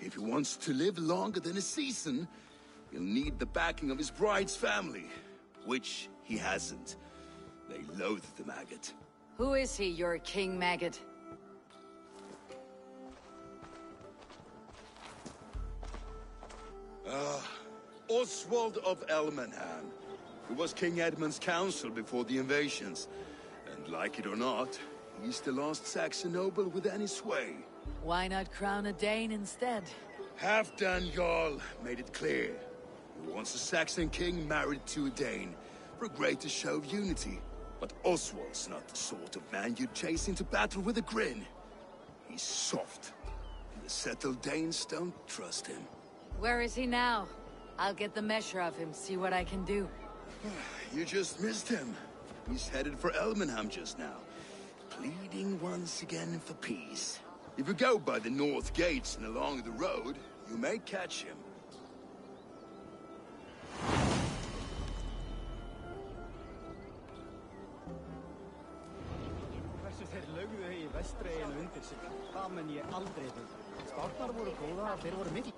If he wants to live longer than a season, he'll need the backing of his bride's family, which he hasn't. They loathe the maggot. Who is he, your king maggot? Ah, Oswald of Elmenham, who was King Edmund's counsel before the invasions. And like it or not, he's the last Saxon noble with any sway. Why not crown a Dane instead? Halfdan Jarl made it clear. He wants a Saxon king married to a Dane, for a greater show of unity. But Oswald's not the sort of man you'd chase into battle with a grin. He's soft, and the settled Danes don't trust him. Where is he now? I'll get the measure of him, see what I can do. You just missed him. He's headed for Elmenham just now, pleading once again for peace. If you go by the north gates and along the road, you may catch him. Þeir lögðu í undir sig, það menn ég aldrei voru góða, þeir voru.